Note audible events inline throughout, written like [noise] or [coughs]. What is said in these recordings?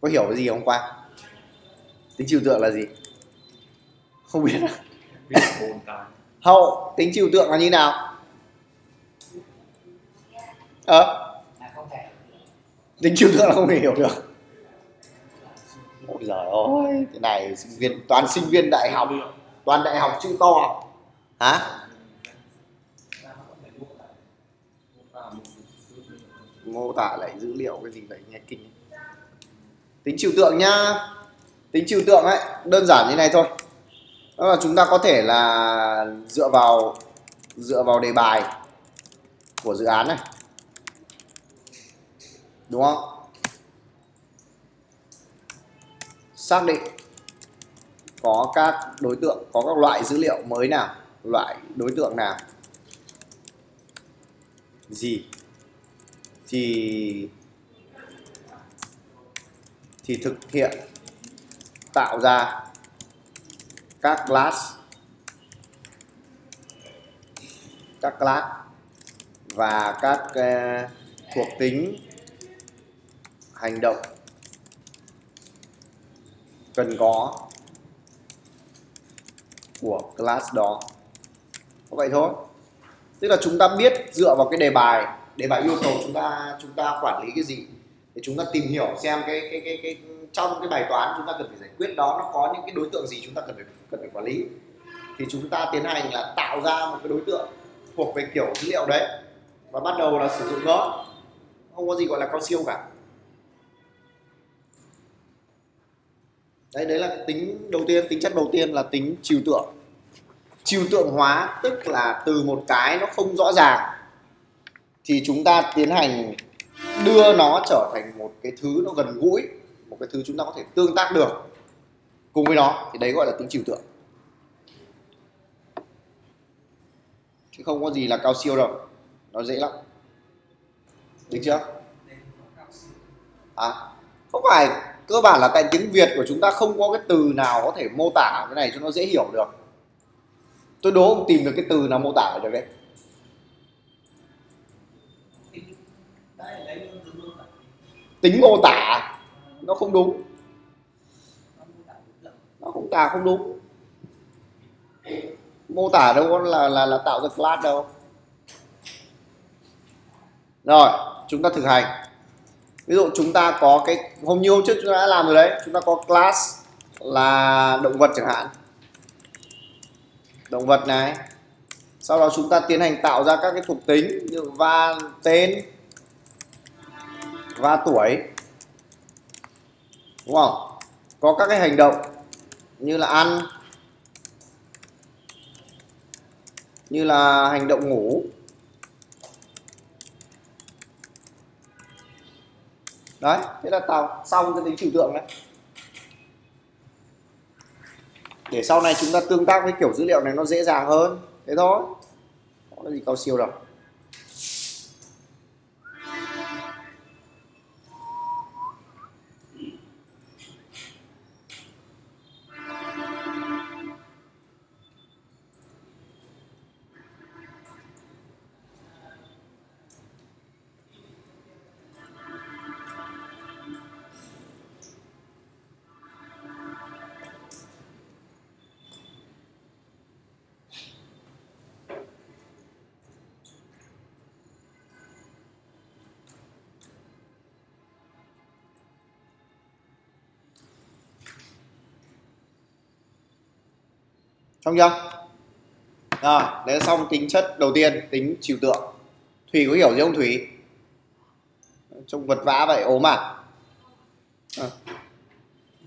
có hiểu cái gì không? Qua. Tính trừu tượng là gì? Không biết. À? [laughs] hậu tính trừu tượng là như nào? Ờ. Thể. Tính trừu tượng là không thể hiểu được. Ôi giời ơi cái này sinh viên toàn sinh viên đại học. toàn đại học chữ to. Hả? Mô tả lại dữ liệu cái gì vậy? Nghe kinh tính trừu tượng nhá. Tính trừu tượng ấy, đơn giản như này thôi. Đó là chúng ta có thể là dựa vào dựa vào đề bài của dự án này. Đúng không? Xác định có các đối tượng, có các loại dữ liệu mới nào, loại đối tượng nào. Gì? Thì thì thực hiện tạo ra các class các class và các uh, thuộc tính hành động cần có của class đó. Có vậy thôi. Tức là chúng ta biết dựa vào cái đề bài đề bài yêu cầu chúng ta chúng ta quản lý cái gì để chúng ta tìm hiểu xem cái cái cái cái, trong cái bài toán chúng ta cần phải giải quyết đó nó có những cái đối tượng gì chúng ta cần phải cần phải quản lý. Thì chúng ta tiến hành là tạo ra một cái đối tượng thuộc về kiểu dữ liệu đấy và bắt đầu là sử dụng nó. Không có gì gọi là cao siêu cả. Đấy đấy là tính đầu tiên, tính chất đầu tiên là tính trừu tượng. Trừu tượng hóa tức là từ một cái nó không rõ ràng. Thì chúng ta tiến hành đưa nó trở thành một cái thứ nó gần gũi, một cái thứ chúng ta có thể tương tác được cùng với nó, thì đấy gọi là tính trừu tượng. Chứ không có gì là cao siêu đâu, nó dễ lắm. Được chưa? À không phải, cơ bản là tại tiếng việt của chúng ta không có cái từ nào có thể mô tả cái này cho nó dễ hiểu được. Tôi đố ông tìm được cái từ nào mô tả được đấy? Tính mô tả, nó không đúng. Nó không tả không đúng. Mô tả đâu có là là là tạo ra class đâu. Rồi, chúng ta thực hành. Ví dụ chúng ta có cái, hôm như hôm trước chúng ta đã làm rồi đấy, chúng ta có class là động vật chẳng hạn. Động vật này. Sau đó chúng ta tiến hành tạo ra các cái thuộc tính như van, tên và tuổi. Đúng không? Có các cái hành động như là ăn, như là hành động ngủ. Đấy, thế là tạo xong cái tính trừu tượng đấy. Để sau này chúng ta tương tác với kiểu dữ liệu này nó dễ dàng hơn. Thế thôi. Không có gì cao siêu đâu. Xong chưa? Rồi đấy là xong tính chất đầu tiên, tính trừu tượng. Thủy có hiểu gì không, thủy? Trông vật vã vậy, ốm à? à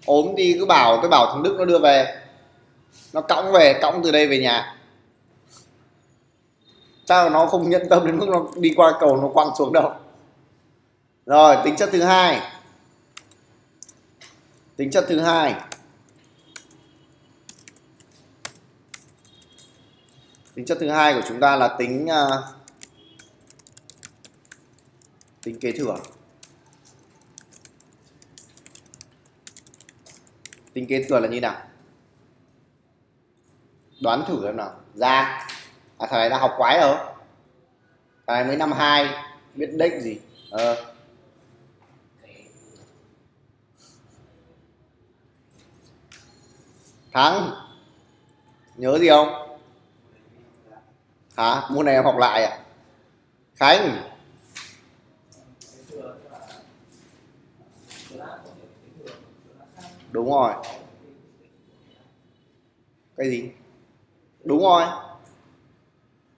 ốm thì cứ bảo tôi bảo thằng đức nó đưa về. Nó cõng về, cõng từ đây về nhà. Chắc là nó không nhận tâm đến mức nó đi qua cầu nó quăng xuống đâu. Rồi, tính chất thứ hai. Tính chất thứ hai. tính chất thứ hai của chúng ta là tính uh, tính kế thừa. Tính kế thừa là như nào? Đoán thử xem nào. Ra. À thằng này đã học quái rồi. Thằng này mới năm hai biết định gì. Ờ. Thắng. Nhớ gì không? Hả? Môn này em học lại à? Khánh. Đúng rồi. Cái gì? Đúng rồi.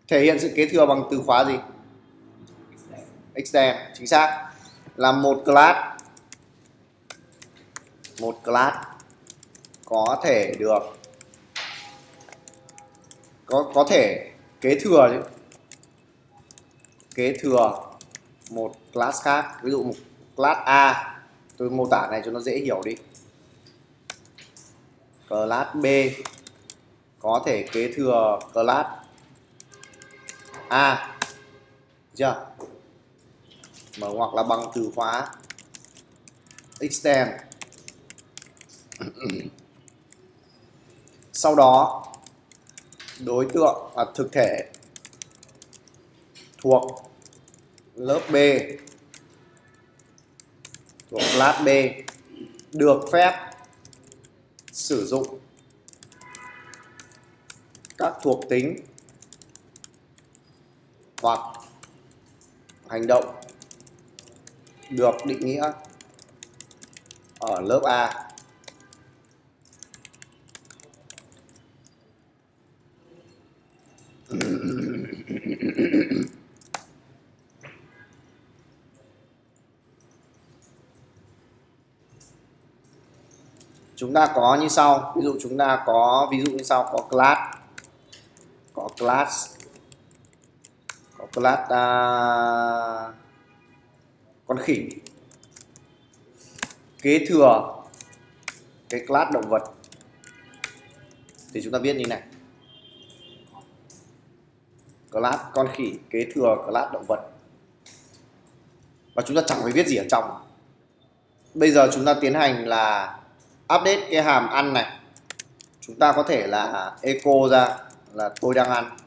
Thể hiện sự kế thừa bằng từ khóa gì? Extend chính xác. Là một class. Một class có thể được. Có có thể kế thừa chứ. Kế thừa một class khác. Ví dụ một class A, tôi mô tả này cho nó dễ hiểu đi. Class B có thể kế thừa class A. Chưa? Mở hoặc là bằng từ khóa extend. [clears throat] Sau đó đối tượng hoặc thực thể thuộc lớp B, thuộc class B, được phép sử dụng các thuộc tính hoặc hành động được định nghĩa ở lớp A. chúng ta có như sau. Ví dụ chúng ta có ví dụ như sau có class có class có class uh, con khỉ. Kế thừa cái class động vật. Thì chúng ta viết như này. Class con khỉ kế thừa class động vật. Và chúng ta chẳng phải viết gì ở trong. Bây giờ chúng ta tiến hành là update cái hàm ăn này. Chúng ta có thể là echo ra, là tôi đang ăn.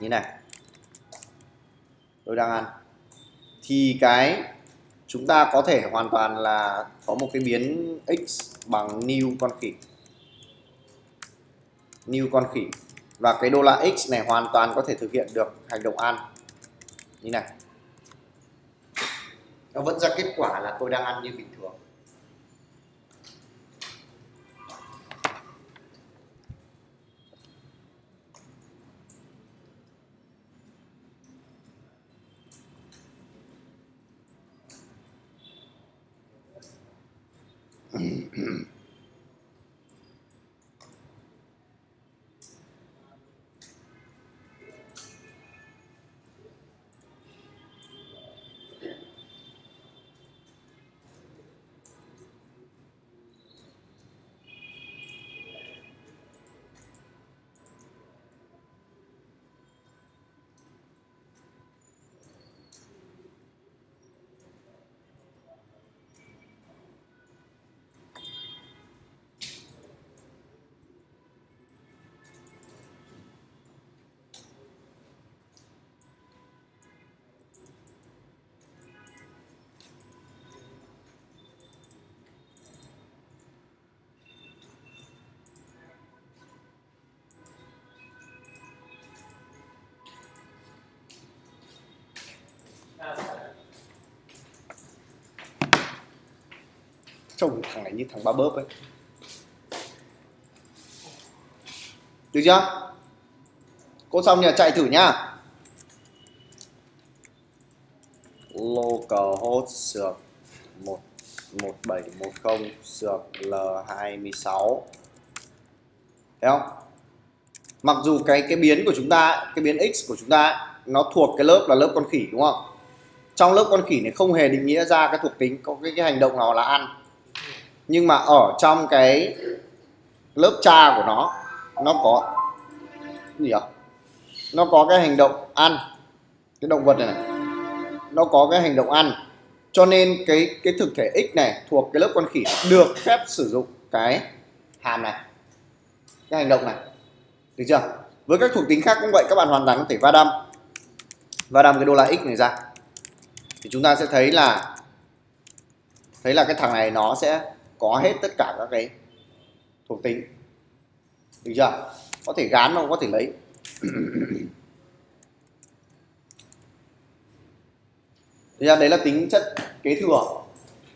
Như này. Tôi đang ăn. Thì cái chúng ta có thể hoàn toàn là có một cái biến x bằng new con khỉ. New con khỉ. Và cái đô la x này hoàn toàn có thể thực hiện được hành động ăn. Như này. Nó vẫn ra kết quả là tôi đang ăn như bình thường. Mm-hmm. [clears throat] trông thằng này như thằng ba bớp ấy. Được chưa? Cô xong nhờ chạy thử nhá. Localhost sược 1710 sược L26 Thấy không? Mặc dù cái cái biến của chúng ta, cái biến x của chúng ta nó thuộc cái lớp là lớp con khỉ đúng không? Trong lớp con khỉ này không hề định nghĩa ra cái thuộc tính có cái, cái hành động nào là ăn nhưng mà ở trong cái lớp cha của nó nó có gì ạ? Nó có cái hành động ăn cái động vật này, này. Nó có cái hành động ăn. Cho nên cái cái thực thể x này thuộc cái lớp con khỉ được phép sử dụng cái hàm này cái hành động này. Được chưa? Với các thuộc tính khác cũng vậy các bạn hoàn toàn có thể va đâm. Va đâm cái đô la x này ra. Thì chúng ta sẽ thấy là thấy là cái thằng này nó sẽ có hết tất cả các cái thuộc tính. Được chưa? Có thể gán không có thể lấy. [clears throat] Thế ra đấy là tính chất kế thừa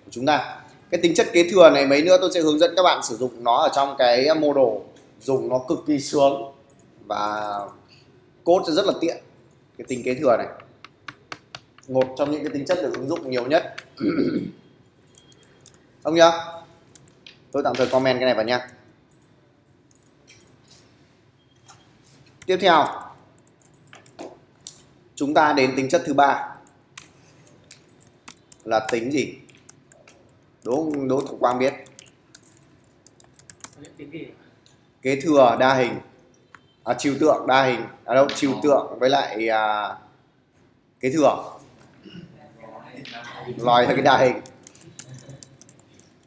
của chúng ta. Cái tính chất kế thừa này mấy nữa tôi sẽ hướng dẫn các bạn sử dụng nó ở trong cái mô đồ dùng nó cực kỳ sướng và cốt rất là tiện. Cái tính kế thừa này. Một trong những cái tính chất được ứng dụng nhiều nhất. [clears throat] Ông nhá? Tôi tạm thời comment cái này vào nha tiếp theo. Chúng ta đến tính chất thứ ba. Là tính gì? Đố đố thủ quang biết. Kế thừa đa hình. À, trừu tượng đa hình. À đâu trừu tượng với lại à, kế thừa. Lòi theo cái đa hình.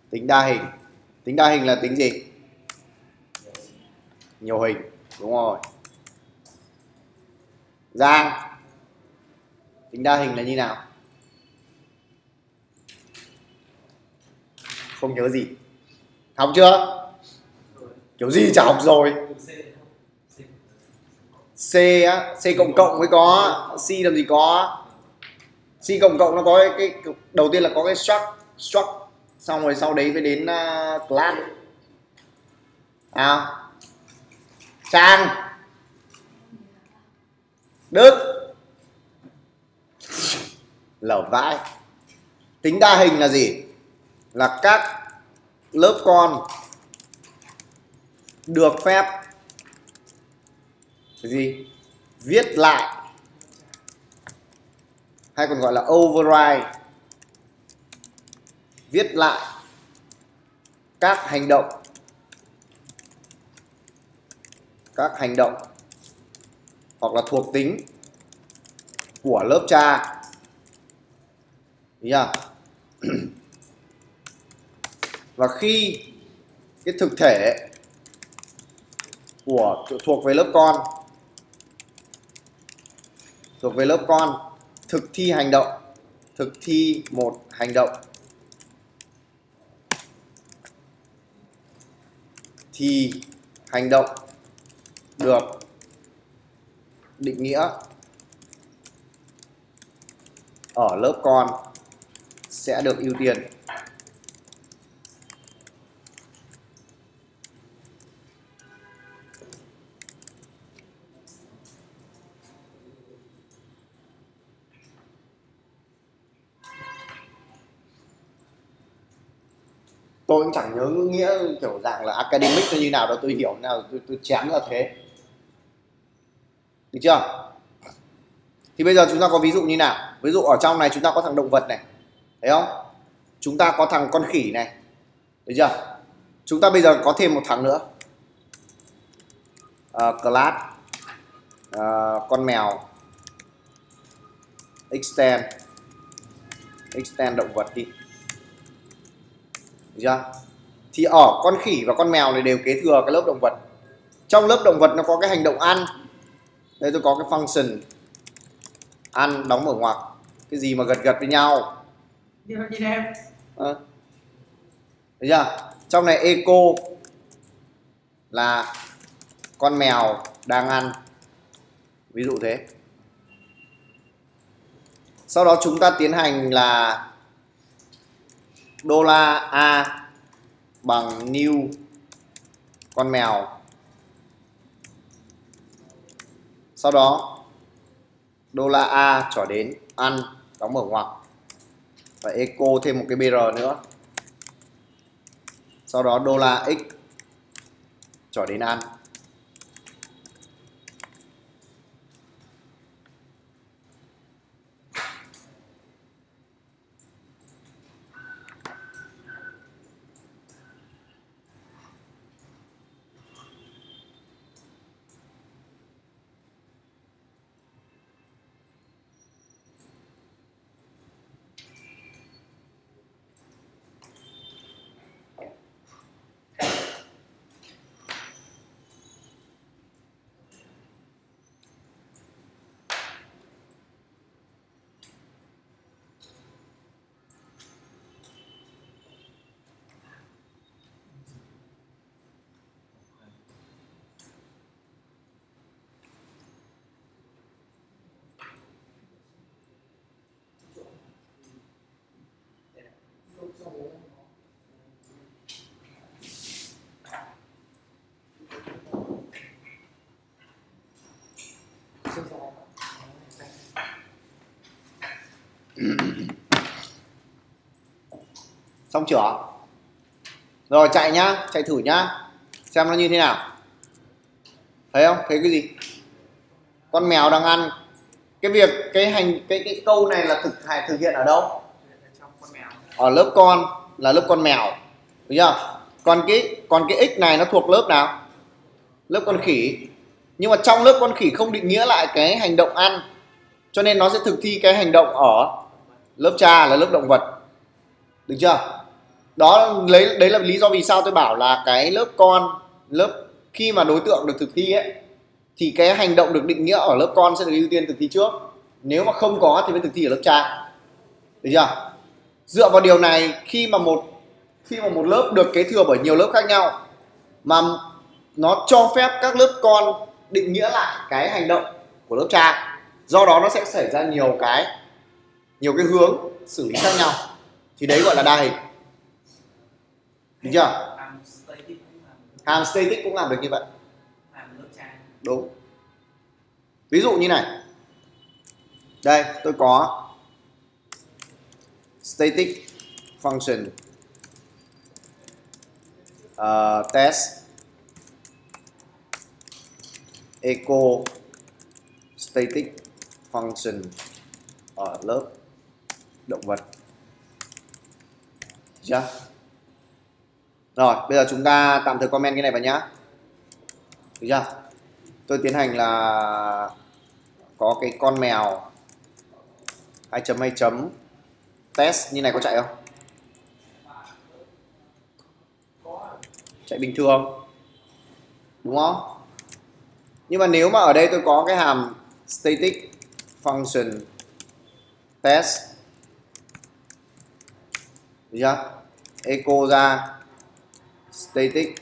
Tính đa hình tính đa hình là tính gì? Nhiều hình đúng rồi. Giang. Tính đa hình là như nào? Không nhớ gì. Học chưa? Kiểu gì chả học rồi. C á C cộng cộng mới có. C làm gì có? C cộng cộng nó có cái, cái đầu tiên là có cái struct struct xong rồi sau đấy mới đến à, uh, class à. Trang. Đức. Lở vãi tính đa hình là gì? Là các lớp con được phép gì? Viết lại hay còn gọi là override viết lại các hành động. Các hành động hoặc là thuộc tính của lớp cha. Đúng chưa? [clears throat] và khi cái thực thể của, thuộc về lớp con, thuộc về lớp con, thực thi hành động, thực thi một hành động. Thì hành động được định nghĩa ở lớp con sẽ được ưu tiên. Tôi cũng chẳng nhớ nghĩa kiểu dạng là academic như như nào đâu tôi hiểu nào tôi, tôi chém là thế. Được chưa? Thì bây giờ chúng ta có ví dụ như nào? Ví dụ ở trong này chúng ta có thằng động vật này thấy không? Chúng ta có thằng con khỉ này được chưa? Chúng ta bây giờ có thêm một thằng nữa. Ờ, uh, class uh, ờ, con mèo. Extend extend động vật đi được chưa? Thì ở con khỉ và con mèo này đều kế thừa cái lớp động vật. Trong lớp động vật nó có cái hành động ăn. Đây tôi có cái function. Ăn đóng mở ngoặc. Cái gì mà gật gật với nhau. Như em. À. Chưa? Trong này eco là con mèo đang ăn. Ví dụ thế. Sau đó chúng ta tiến hành là đô la a bằng new con mèo. Sau đó, đô la a trở đến ăn, đóng mở ngoặc. Và echo thêm một cái br nữa. Sau đó đô la x trở đến ăn. Xong chưa? Rồi, chạy nhá, chạy thử nhá. Xem nó như thế nào. Thấy không? Thấy cái gì? Con mèo đang ăn. Cái việc, cái hành, cái cái câu này là thực thực hiện ở đâu? Ở lớp con, là lớp con mèo. Đúng chưa? Còn cái còn cái x này nó thuộc lớp nào? Lớp con khỉ. Nhưng mà trong lớp con khỉ không định nghĩa lại cái hành động ăn. Cho nên nó sẽ thực thi cái hành động ở lớp cha là lớp động vật. Được chưa? Đó, lấy, đấy là lý do vì sao tôi bảo là cái lớp con, lớp khi mà đối tượng được thực thi ấy, thì cái hành động được định nghĩa ở lớp con sẽ được ưu tiên thực thi trước. Nếu mà không có thì mới thực thi ở lớp cha. Được chưa? Dựa vào điều này, khi mà một, khi mà một lớp được kế thừa bởi nhiều lớp khác nhau, mà nó cho phép các lớp con định nghĩa lại cái hành động của lớp cha, do đó nó sẽ xảy ra nhiều cái nhiều cái hướng xử lý khác nhau. Thì đấy gọi là đa hình được chưa? Hàm static cũng làm được. Như vậy. Đúng. Ví dụ như này. Đây tôi có static function uh, test echo static function ở lớp động vật. Chưa rồi, bây giờ chúng ta tạm thời comment cái này vào nhá. Được chưa? Tôi tiến hành là có cái con mèo 2 chấm 2 chấm test như này có chạy không? Chạy bình thường. Đúng không? Nhưng mà nếu mà ở đây tôi có cái hàm static function test, được chưa? Echo ra static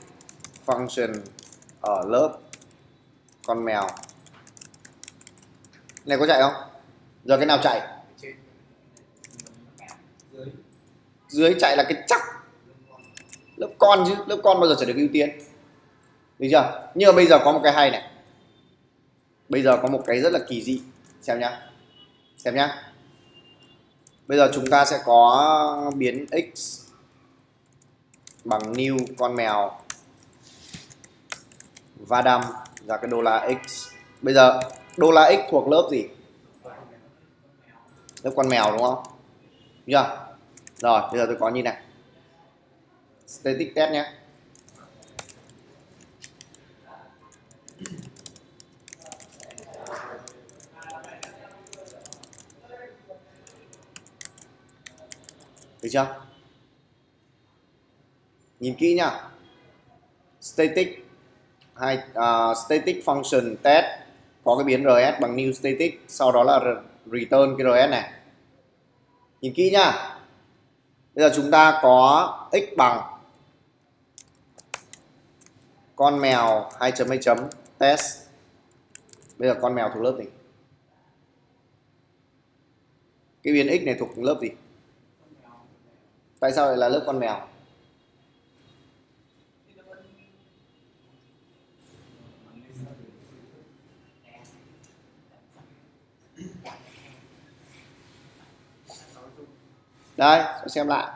function ở lớp con mèo. Này, có chạy không? Giờ cái nào chạy? Dưới chạy là cái chắc. Lớp con chứ, lớp con bao giờ sẽ được ưu tiên. Được chưa? Nhưng mà bây giờ có một cái hay này. Bây giờ có một cái rất là kỳ dị. Xem nhá. Xem nhá. Bây giờ chúng ta sẽ có biến x bằng new con mèo. Va đâm ra cái đô la x. Bây giờ, đô la x thuộc lớp gì? Lớp con mèo đúng không? Chưa? Rồi, bây giờ tôi có như này. Static test nhé. Được chưa? Nhìn kỹ nha. Static. Hay uh, à, static function test. Có cái biến rs bằng new static. Sau đó là return cái rs này. Nhìn kỹ nha. Bây giờ chúng ta có x bằng con mèo 2 chấm 2 chấm test. Bây giờ con mèo thuộc lớp gì? Cái biến x này thuộc lớp gì? Tại sao lại là lớp con mèo? Đây xem lại.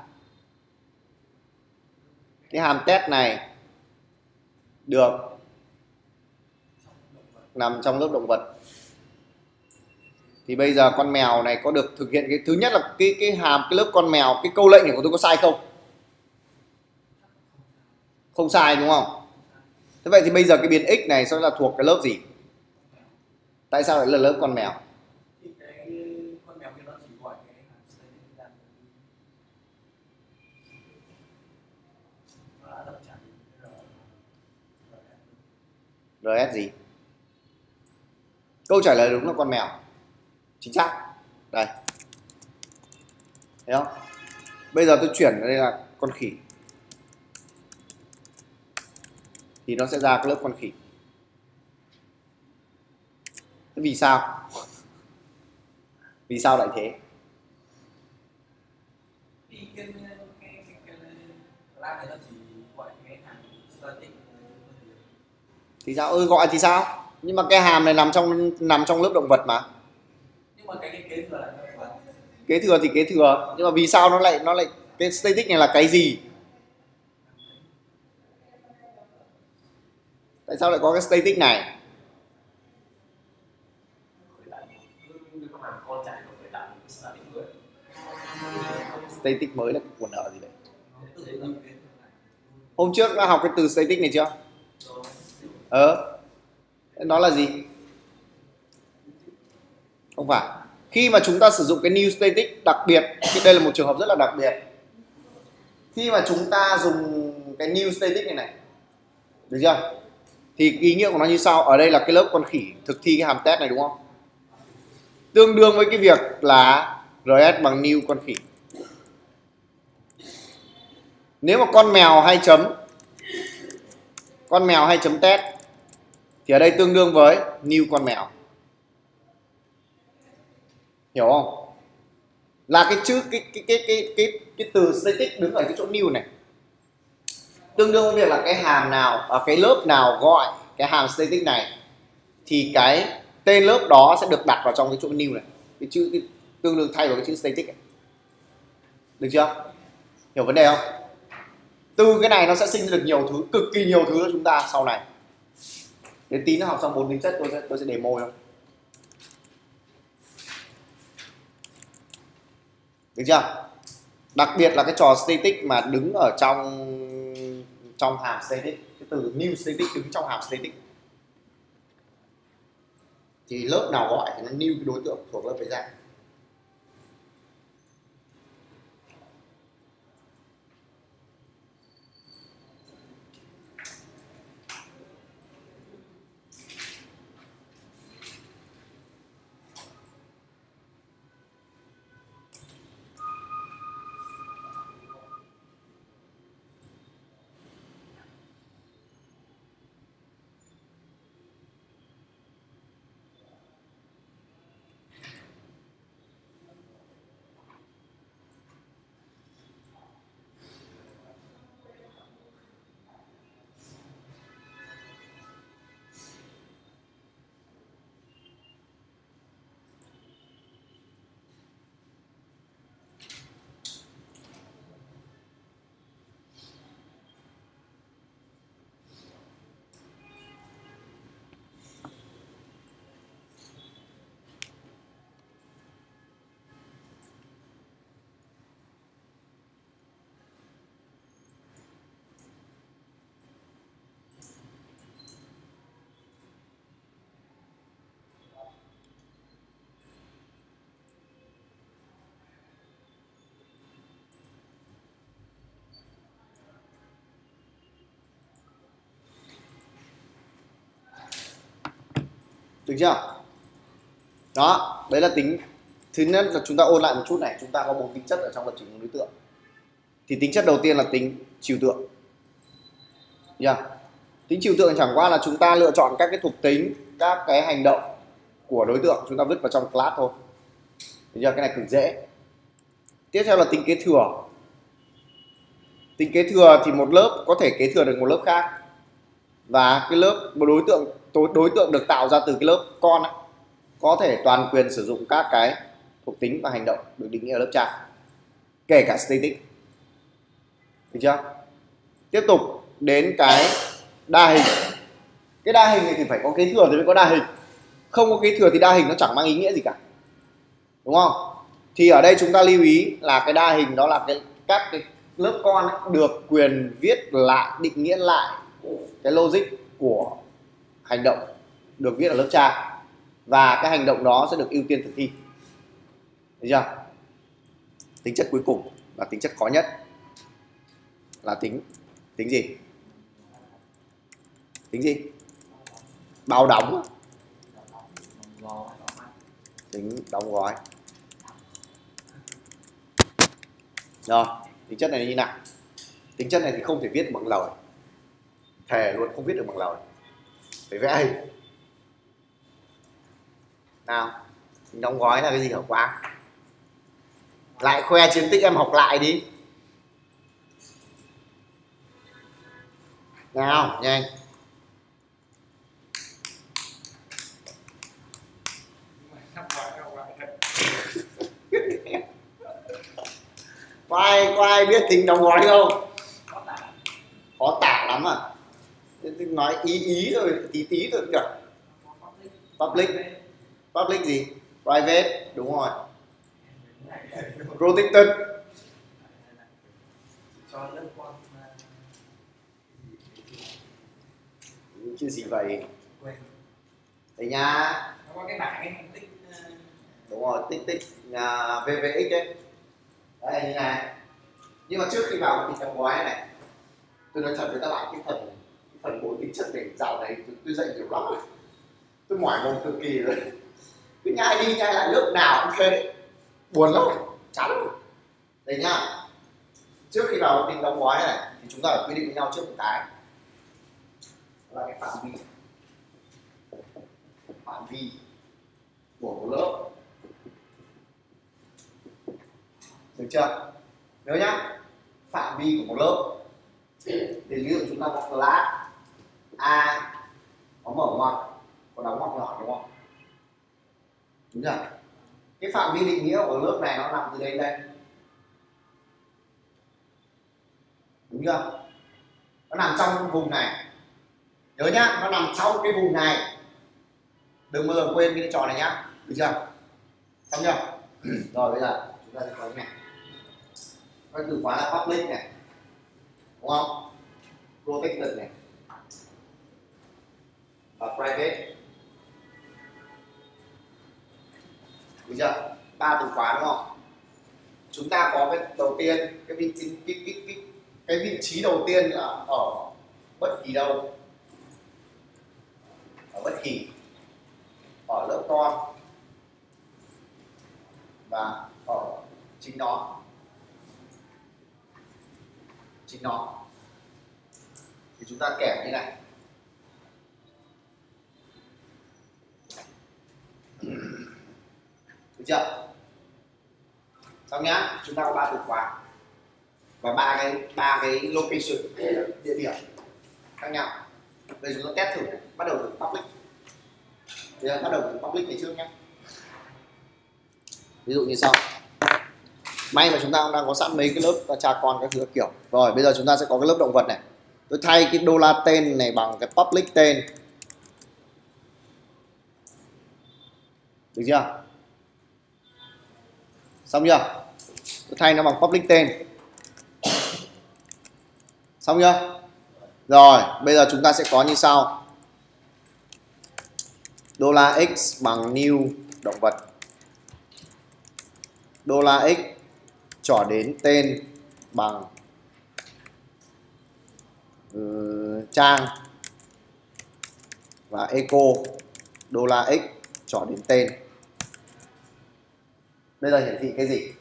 Cái hàm test này được nằm trong lớp động vật. Thì bây giờ con mèo này có được thực hiện cái, thứ nhất là cái cái hàm, cái lớp con mèo, cái câu lệnh này của tôi có sai không? Không sai đúng không? Thế vậy thì bây giờ cái biến x này sẽ là thuộc cái lớp gì? Tại sao lại là lớp con mèo? RS gì câu trả lời đúng là con mèo chính xác đây thấy không bây giờ tôi chuyển đây là con khỉ thì nó sẽ ra cái lớp con khỉ vì sao vì sao lại thế thì sao? Ơi gọi thì sao? Nhưng mà cái hàm này nằm trong nằm trong lớp động vật mà. Nhưng mà cái, cái kế thừa là kế thừa thì kế thừa. Nhưng mà vì sao nó lại nó lại cái static này là cái gì? Tại sao lại có cái static này? Static mới là quần nợ gì đấy hôm trước đã học cái từ static này chưa ờ. Nó là gì? Không phải. Khi mà chúng ta sử dụng cái new static đặc biệt, thì đây là một trường hợp rất là đặc biệt. Khi mà chúng ta dùng cái new static này này, được chưa? Thì ý nghĩa của nó như sau, ở đây là cái lớp con khỉ thực thi cái hàm test này, đúng không? Tương đương với cái việc là rs bằng new con khỉ. Nếu mà con mèo hay chấm, con mèo hay chấm test thì ở đây tương đương với new con mèo. Hiểu không? Là cái chữ cái cái cái cái cái, cái từ static đứng ở cái chỗ new này. Tương đương với việc là cái hàm nào ở cái lớp nào gọi cái hàm static này thì cái tên lớp đó sẽ được đặt vào trong cái chỗ new này. Cái chữ cái, tương đương thay vào cái chữ static này. được chưa? Hiểu vấn đề không? Từ cái này nó sẽ sinh ra được nhiều thứ cực kỳ nhiều thứ cho chúng ta sau này đến tí nó học xong bốn tính chất, tôi sẽ tôi sẽ demo cho. Được chưa? Đặc biệt là cái trò static mà đứng ở trong trong hàm static, cái từ new static đứng trong hàm static. Thì lớp nào gọi thì nó new cái đối tượng thuộc lớp đấy ra. Được chưa? Đó, đấy là tính, thứ nhất là chúng ta ôn lại một chút này, chúng ta có bốn tính chất ở trong lập trình đối tượng. Thì tính chất đầu tiên là tính trừu tượng. Yeah. tính trừu tượng chẳng qua là chúng ta lựa chọn các cái thuộc tính, các cái hành động của đối tượng chúng ta vứt vào trong class thôi. Được chưa? cái này cực dễ. Tiếp theo là tính kế thừa. Tính kế thừa thì một lớp có thể kế thừa được một lớp khác. Và cái lớp một đối tượng đối tượng được tạo ra từ cái lớp con ấy, có thể toàn quyền sử dụng các cái thuộc tính và hành động được định nghĩa ở lớp cha kể cả static. Được chưa? Tiếp tục đến cái đa hình. Cái đa hình này thì phải có kế thừa thì mới có đa hình. Không có kế thừa thì đa hình nó chẳng mang ý nghĩa gì cả. Đúng không? Thì ở đây chúng ta lưu ý là cái đa hình đó là cái các cái lớp con ấy, được quyền viết lại định nghĩa lại cái logic của hành động được viết ở lớp cha. Và cái hành động đó sẽ được ưu tiên thực thi. Được chưa? Tính chất cuối cùng và tính chất khó nhất. Là tính tính gì? Tính gì? Bao đóng. Tính đóng gói. Rồi, tính chất này như nào? Tính chất này thì không thể viết bằng lời. Thề luôn, không viết được bằng lời phải vẽ hình nào, đóng gói là cái gì hả quá? Lại khoe chiến tích em học lại đi. Nào, nhanh. Có ai có ai biết tính đóng gói không? Khó tả lắm à? Tôi nói ý ý thôi, tí tí thôi kìa. Public. public gì? Private. Đúng rồi. Protected. Chứ gì vậy? Quên đây nha có cái đúng rồi, tích tích. Nhà VVX đấy đây, như này. Nhưng mà trước khi vào thì đóng gói này, tôi nói thật với các bạn, cái phần phần bốn tính chất này dạo này tôi, tôi dạy nhiều lắm rồi. tôi mỏi mồm cực kỳ rồi. Cứ nhai đi nhai lại lúc nào cũng thế. Buồn lắm. Chán lắm. Đây nhá trước khi vào tin đóng gói này thì chúng ta phải quy định với nhau trước một cái. Là cái phạm vi. Phạm vi của một lớp. Được chưa? Nhớ nhá. Phạm vi của một lớp. Thì ví dụ chúng ta có class a có mở ngoặc có đóng ngoặc nhỏ, đúng không? Đúng chưa cái phạm vi định nghĩa của lớp này nó nằm từ đây đến đây. Đúng chưa? Nó nằm trong vùng này. Nhớ nhá, nó nằm trong cái vùng này. Đừng bao giờ quên cái trò này nhá. Được chưa? Xong chưa? [clears throat] Rồi, bây giờ chúng ta sẽ có cái này. Các từ khóa là public này. Đúng không? Protected này và private. Bây chưa? Ba từ khóa đúng không? Chúng ta có cái đầu tiên cái vị trí cái, cái, cái, cái vị trí đầu tiên là ở bất kỳ đâu. Ở bất kỳ. Ở lớp con và ở chính nó. Chính nó. Thì chúng ta kẻ như này. Được chưa? Xong nhá, chúng ta có ba từ khóa. Và ba cái ba cái location, địa điểm khác nhau. Bây giờ chúng ta test thử này. bắt đầu từ public. Bây giờ bắt đầu từ public này trước nhé ví dụ như sau. May mà chúng ta đang có sẵn mấy cái lớp cha con các thứ các kiểu. Rồi, bây giờ chúng ta sẽ có cái lớp động vật này. Tôi thay cái đô la tên này bằng cái public tên. Được chưa? Xong chưa? Tôi thay nó bằng public tên. Xong chưa? Rồi bây giờ chúng ta sẽ có như sau. Đô la x bằng new động vật. Đô la x trỏ đến tên bằng uh, trang. Và eco đô la x trỏ đến tên bây giờ hiển thị cái gì?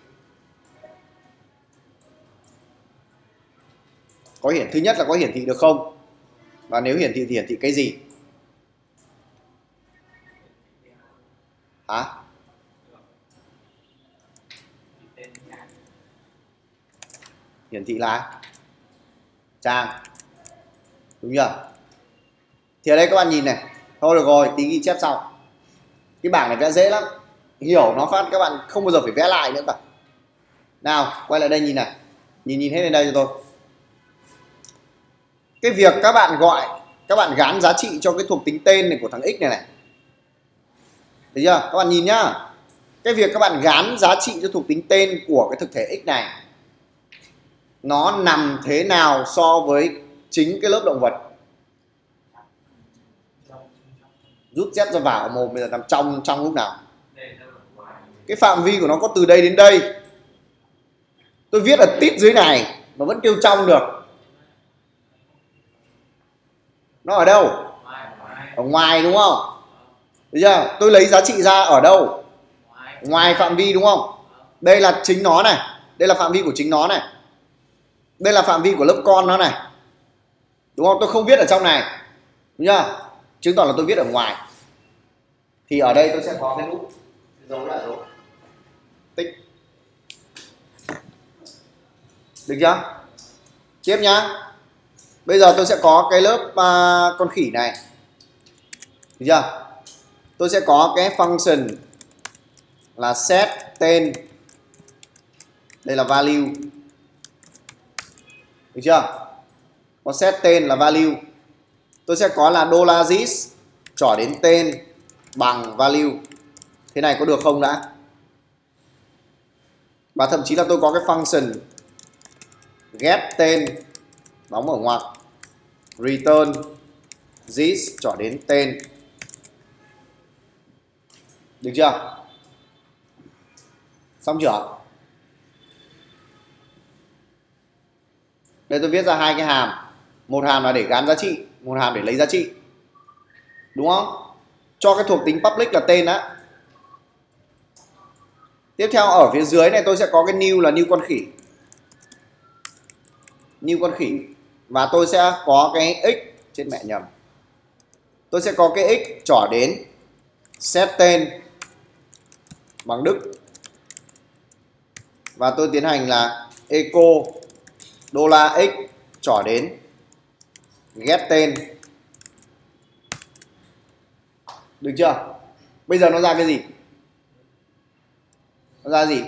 Có hiển, thứ nhất là có hiển thị được không? Và nếu hiển thị thì hiển thị cái gì? Hả? Hiển thị là trang. Đúng chưa? Thì ở đây các bạn nhìn này. Thôi được rồi, tí ghi chép sau. Cái bảng này vẽ dễ lắm hiểu, nó phát, các bạn không bao giờ phải vẽ lại nữa cả nào, quay lại đây nhìn này. Nhìn nhìn hết lên đây cho tôi. Cái việc các bạn gọi, các bạn gán giá trị cho cái thuộc tính tên này của thằng x này này. Thấy chưa? Các bạn nhìn nhá. Cái việc các bạn gán giá trị cho thuộc tính tên của cái thực thể x này, nó nằm thế nào so với chính cái lớp động vật? Rút z ra vào mồm bây giờ nằm trong trong lúc nào? Cái phạm vi của nó có từ đây đến đây. Tôi viết ở tít dưới này, mà vẫn kêu trong được. Nó ở đâu? Ở ngoài đúng không? Bây chưa? Tôi lấy giá trị ra ở đâu? Ngoài ngoài phạm vi đúng không? Đây là chính nó này. Đây là phạm vi của chính nó này. Đây là phạm vi của lớp con nó này. Đúng không? Tôi không viết ở trong này. Đúng chưa? Chứng tỏ là tôi viết ở ngoài. Thì ở đây tôi sẽ có cái nút. Dấu là dấu được chưa? Tiếp nhá. Bây giờ tôi sẽ có cái lớp uh, con khỉ này. Được chưa? Tôi sẽ có cái function là set tên. Đây là value. Được chưa? Có set tên là value. Tôi sẽ có là dollar $this trỏ đến tên bằng value. Thế này có được không đã? Và thậm chí là tôi có cái function ghép tên đóng ở ngoặc. Return this cho đến tên. Được chưa? Xong chưa? Đây tôi viết ra hai cái hàm. Một hàm là để gắn giá trị, một hàm để lấy giá trị. Đúng không? Cho cái thuộc tính public là tên á. Tiếp theo ở phía dưới này tôi sẽ có cái new là new con khỉ như con khỉ. Và tôi sẽ có cái x trên mẹ nhầm. Tôi sẽ có cái x trỏ đến set tên bằng đức. Và tôi tiến hành là echo đô la x trỏ đến get tên. Được chưa? Bây giờ nó ra cái gì? Nó ra gì?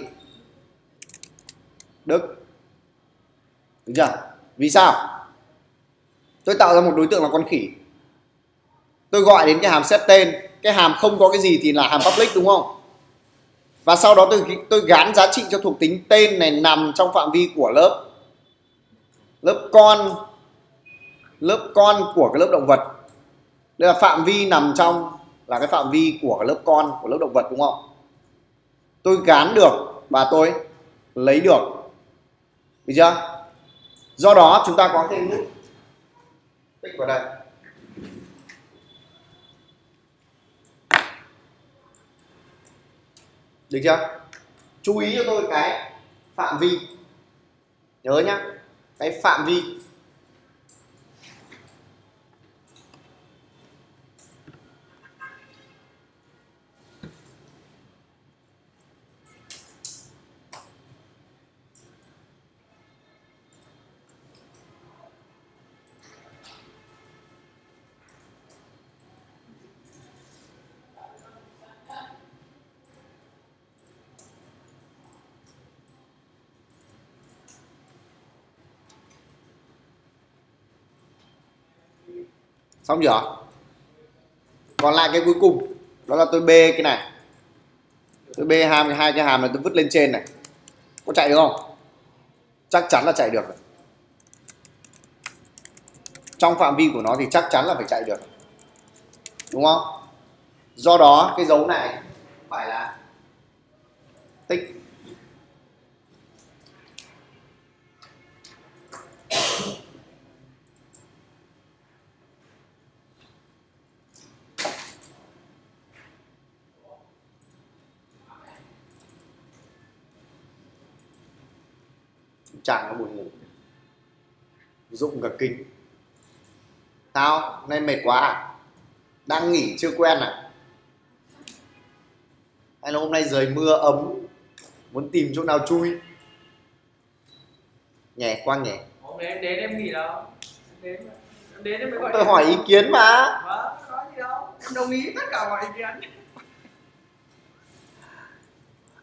Đức được chưa? Vì sao? Tôi tạo ra một đối tượng là con khỉ. Tôi gọi đến cái hàm set tên. Cái hàm không có cái gì thì là hàm public, đúng không? Và sau đó tôi tôi gán giá trị cho thuộc tính tên này nằm trong phạm vi của lớp. Lớp con. Lớp con của cái lớp động vật. Đây là phạm vi nằm trong, là cái phạm vi của cái lớp con, của lớp động vật, đúng không? Tôi gán được và tôi lấy được. Được chưa? Do đó chúng ta có thêm nút tích vào đây. Được chưa? Chú ý cho tôi cái phạm vi. Nhớ nhá, cái phạm vi xong chưa? Còn lại cái cuối cùng, đó là tôi bê cái này. Tôi bê hàm, hai cái hàm này tôi vứt lên trên này. Có chạy được không? Chắc chắn là chạy được trong phạm vi của nó thì chắc chắn là phải chạy được. Đúng không? Do đó, cái dấu này phải là tích. Chẳng nó buồn ngủ. Dụng cả kinh. Sao nay mệt quá à? đang nghỉ chưa quen à? Hay là hôm nay rời mưa ấm muốn tìm chỗ nào chui? Nhẹ quang nhẹ. Hôm đến đến em nghỉ đâu Đến em đến em mới gọi tôi hỏi ý kiến mà. Vâng, có gì đâu. Em đồng ý tất cả mọi ý kiến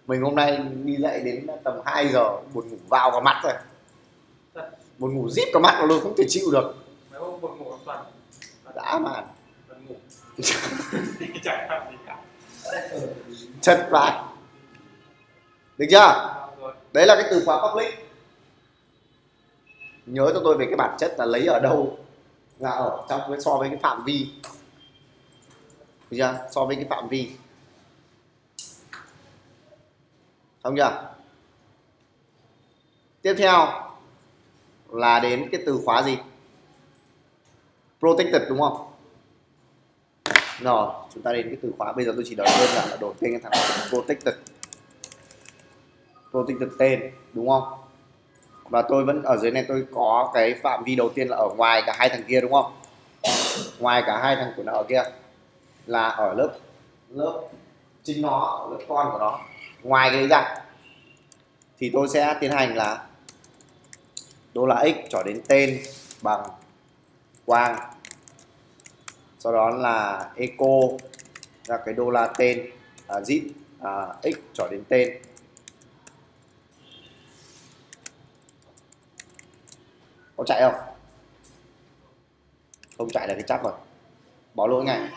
mình hôm nay đi dậy đến tầm 2 giờ buồn ngủ vào vào mặt rồi. Buồn ngủ díp cả mắt vào luôn không thể chịu được. Mấy hôm buồn ngủ tuần. Đã mà. Tuần ngủ. Thì chẳng làm gì cả? Chật vãi. Được chưa? Đấy là cái từ khóa public. Nhớ cho tôi về cái bản chất là lấy ở đâu là ở trong cái so với cái phạm vi. Được chưa? So với cái phạm vi không chưa? Tiếp theo là đến cái từ khóa gì? Protected, đúng không? Rồi, chúng ta đến cái từ khóa. Bây giờ tôi chỉ đợi đơn giản là đổi tên cái thằng protected. Protected tên, đúng không? Và tôi vẫn ở dưới này, tôi có cái phạm vi đầu tiên là ở ngoài cả hai thằng kia, đúng không? Ngoài cả hai thằng của nó ở kia là ở lớp lớp chính nó, ở lớp con của nó ngoài cái đấy ra thì tôi sẽ tiến hành là đô la x cho đến tên bằng quang. Sau đó là eco ra cái đô la tên à, zip à, x cho đến tên có chạy không? Không chạy là cái chắc rồi. Bỏ lỗi ngay.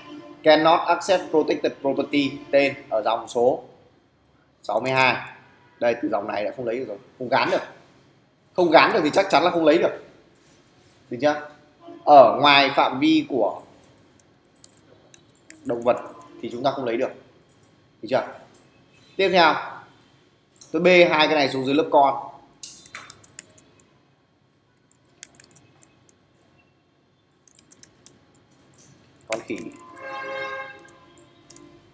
Cannot access protected property tên ở dòng số 62 đây, từ dòng này đã không lấy được rồi. Không gán được. Không gán được thì chắc chắn là không lấy được. Được chưa? Ở ngoài phạm vi của động vật thì chúng ta không lấy được. Được chưa? Tiếp theo, tôi bê hai cái này xuống dưới lớp con. Con khỉ.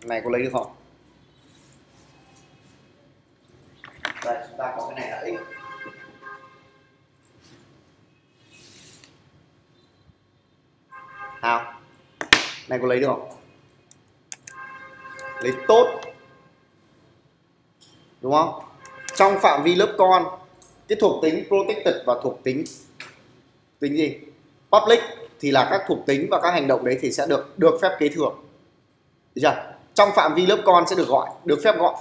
Này, có lấy được không? Đây chúng ta có cái này là x. Nào, này có lấy được không? Lấy tốt. Đúng không? Trong phạm vi lớp con, cái thuộc tính protected và thuộc tính tính gì? Public thì là các thuộc tính và các hành động đấy thì sẽ được được phép kế thừa. Được chưa? Trong phạm vi lớp con sẽ được gọi, được phép gọi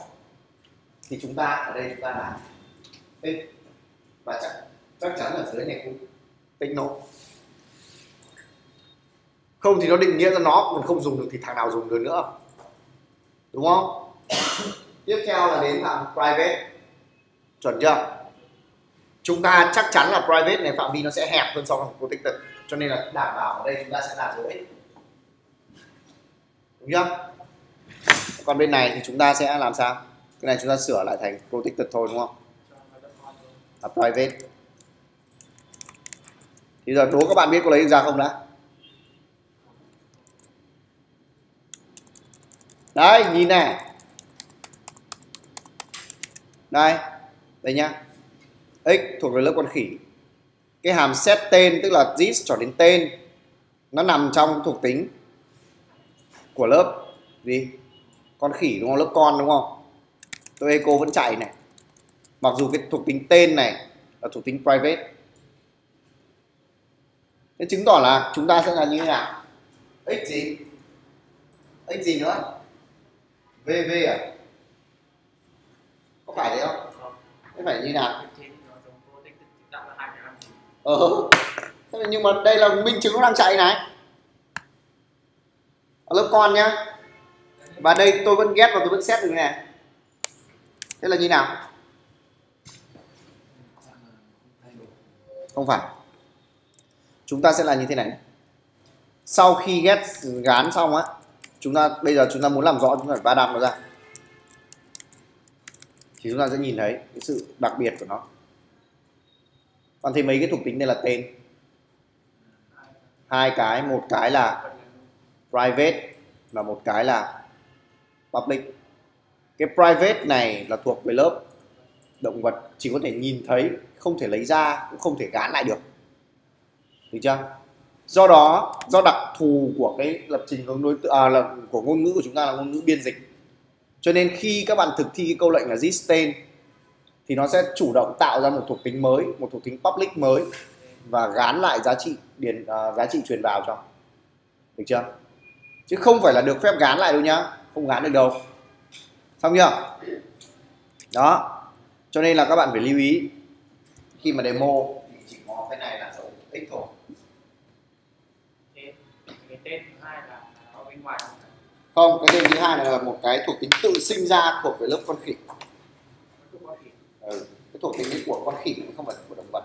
thì chúng ta ở đây chúng ta là tích và chắc chắc chắn ở dưới này cũng tích nốt không thì nó định nghĩa ra nó còn không dùng được thì thằng nào dùng được nữa? Đúng không? [coughs] Tiếp theo là đến phạm private. Chuẩn chưa? Chúng ta chắc chắn là private này phạm vi nó sẽ hẹp hơn so với protected. Cho nên là đảm bảo ở đây chúng ta sẽ là x đúng chưa? Còn bên này thì chúng ta sẽ làm sao cái này chúng ta sửa lại thành protected thôi, đúng không? Là private. Thì giờ đố các bạn biết có lấy ra không đã? Đấy, nhìn này. Đây đây nhá. X thuộc về lớp con khỉ. Cái hàm set tên, tức là this cho đến tên, nó nằm trong thuộc tính của lớp gì? Con khỉ, đúng không? Lớp con, đúng không? Tôi eco vẫn chạy này. Mặc dù cái thuộc tính tên này là thuộc tính private. Thế chứng tỏ là chúng ta sẽ là như thế nào? X gì? X gì nữa? Vv à? Có phải đấy không? Thế phải như nào? Ờ. Thế nhưng mà đây là minh chứng nó đang chạy này. Ở lớp con nhá. Và đây tôi vẫn ghét và tôi vẫn xét được này thế là như nào? Không phải. Chúng ta sẽ là như thế này sau khi ghét gán xong á, chúng ta, bây giờ chúng ta muốn làm rõ, chúng ta phải va đạp nó ra. Thì chúng ta sẽ nhìn thấy cái sự đặc biệt của nó. Còn thì mấy cái thuộc tính đây là tên. Hai cái, một cái là private và một cái là public cái private này là thuộc về lớp động vật chỉ có thể nhìn thấy không thể lấy ra cũng không thể gán lại được. Được chưa? Do đó do đặc thù của cái lập trình hướng đối tượng à, là của ngôn ngữ của chúng ta là ngôn ngữ biên dịch. Cho nên khi các bạn thực thi cái câu lệnh là this tên thì nó sẽ chủ động tạo ra một thuộc tính mới một thuộc tính public mới và gán lại giá trị điền uh, giá trị truyền vào cho. Được chưa? Chứ không phải là được phép gán lại đâu nhá không gán được đâu xong chưa? Đó. Cho nên là các bạn phải lưu ý khi mà demo thì chỉ có cái này là dấu x thôi. Cái tên thứ hai là ở bên ngoài. Không cái tên thứ hai là một cái thuộc tính tự sinh ra thuộc về lớp con khỉ. Ừ, cái thuộc tính của con khỉ không phải của động vật.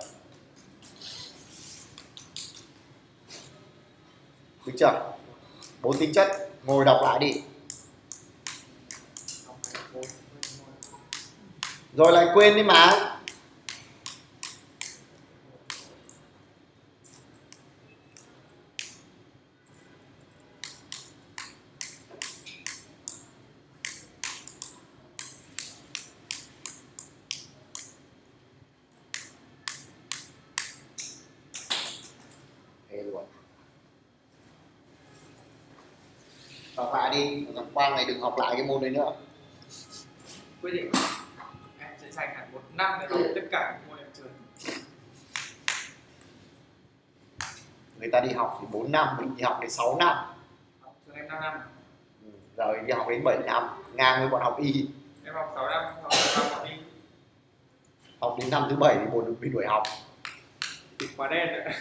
Được chưa? Bốn tính chất ngồi đọc lại đi rồi lại quên đi mà. Thế luôn đọc lại đi thằng quang này đừng học lại cái môn này nữa. Quyết định năm để học tất cả những môn em chơi. Người ta đi học thì 4 năm mình đi học đến 6 năm. Học trường em 5 năm. Ừ, rồi đi học đến 7 năm. Ngang với bọn học y. Em học 6 năm học 6 năm học đi học đến năm thứ bảy thì buồn bị đuổi học. Thì quá đen rồi.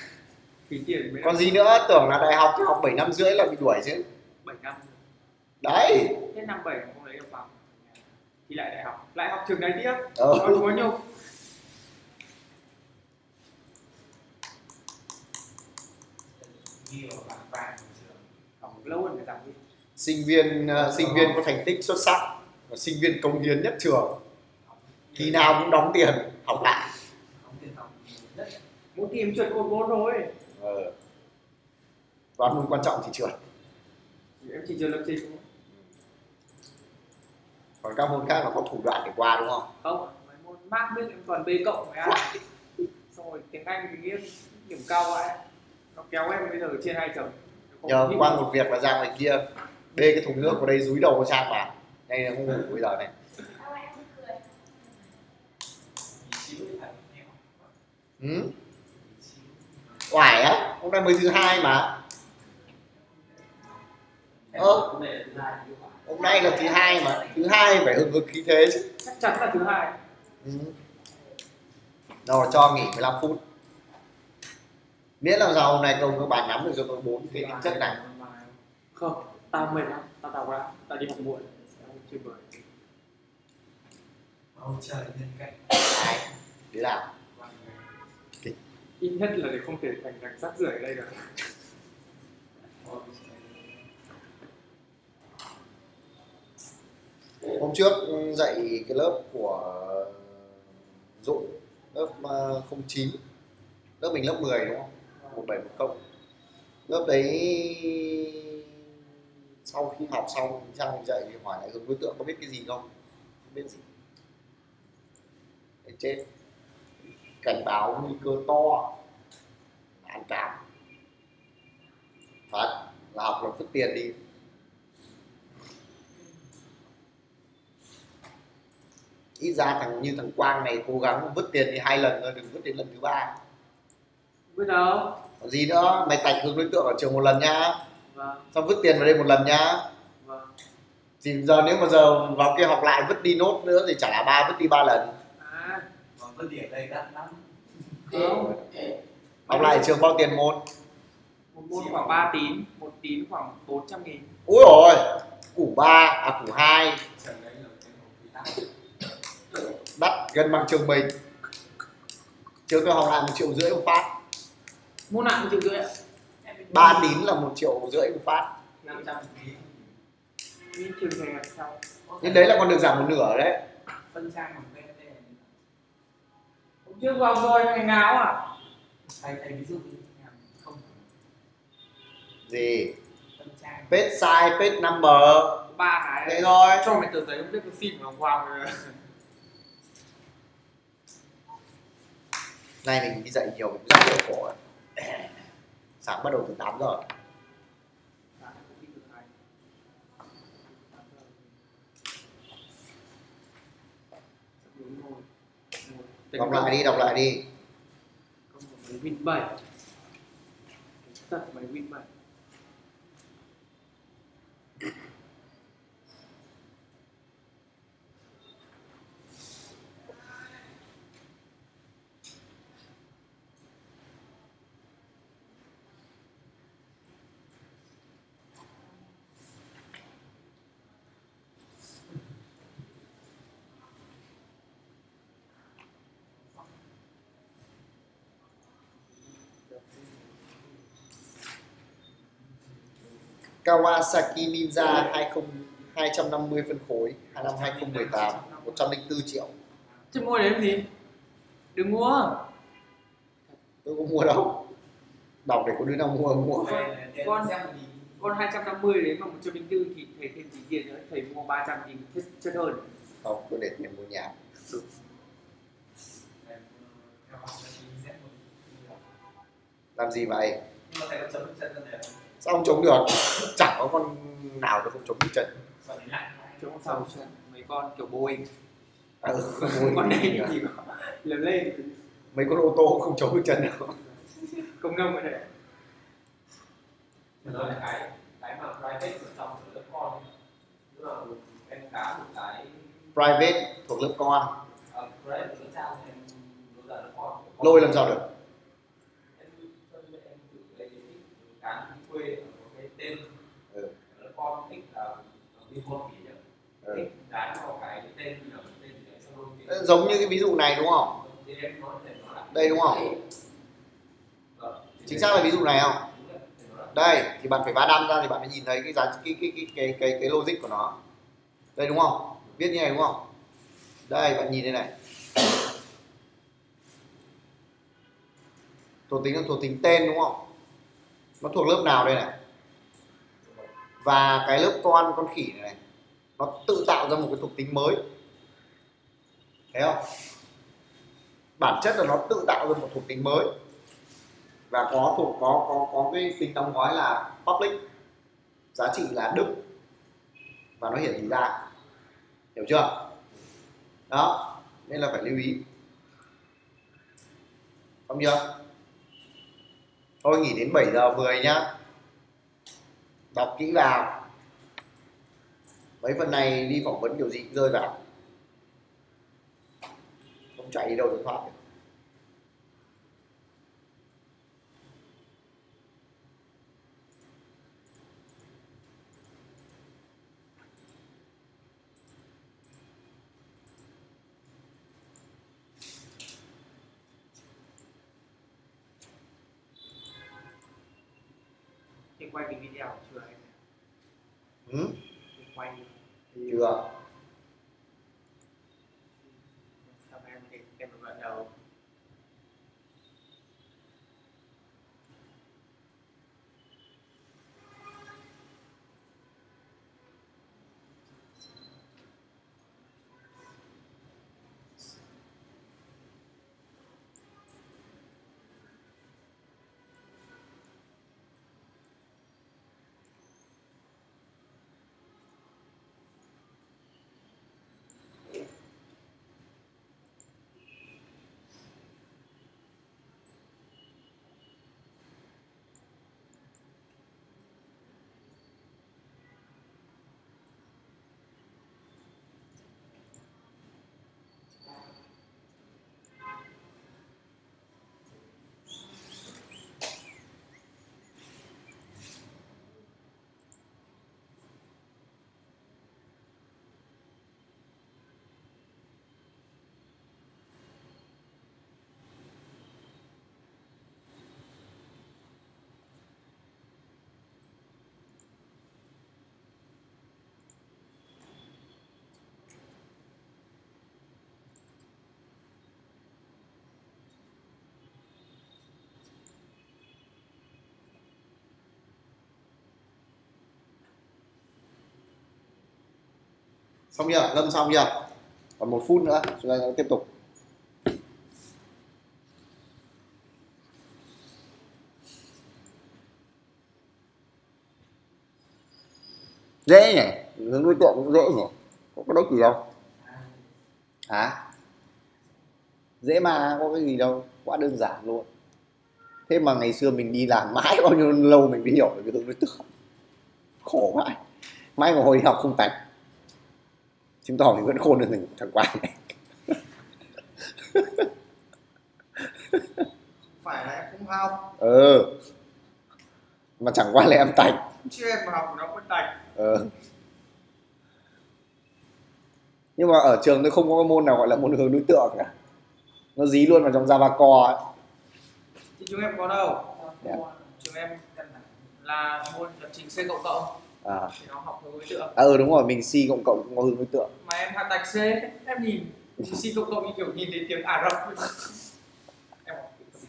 Phí tiền mấy còn gì nữa? Tưởng là đại học thì học 7 năm rưỡi là bị đuổi chứ. 7 năm đấy. Hết năm 7 không lấy được bằng thì lại đại học. Lại học trường đấy tiếp ờ. còn có nhục lâu hơn đi sinh viên ờ, sinh viên có thành tích xuất sắc và sinh viên công hiến nhất trường. Kỳ nào cũng đóng tiền học lại. Muốn tìm trượt cột bốn thôi. Ờ. toán môn quan trọng thì trượt. Thì em chỉ trượt lập trình còn các môn khác là có thủ đoạn để qua đúng không? Không mấy môn mác biết em toàn b cộng với a xong rồi tiếng anh thì nghĩa điểm cao vậy nó kéo em bây giờ trên hai chấm. Nhờ qua một việc là ra ngoài kia bê cái thùng nước vào đây dúi đầu của trang vào đây là không ngủ bây giờ này. Ừ? oải á hôm nay mới thứ hai mà. Ờ. hôm nay là thứ hai mà. Thứ hai phải hừng hực khí thế chứ. Chắc chắn là thứ hai. Ừ. rồi cho nghỉ 15 phút. Miễn làm sao hôm nay công các bạn nắm được cho tôi bốn cái tính chất này. Không tao mệt lắm tao đọc lắm tao đi học muộn tao chưa bời. Bầu trời nhân cách đi làm. Vâng. ít nhất là để không thể thành thành rác rưởi ở đây được bầu trời hôm trước dạy cái lớp của Dũng, lớp ờ, 09 lớp mình lớp 10 đúng không? 1710 lớp đấy, sau khi học xong sang dạy thì hỏi lại hướng đối tượng có biết cái gì không? Không biết gì. Để chết. Cảnh báo nguy cơ to. An cảm. Thật là học lập tức tiền đi. ít ra thằng như thằng quang này cố gắng vứt tiền thì hai lần rồi đừng vứt đến lần thứ ba. Vứt đâu? Còn gì nữa? Mày tạch hướng đối tượng ở trường một lần nhá. Vâng. xong vứt tiền vào đây một lần nhá. Vâng. thì giờ nếu mà giờ vào kia học lại vứt đi nốt nữa thì chả là ba vứt đi ba lần. À, còn vứt điểm đây đắt lắm. Không. Học lại trường bao tiền một? Một môn khoảng 3 tín một tín khoảng 400 nghìn. Ui rồi củ ba à củ hai đắt gần bằng trường mình. Trường tôi học lại một triệu rưỡi một phát. Môn nào cũng chịu rưỡi ạ. Ba tín là một triệu rưỡi một phát. Năm trăm. Quý như trường này là sao? Nhưng đấy là còn được giảm một nửa đấy. Phân trang bằng hôm trước vào rồi ngày nào à? Thầy thầy ví dụ không. Gì? Phân trang. Page size page number. Ba cái. Thế thôi. Cho mày tờ giấy không biết cái phim của Hoàng rồi nay mình đi dạy nhiều, mình rất nhiều khổ [clears throat] sáng bắt đầu từ 8 giờ. Đọc lại đi, đọc lại đi. Win 7 Tật máy Win 7 Kawasaki Ninja 20 250 phân khối năm 2018 104 triệu. Chứ mua để làm gì? Đừng mua. Tôi không mua đâu. Đọc để có đứa nào mua mua. Con- Con 250 đấy mà 104 thì thầy thêm tí tiền nữa Thầy mua 300 thì chất, chất hơn. Không tôi để tiền mua nhà. Làm gì vậy? Nhưng mà thầy có chấm chân này không? Sao không chống được? [coughs] Chẳng có con nào nó không chống được trận. Sao đến lại Chống chuyện mấy con kiểu Boeing ừ, [laughs] Con này thì có lớn lên. Mấy con ô tô không chống được chân đâu. [laughs] Công nông rồi đấy nó là cái cái mà private ở trong lớp con tức là em cá một cái private thuộc lớp con. Sao lớp con. Lôi làm sao được em em tự lấy cái cá đi quê ở một cái tên Ừ. lớp con thích là đi con kỷ niệm ừ. thích dán vào cái tên như là tên gì đấy xong rồi thì- Ừ. Giống như cái ví dụ này đúng không? Đây đúng không? Chính xác là ví dụ này không? Đây, thì bạn phải vá đam ra thì bạn mới nhìn thấy cái giá, cái cái cái cái cái cái logic của nó. Đây đúng không? Viết như này đúng không? Đây, bạn nhìn đây này. Thuộc tính là thuộc tính tên đúng không? Nó thuộc lớp nào đây này? Và cái lớp con con khỉ này, nó tự tạo ra một cái thuộc tính mới. Thấy không? Bản chất là nó tự tạo ra một thuộc tính mới. Và có thuộc có có có cái tính đóng gói là public. Giá trị là đức. Và nó hiển thị ra. Hiểu chưa? Đó nên là phải lưu ý. Không chưa? Thôi nghỉ đến 7 giờ 10 nhá đọc kỹ vào. Mấy phần này đi phỏng vấn kiểu gì cũng rơi vào. Không chạy đi đâu rồi thoát được Thì quay cái video chưa anh? ừ? Thì quay thì xong chưa? Lâm xong chưa? Còn một phút nữa, chúng ta sẽ tiếp tục. Dễ nhỉ? Hướng đối tượng cũng dễ nhỉ? Có cái đấy gì đâu. Hả? Dễ mà, có cái gì đâu. Quá đơn giản luôn. Thế mà ngày xưa mình đi làm mãi bao nhiêu lâu mình mới hiểu được cái hướng đối tượng. Khổ mãi mai mà hồi học không tạch chứng tỏ mình vẫn khôn hơn thằng thằng quang [laughs] này phải là em không học ừ. Mà chẳng qua là em tạch. Chứ em mà học nó có tạch. Ừ. nhưng mà ở trường tôi không có cái môn nào gọi là môn hướng đối tượng cả. Nó dí luôn vào trong Java Core ấy. thì chúng em có đâu. Dạ. chúng em là môn lập trình C cộng cộng à. thì nó học hướng đối tượng. À ừ đúng rồi mình C cộng cộng cũng có hướng đối tượng. Mà em hạ tạch C em nhìn C cộng cộng như kiểu nhìn thấy tiếng Ả Rập. Em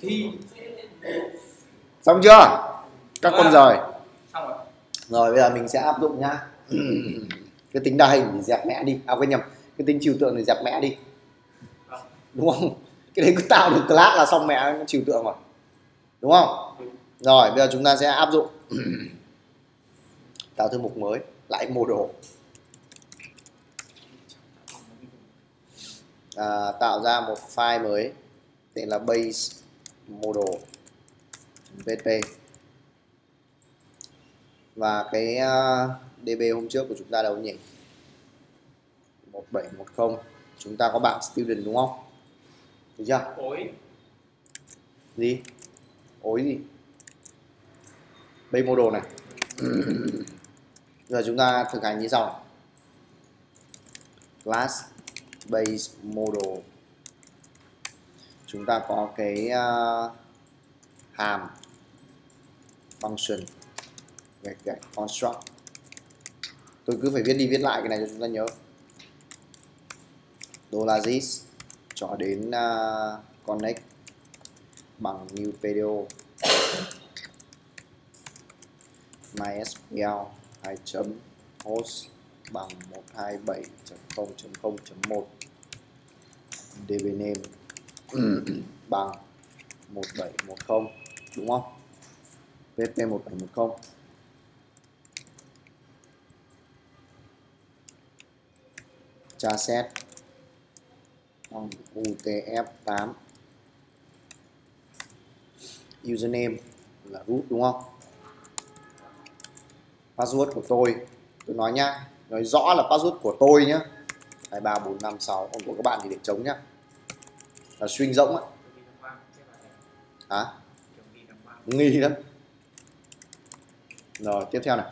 thi. xong chưa? Các con Vâng. rời. Xong rồi. Rồi bây giờ mình sẽ áp dụng nhá. [coughs] Cái tính đa hình thì dẹp mẹ đi. À quên nhầm cái tính trừu tượng thì dẹp mẹ đi. Vâng. đúng không? Cái đấy cứ tạo được class là xong mẹ nó trừu tượng rồi. Đúng không? Rồi bây giờ chúng ta sẽ áp dụng tạo thư mục mới lại model à, tạo ra một file mới tên là base model php và cái uh, DB hôm trước của chúng ta đâu nhỉ? 1710 chúng ta có bạn student đúng không? Được chưa? Ối. Gì? Ối gì? Base model này [laughs] giờ chúng ta thực hành như sau. Class base model. Chúng ta có cái uh, hàm function. Gạch gạch construct. Tôi cứ phải viết đi viết lại cái này cho chúng ta nhớ. Dollar this cho đến uh, connect bằng new PDO [coughs] MySQL. 2 chấm host bằng 127.0.0.1 DB name bằng 1710 đúng không? PHP 1710 tra xét. Bằng UTF-8 username là root đúng không password của tôi. Tôi nói nhá, nói rõ là password của tôi nhá. 23456 còn của các bạn thì để trống nhá. Là string rỗng á. Hả? Nghi lắm. Rồi, tiếp theo này.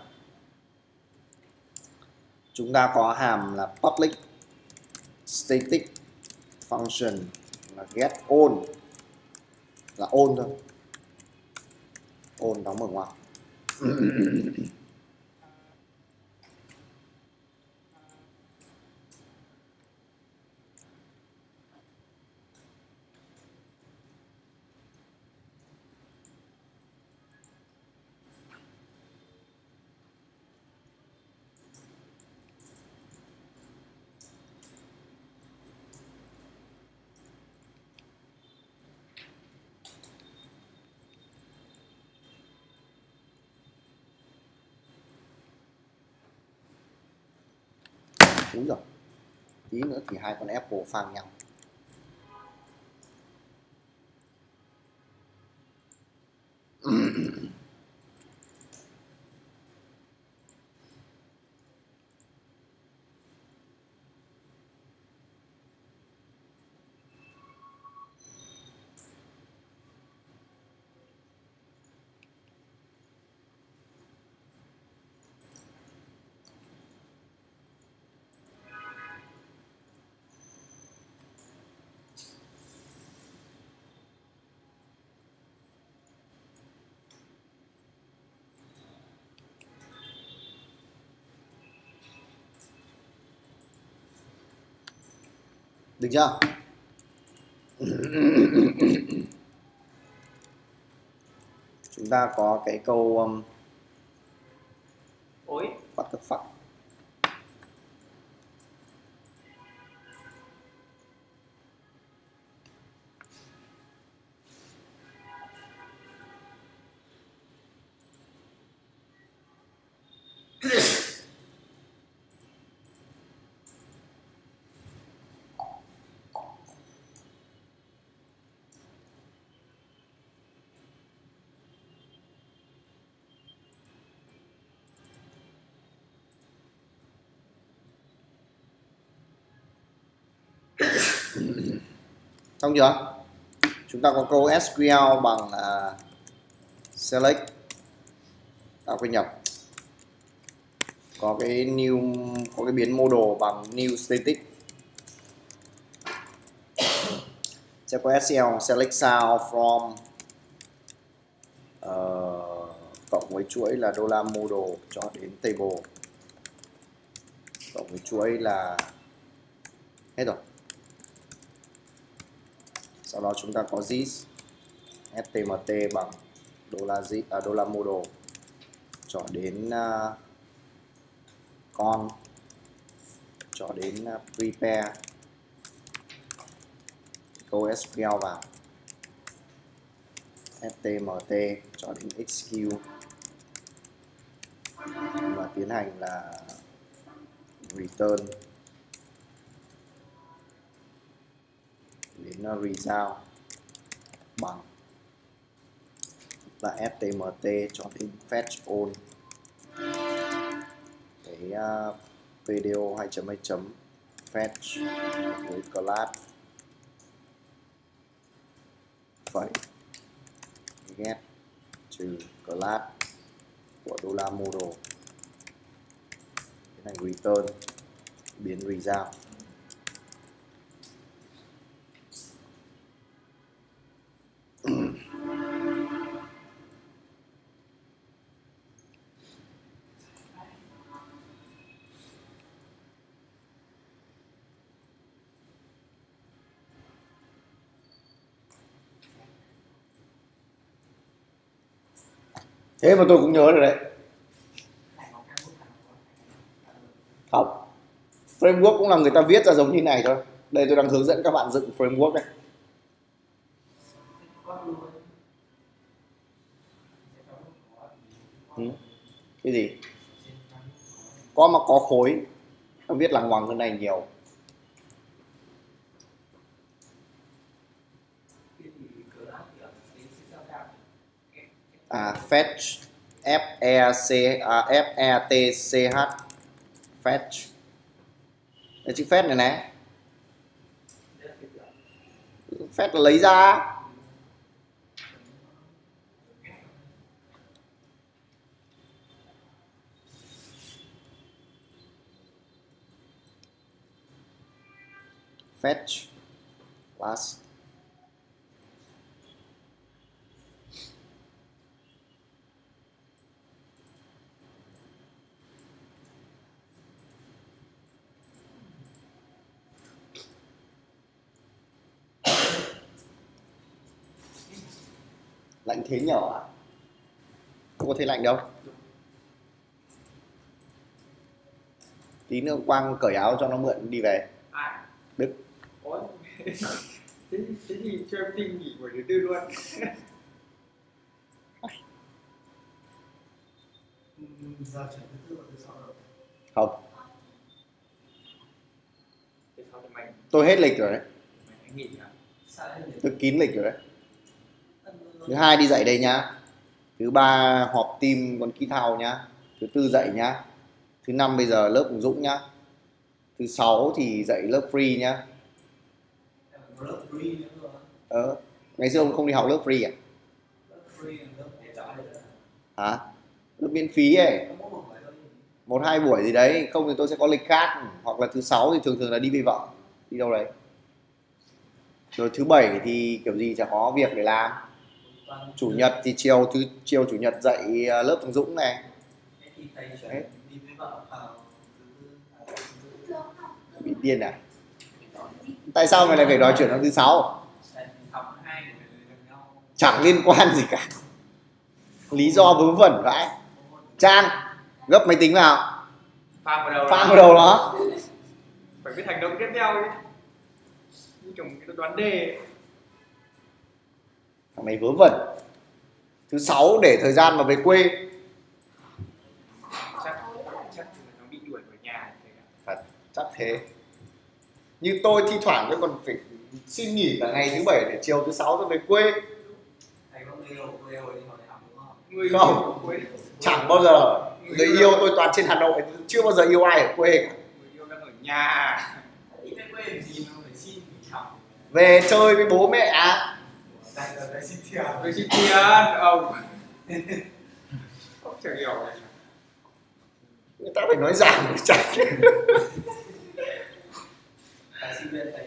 Chúng ta có hàm là public static function là get on. Là on thôi. On đóng mở ngoặc [laughs] đúng rồi. Tí nữa thì hai con Apple phang nhau. Được chưa? Chúng ta có cái câu um, ối what the fuck xong chưa? Chúng ta có câu SQL bằng uh, select. À quên nhập có cái new có cái biến model bằng new static. Sẽ có SQL select sao from uh, cộng với chuỗi là đô la model cho đến table. Cộng với chuỗi là hết rồi sau đó chúng ta có this stmt bằng đô la z à, đô la model cho đến uh, con. Cho đến uh, prepare. Câu SQL vào. Stmt cho đến execute và tiến hành là return. Đến uh, result bằng là ftmt cho đến fetch all cái uh, video 2 chấm 2 chấm fetch với class phẩy get trừ class của đô la model cái này return biến result thế mà tôi cũng nhớ rồi đấy. Không framework cũng là người ta viết ra giống như này thôi. Đây tôi đang hướng dẫn các bạn dựng framework đây. Ừ. cái gì? Có mà có khối. Nó viết lằng ngoằng hơn này nhiều. À, fetch f e c à, f e t c h. Fetch. Đây, chữ fetch này này fetch là lấy ra. Fetch last. Lạnh thế nhỏ à? Không có thấy lạnh đâu. Tí nữa quang cởi áo cho nó mượn đi về. Ai đức. [laughs] Thế, thế thì cho em xin nghỉ buổi thứ tư luôn. [laughs] Không. Thế sao thì mày tôi hết lịch rồi đấy. À? Sao lại để tôi kín lịch rồi đấy thứ hai đi dạy đây nhá. Thứ ba họp team con kỹ thao nhá. Thứ tư dạy nhá. Thứ năm bây giờ lớp cùng dũng nhá. Thứ sáu thì dạy lớp free nhá. Ờ ngày xưa ông không đi học lớp free à? Lớp hả? Lớp miễn phí ấy. Một hai buổi gì đấy, không thì tôi sẽ có lịch khác. Hoặc là thứ sáu thì thường thường là đi với vợ. Đi đâu đấy? Rồi thứ bảy thì kiểu gì chả có việc để làm chủ nhật thì chiều thứ chiều chủ nhật dạy ờ, lớp thằng dũng này. Đấy. à, bị điên à? Tại sao mày lại phải đòi chuyển sang thứ sáu? Chẳng liên quan gì cả. Lý do vớ vẩn vãi. Trang gấp máy tính vào. Phang vào đầu phang vào đầu nó phải biết hành động tiếp theo chứ. Như kiểu cái đoán đề thằng này vớ vẩn. Thứ sáu để thời gian mà về quê. Chắc chắc nó bị đuổi khỏi nhà thế à? thật chắc thế. Như tôi thi thoảng tôi còn phải xin nghỉ cả ngày thứ bảy để chiều thứ sáu tôi về quê. Người không? Chẳng bao giờ. Người yêu tôi toàn trên hà nội chưa bao giờ yêu ai ở quê cả. Người yêu đang ở nhà. Đi về quê làm gì mà phải xin nghỉ học? Về chơi với bố mẹ. đây là tiền với chị tiền ông. Không chẳng hiểu. Này người ta phải nói giảng mới chắc thầy sinh viên thầy thầy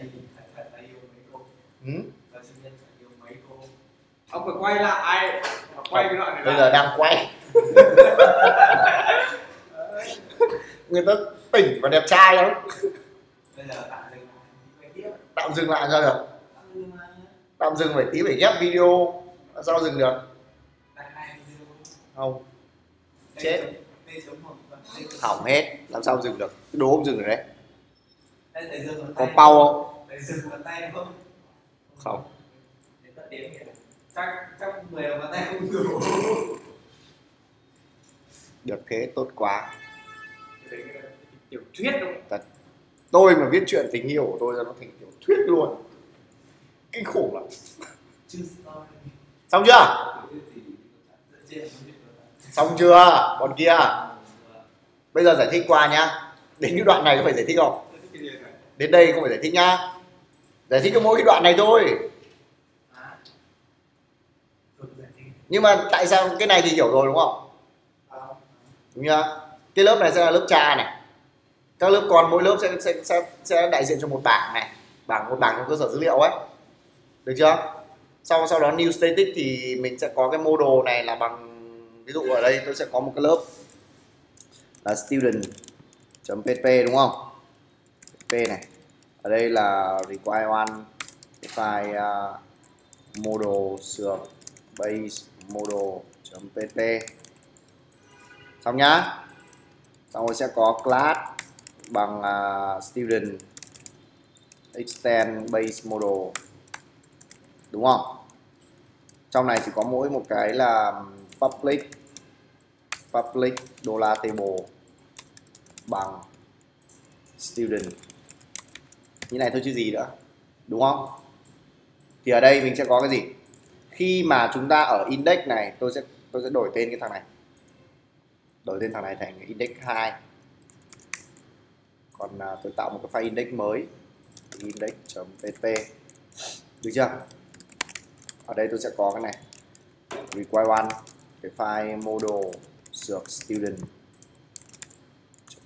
thầy thầy yêu mấy cô. Ừ? thầy sinh viên thầy yêu mấy cô. Ông phải quay lại. Mà quay cái đoạn này bây lại. giờ đang quay. [laughs] Người ta tỉnh và đẹp trai lắm. Bây giờ tạm dừng lại. Tạm dừng lại sao được tạm dừng mà tạm dừng phải tí phải ghép video. Sao dừng được? Không. Chết. hỏng hết. Làm sao dừng được? Cái đố ông dừng rồi đấy. Có pau không? Không. Không chắc chắc mười tay không đủ được thế tốt quá. Tiểu thuyết đúng không? tôi mà viết chuyện tình yêu của tôi ra nó thành tiểu thuyết luôn kinh khủng lắm. Xong. Chưa? Xong chưa? Còn kia. Bây giờ giải thích qua nhá. Đến cái đoạn này có phải giải thích không? Đến đây không phải giải thích nhá. Giải thích có mỗi cái đoạn này thôi. Nhưng mà tại sao cái này thì hiểu rồi đúng không? Đúng chưa? Cái lớp này sẽ là lớp cha này. Các lớp con mỗi lớp sẽ sẽ sẽ, sẽ đại diện cho một bảng này. Bảng một bảng trong cơ sở dữ liệu ấy được chưa? Sau sau đó new static thì mình sẽ có cái mô đồ này là bằng ví dụ ở đây tôi sẽ có một cái lớp là student .pp đúng không? P này. Ở đây là require one file uh, model sược base model .pp xong nhá. Xong rồi sẽ có class bằng uh, student extend base model đúng không? Trong này chỉ có mỗi một cái là public public dollar table bằng student. Như này thôi chứ gì nữa đúng không? Thì ở đây mình sẽ có cái gì? Khi mà chúng ta ở index này tôi sẽ tôi sẽ đổi tên cái thằng này. Đổi tên thằng này thành index 2 còn à, tôi tạo một cái file index mới index.pp được chưa? Ở đây tôi sẽ có cái này. Require one, cái file model sược student.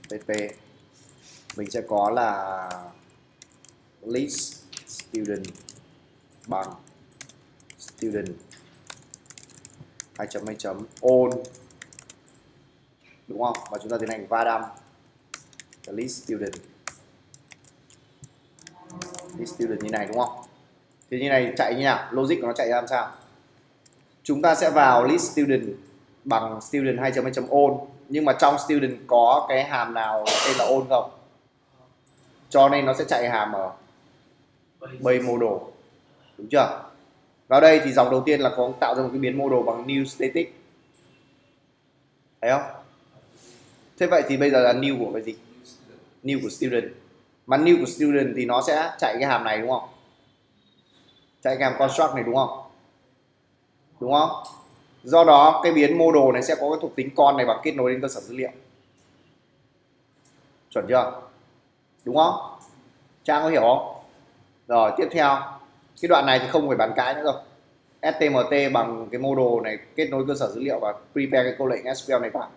Pp mình sẽ có là list student bằng student. Hai chấm hai chấm on đúng không? Và chúng ta tiến hành va list student. List student như này, đúng không? Thì như này, chạy như nào? Logic của nó chạy ra làm sao? Chúng ta sẽ vào list student bằng student 2 chấm 2 chấm on nhưng mà trong student có cái hàm nào tên là on không? Cho nên nó sẽ chạy hàm ở base model đúng chưa? Vào đây thì dòng đầu tiên là có tạo ra một cái biến model bằng new static. Thấy không? Thế vậy thì bây giờ là new của cái gì? New của student. Mà new của student thì nó sẽ chạy cái hàm này đúng không? Chạy cái hàm construct này, đúng không? Đúng không? Do đó, cái biến model này sẽ có cái thuộc tính con này bằng kết nối đến cơ sở dữ liệu. Chuẩn chưa? Đúng không? Trang có hiểu không? Rồi, tiếp theo. Cái đoạn này thì không phải bàn cãi nữa rồi. STMT bằng cái model này kết nối cơ sở dữ liệu và prepare cái câu lệnh SQL này vào.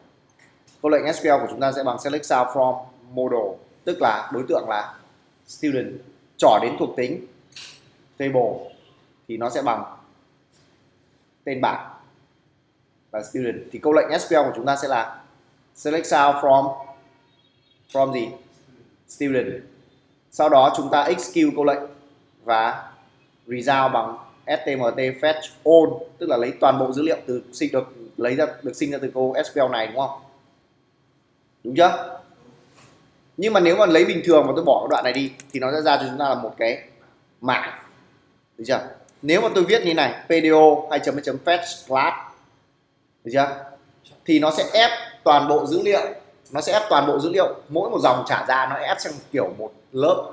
Câu lệnh SQL của chúng ta sẽ bằng select sao from model, tức là đối tượng là student trỏ đến thuộc tính table thì nó sẽ bằng tên bảng. Và student, thì câu lệnh SQL của chúng ta sẽ là select sao from from gì? Student. Sau đó chúng ta execute câu lệnh và result bằng stmt fetch all, tức là lấy toàn bộ dữ liệu từ sinh được, lấy ra, được sinh ra từ câu SQL này, đúng không? Đúng chưa? Nhưng mà nếu mà lấy bình thường mà tôi bỏ cái đoạn này đi, thì nó sẽ ra cho chúng ta là một cái mạng được chưa? Nếu mà tôi viết như này pdo 2 chấm chấm fetch class, được chưa? Thì nó sẽ ép toàn bộ dữ liệu, nó sẽ ép toàn bộ dữ liệu. Mỗi một dòng trả ra nó ép sang kiểu một lớp.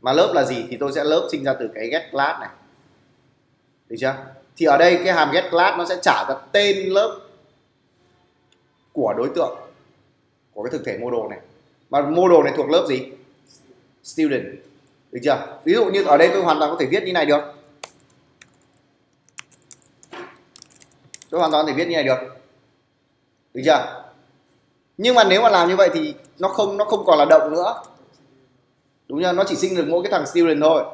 Mà lớp là gì thì tôi sẽ lớp sinh ra từ cái get class này. Được chưa? Thì ở đây cái hàm get class nó sẽ trả ra tên lớp của đối tượng, của cái thực thể mô đồ này. Mà mô đồ này thuộc lớp gì? Student. Được chưa? Ví dụ như ở đây tôi hoàn toàn có thể viết như này được. Tôi hoàn toàn có thể viết như này được. Được chưa? Nhưng mà nếu mà làm như vậy thì nó không nó không còn là động nữa. Đúng chưa? Nó chỉ sinh được mỗi cái thằng student thôi.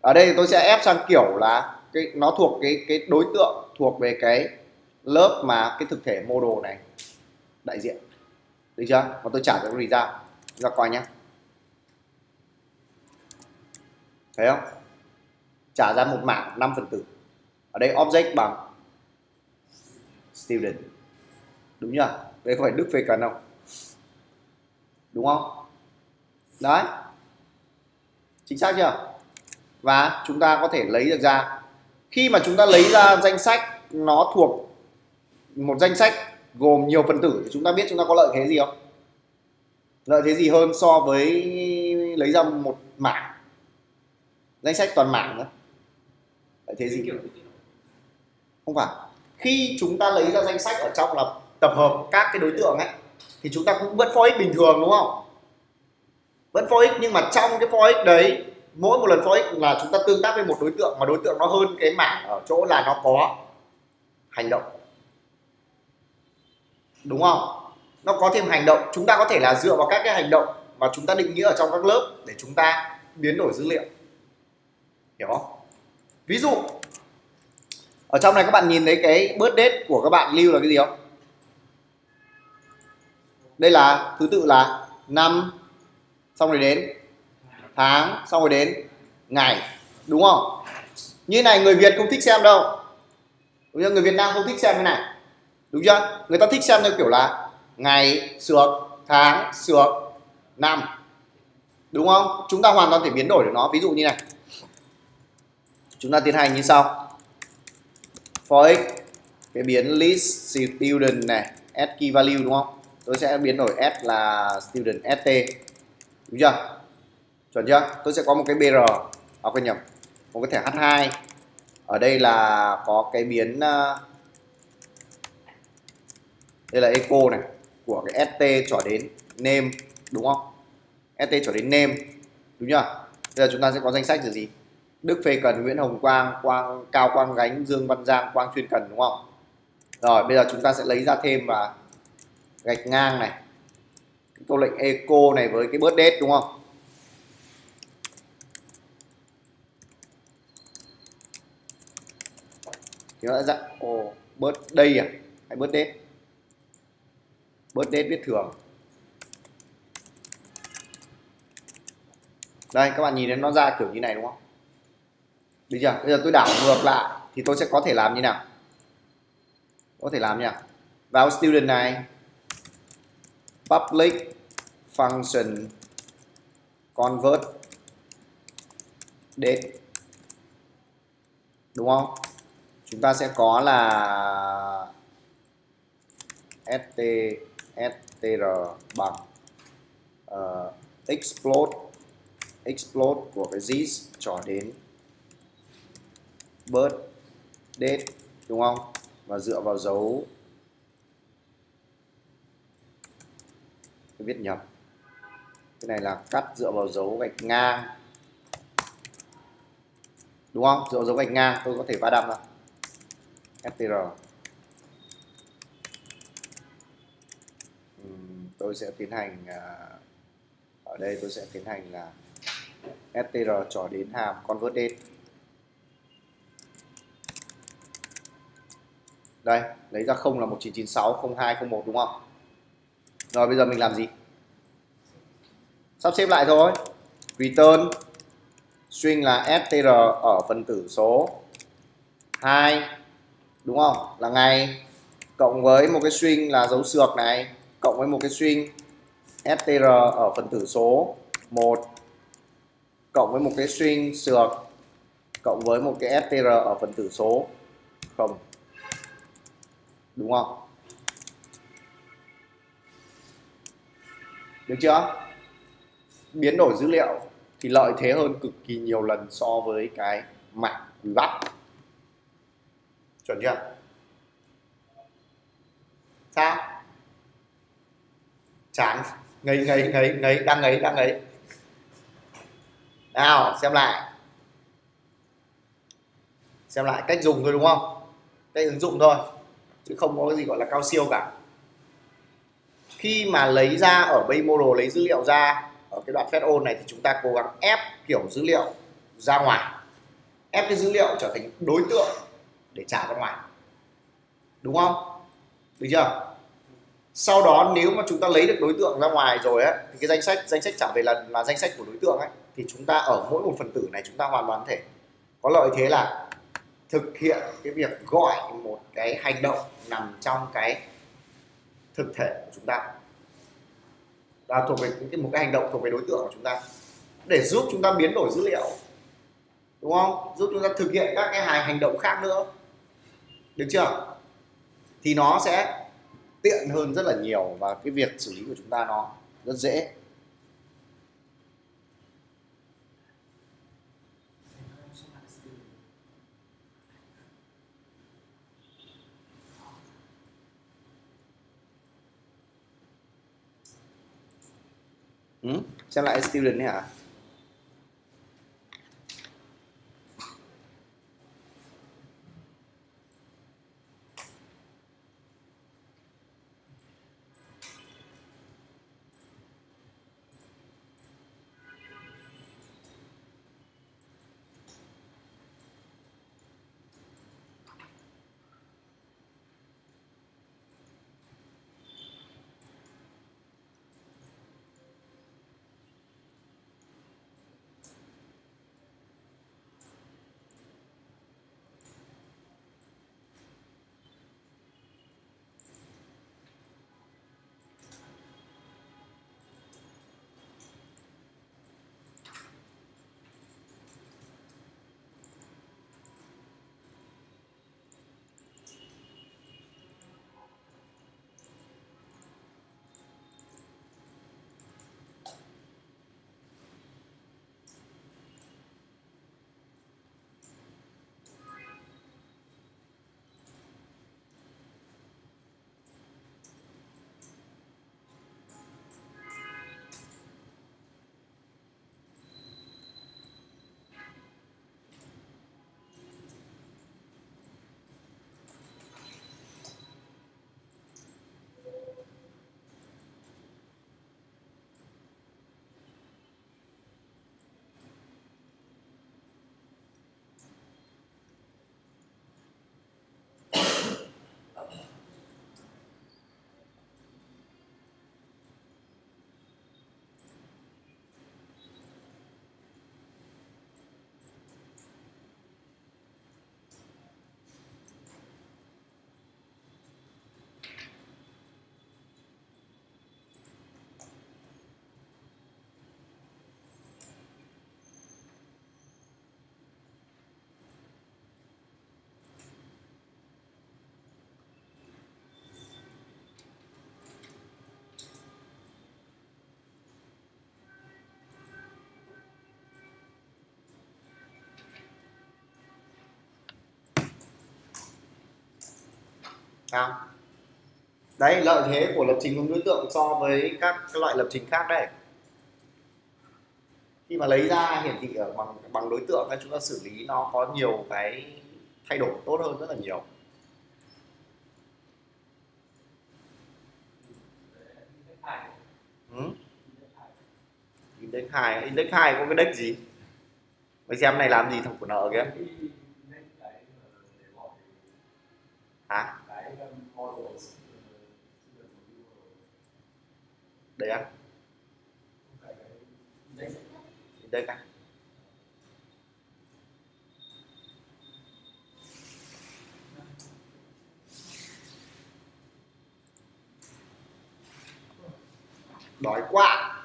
Ở đây tôi sẽ ép sang kiểu là cái, nó thuộc cái cái đối tượng thuộc về cái lớp mà cái thực thể model này. Đại diện. Được chưa? Và tôi trả cho nó ra ra coi nhé. Thấy không? Trả ra một mảng 5 phần tử. Ở đây object bằng student đúng chưa đây có phải đức phê cần không đúng không? Đấy. Chính xác chưa? Và chúng ta có thể lấy được ra. Khi mà chúng ta lấy ra danh sách nó thuộc một danh sách gồm nhiều phần tử thì chúng ta biết chúng ta có lợi thế gì không? Lợi thế gì hơn so với lấy ra một mảng? Danh sách toàn mảng nữa. Lợi thế gì? Không phải khi chúng ta lấy ra danh sách ở trong là tập hợp các cái đối tượng ấy, thì chúng ta cũng vẫn for x bình thường, đúng không? Vẫn for x nhưng mà trong cái for x đấy, mỗi một lần for x là chúng ta tương tác với một đối tượng mà đối tượng nó hơn cái mảng ở chỗ là nó có hành động. Đúng không? Nó có thêm hành động. Chúng ta có thể là dựa vào các cái hành động mà chúng ta định nghĩa ở trong các lớp để chúng ta biến đổi dữ liệu. Hiểu không? Ví dụ ở trong này các bạn nhìn thấy cái birthday của các bạn lưu là cái gì không? Đây là, thứ tự là năm, xong rồi đến, tháng, xong rồi đến, ngày, đúng không? Như này người Việt không thích xem đâu. Đúng chưa người Việt Nam không thích xem cái này. Đúng chưa? Người ta thích xem theo kiểu là ngày, sược, tháng, sược, năm. Đúng không? Chúng ta hoàn toàn thể biến đổi được nó. Ví dụ như này. Chúng ta tiến hành như sau for x cái biến list student này, s key value đúng không? Tôi sẽ biến đổi s là student st đúng chưa? Chuẩn chưa? Tôi sẽ có một cái br à quên nhầm. Một cái thẻ h2 ở đây là có cái biến ờ, đây là echo này, của cái st trở đến name, đúng không? St trở đến name. Đúng chưa? Bây giờ chúng ta sẽ có danh sách là gì? Đức Phê Cần, Nguyễn Hồng Quang, Quang Cao Quang Gánh, Dương Văn Giang, Quang Chuyên Cần đúng không? Rồi bây giờ chúng ta sẽ lấy ra thêm và gạch ngang này. Cái câu lệnh ECO này với cái bớt đét đúng không? Thì nó đã dặn, ồ bớt đây à hay bớt đét, Bớt đét viết thường. Đây các bạn nhìn thấy nó ra kiểu như này đúng không? Được chưa? Bây giờ tôi đảo ngược lại thì tôi sẽ có thể làm như nào? Có thể làm như nào? Vào student này public function convert date đúng không? Chúng ta sẽ có là st str bằng uh, explode explode của cái this cho đến birth date đúng không? Và dựa vào dấu tôi viết nhầm. Cái này là cắt dựa vào dấu gạch ngang. Đúng không? Dựa vào dấu gạch ngang, tôi có thể va đâm ra str ừ, tôi sẽ tiến hành à, ở đây tôi sẽ tiến hành là str cho đến hàm convert date đây, lấy ra không là 1996 0201 đúng không? Rồi, bây giờ mình làm gì? Sắp xếp lại thôi. Return, string là str ở phần tử số 2 đúng không? Là ngày. Cộng với một cái string là dấu sược này. Cộng với một cái string str ở phần tử số 1 cộng với một cái string sược cộng với một cái str ở phần tử số 0 đúng không? Được chưa? Biến đổi dữ liệu thì lợi thế hơn cực kỳ nhiều lần so với cái mạng quý bắt chuẩn chưa? Sao chán. Ngấy ngấy ngấy ngấy, đang ngấy đang ngấy. Nào, xem lại. Xem lại cách dùng thôi, đúng không? Cách ứng dụng thôi chứ không có cái gì gọi là cao siêu cả. Khi mà lấy ra ở bay model lấy dữ liệu ra ở cái đoạn phép ôn này thì chúng ta cố gắng ép kiểu dữ liệu ra ngoài. Ép cái dữ liệu trở thành đối tượng để trả ra ngoài. Đúng không? Được chưa? Sau đó nếu mà chúng ta lấy được đối tượng ra ngoài rồi ấy, thì cái danh sách danh sách trả về là là danh sách của đối tượng ấy thì chúng ta ở mỗi một phần tử này chúng ta hoàn toàn thể. Có lợi thế là thực hiện cái việc gọi một cái hành động nằm trong cái thực thể của chúng ta. Là thuộc về cái một cái hành động thuộc về đối tượng của chúng ta. Để giúp chúng ta biến đổi dữ liệu. Đúng không? Giúp chúng ta thực hiện các cái hành hành động khác nữa. Được chưa? Thì nó sẽ tiện hơn rất là nhiều và cái việc xử lý của chúng ta nó rất dễ. Ừ? xem lại student này hả à. đấy lợi thế của lập trình hướng đối tượng so với các, các loại lập trình khác đây khi mà lấy ra hiển thị ở bằng bằng đối tượng chúng ta xử lý nó có nhiều cái thay đổi tốt hơn rất là nhiều. Ừ? index 2 index 2 có cái deck gì? Mày xem này làm gì thằng của nợ kìa hả đây ăn. Đây cả đói quá.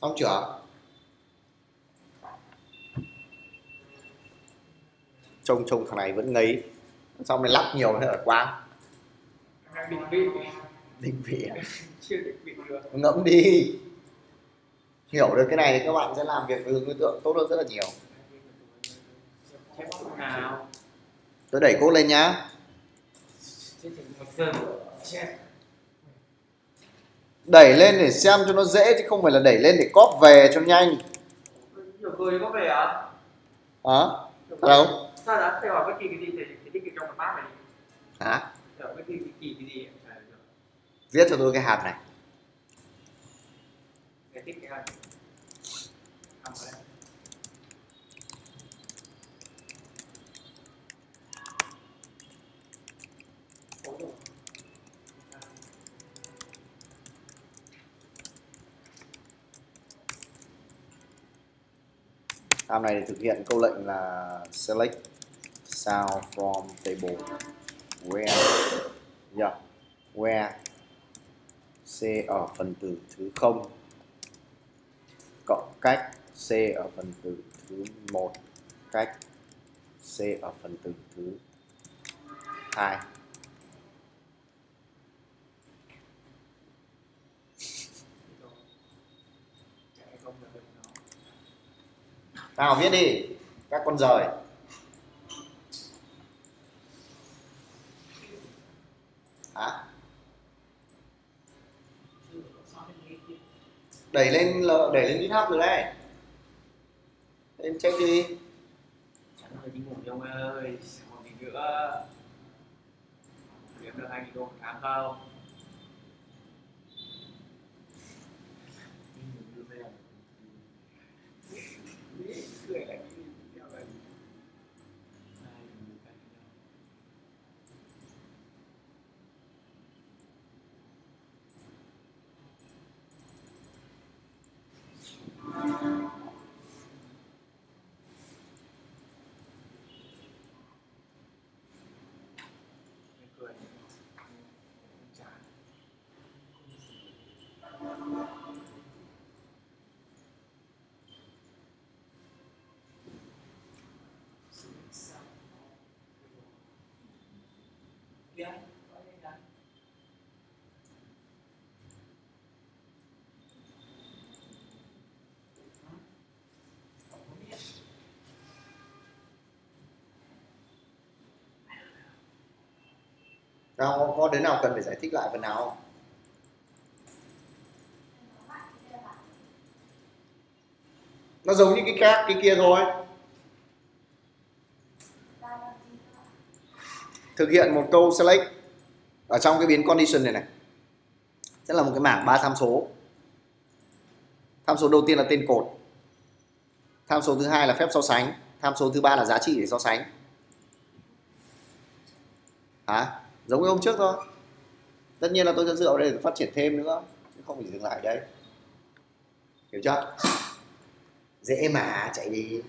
Xong chưa? Trông trông thằng này vẫn ngấy. Xong này lắp nhiều nữa ở quang định vị. Định vị à? chưa định vị được. Ngẫm đi. Hiểu được cái này thì các bạn sẽ làm việc với hướng đối tượng tốt hơn rất là nhiều. Tôi đẩy cốt lên nhá trên trình một giờ chép đẩy lên để xem cho nó dễ chứ không phải là đẩy lên để cóp về cho nhanh. Nhiều người có về à hả? Hello? người- sao đã thầy hỏi bất kỳ cái gì thì thích cái trong một bát này? Hả? Bất kỳ cái cái gì viết cho tôi cái hạt này. Cái này Tab này để thực hiện câu lệnh là select sound from table. Where? Yeah, where? C ở phần tử thứ 0 cộng cách C ở phần tử thứ 1 cách C ở phần tử thứ 2 nào viết đi. Các con rời. Hả? Đẩy lên l- đẩy lên GitHub rồi đấy em check đi. Chẳng hơi đi ngủ đi ông ơi, còn gì nữa. Kiếm được 2 đô một tháng không? Cười lại đi, theo lại đi. cười chán nào, có đứa nào cần phải giải thích lại phần nào không? Nó giống như cái khác, cái kia thôi. Thực hiện một câu select ở trong cái biến condition này này. Sẽ là một cái mảng ba tham số. Tham số đầu tiên là tên cột. Tham số thứ hai là phép so sánh. Tham số thứ ba là giá trị để so sánh. Hả? Giống như hôm trước thôi. Tất nhiên là tôi sẽ dựa vào đây để phát triển thêm nữa, chứ không phải dừng lại đấy hiểu chưa? Dễ mà, chạy đi.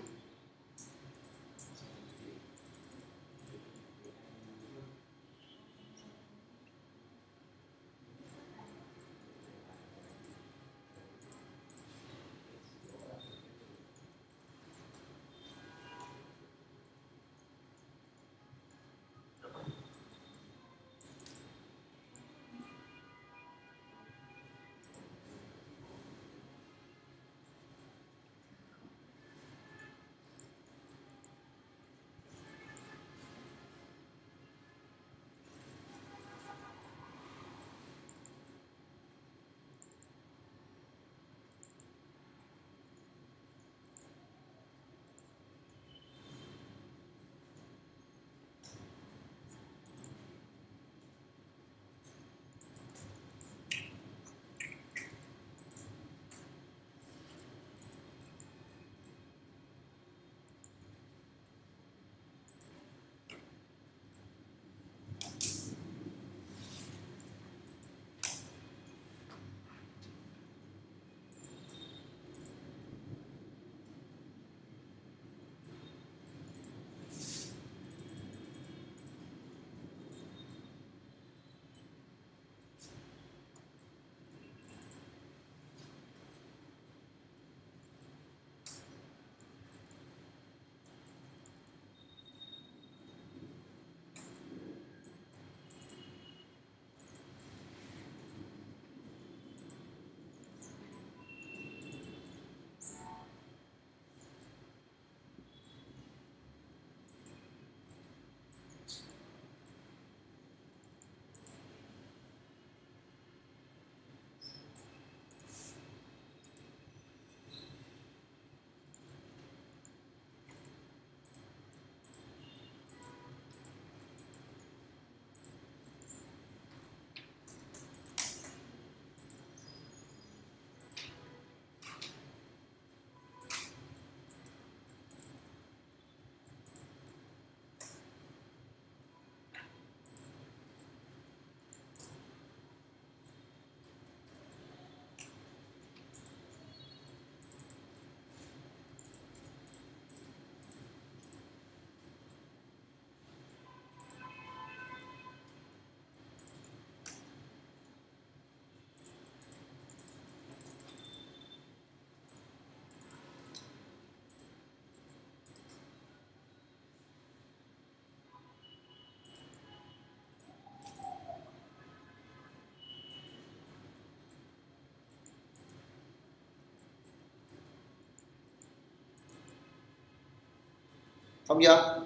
Không chưa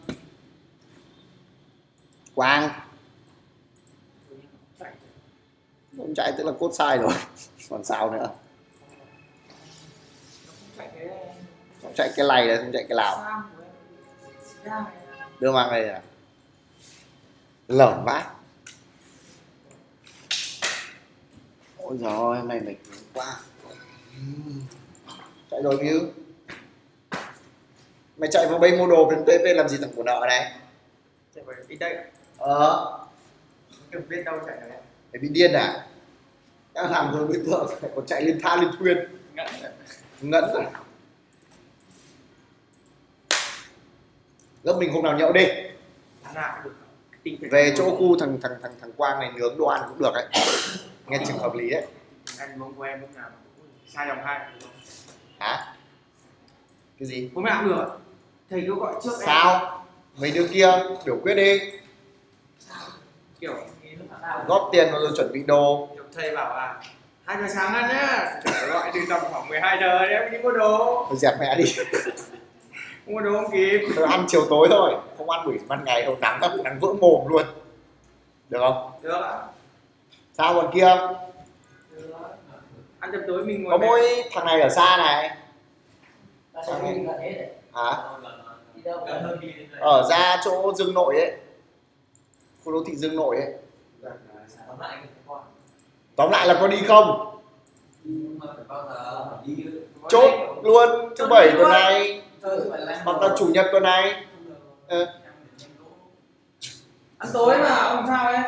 quang. Không chạy, tức là cốt sai rồi. [laughs] Còn sao nữa? Không chạy cái này là không chạy cái nào đưa mang đây là lởm vãi. Ôi giời ơi, hôm nay mình quá. Chạy rồi view mày chạy vào bay mua đồ bên PP làm gì thằng của nợ này? Chạy về đi đây ờ. Kiểu biết đâu chạy này mày bị điên à? Đang làm rồi bây giờ phải còn chạy lên tha lên thuyền. Ngã ngẫn rồi lớp mình hôm nào nhậu đi. Nào về chỗ khu thằng thằng thằng thằng Quang này nướng đồ ăn cũng được đấy nghe chừng hợp lý đấy anh mong quen lúc nào sai dòng hai hả? Cái gì? Bố mẹ cũng được thầy cứ gọi trước em. sao? Mấy đứa kia biểu quyết đi. Kiểu góp tiền vào rồi chuẩn bị đồ. Thầy bảo là hai giờ sáng ăn nhá. Trời gọi từ tầm khoảng 12 giờ đấy em đi mua đồ. Thôi dẹp mẹ đi. [laughs] Mua đồ không kịp. Thôi ăn chiều tối thôi không ăn buổi ban ngày đâu nắng lắm nắng vỡ mồm luôn. Được không? Được ạ. Sao còn kia? Được. ăn chậm tối mình ngồi có mỗi thằng này ở xa này. Ta sẽ đi là thế đấy. Hả? Đi đâu? gần hơn đi đến đây ở ra chỗ dương nội ấy. Khu đô thị dương nội ấy. Tóm lại là có đi không? Chốt luôn thứ bảy tuần này. Hoặc là chủ nhật tuần này. Ờ. ăn tối mà ông sao ấy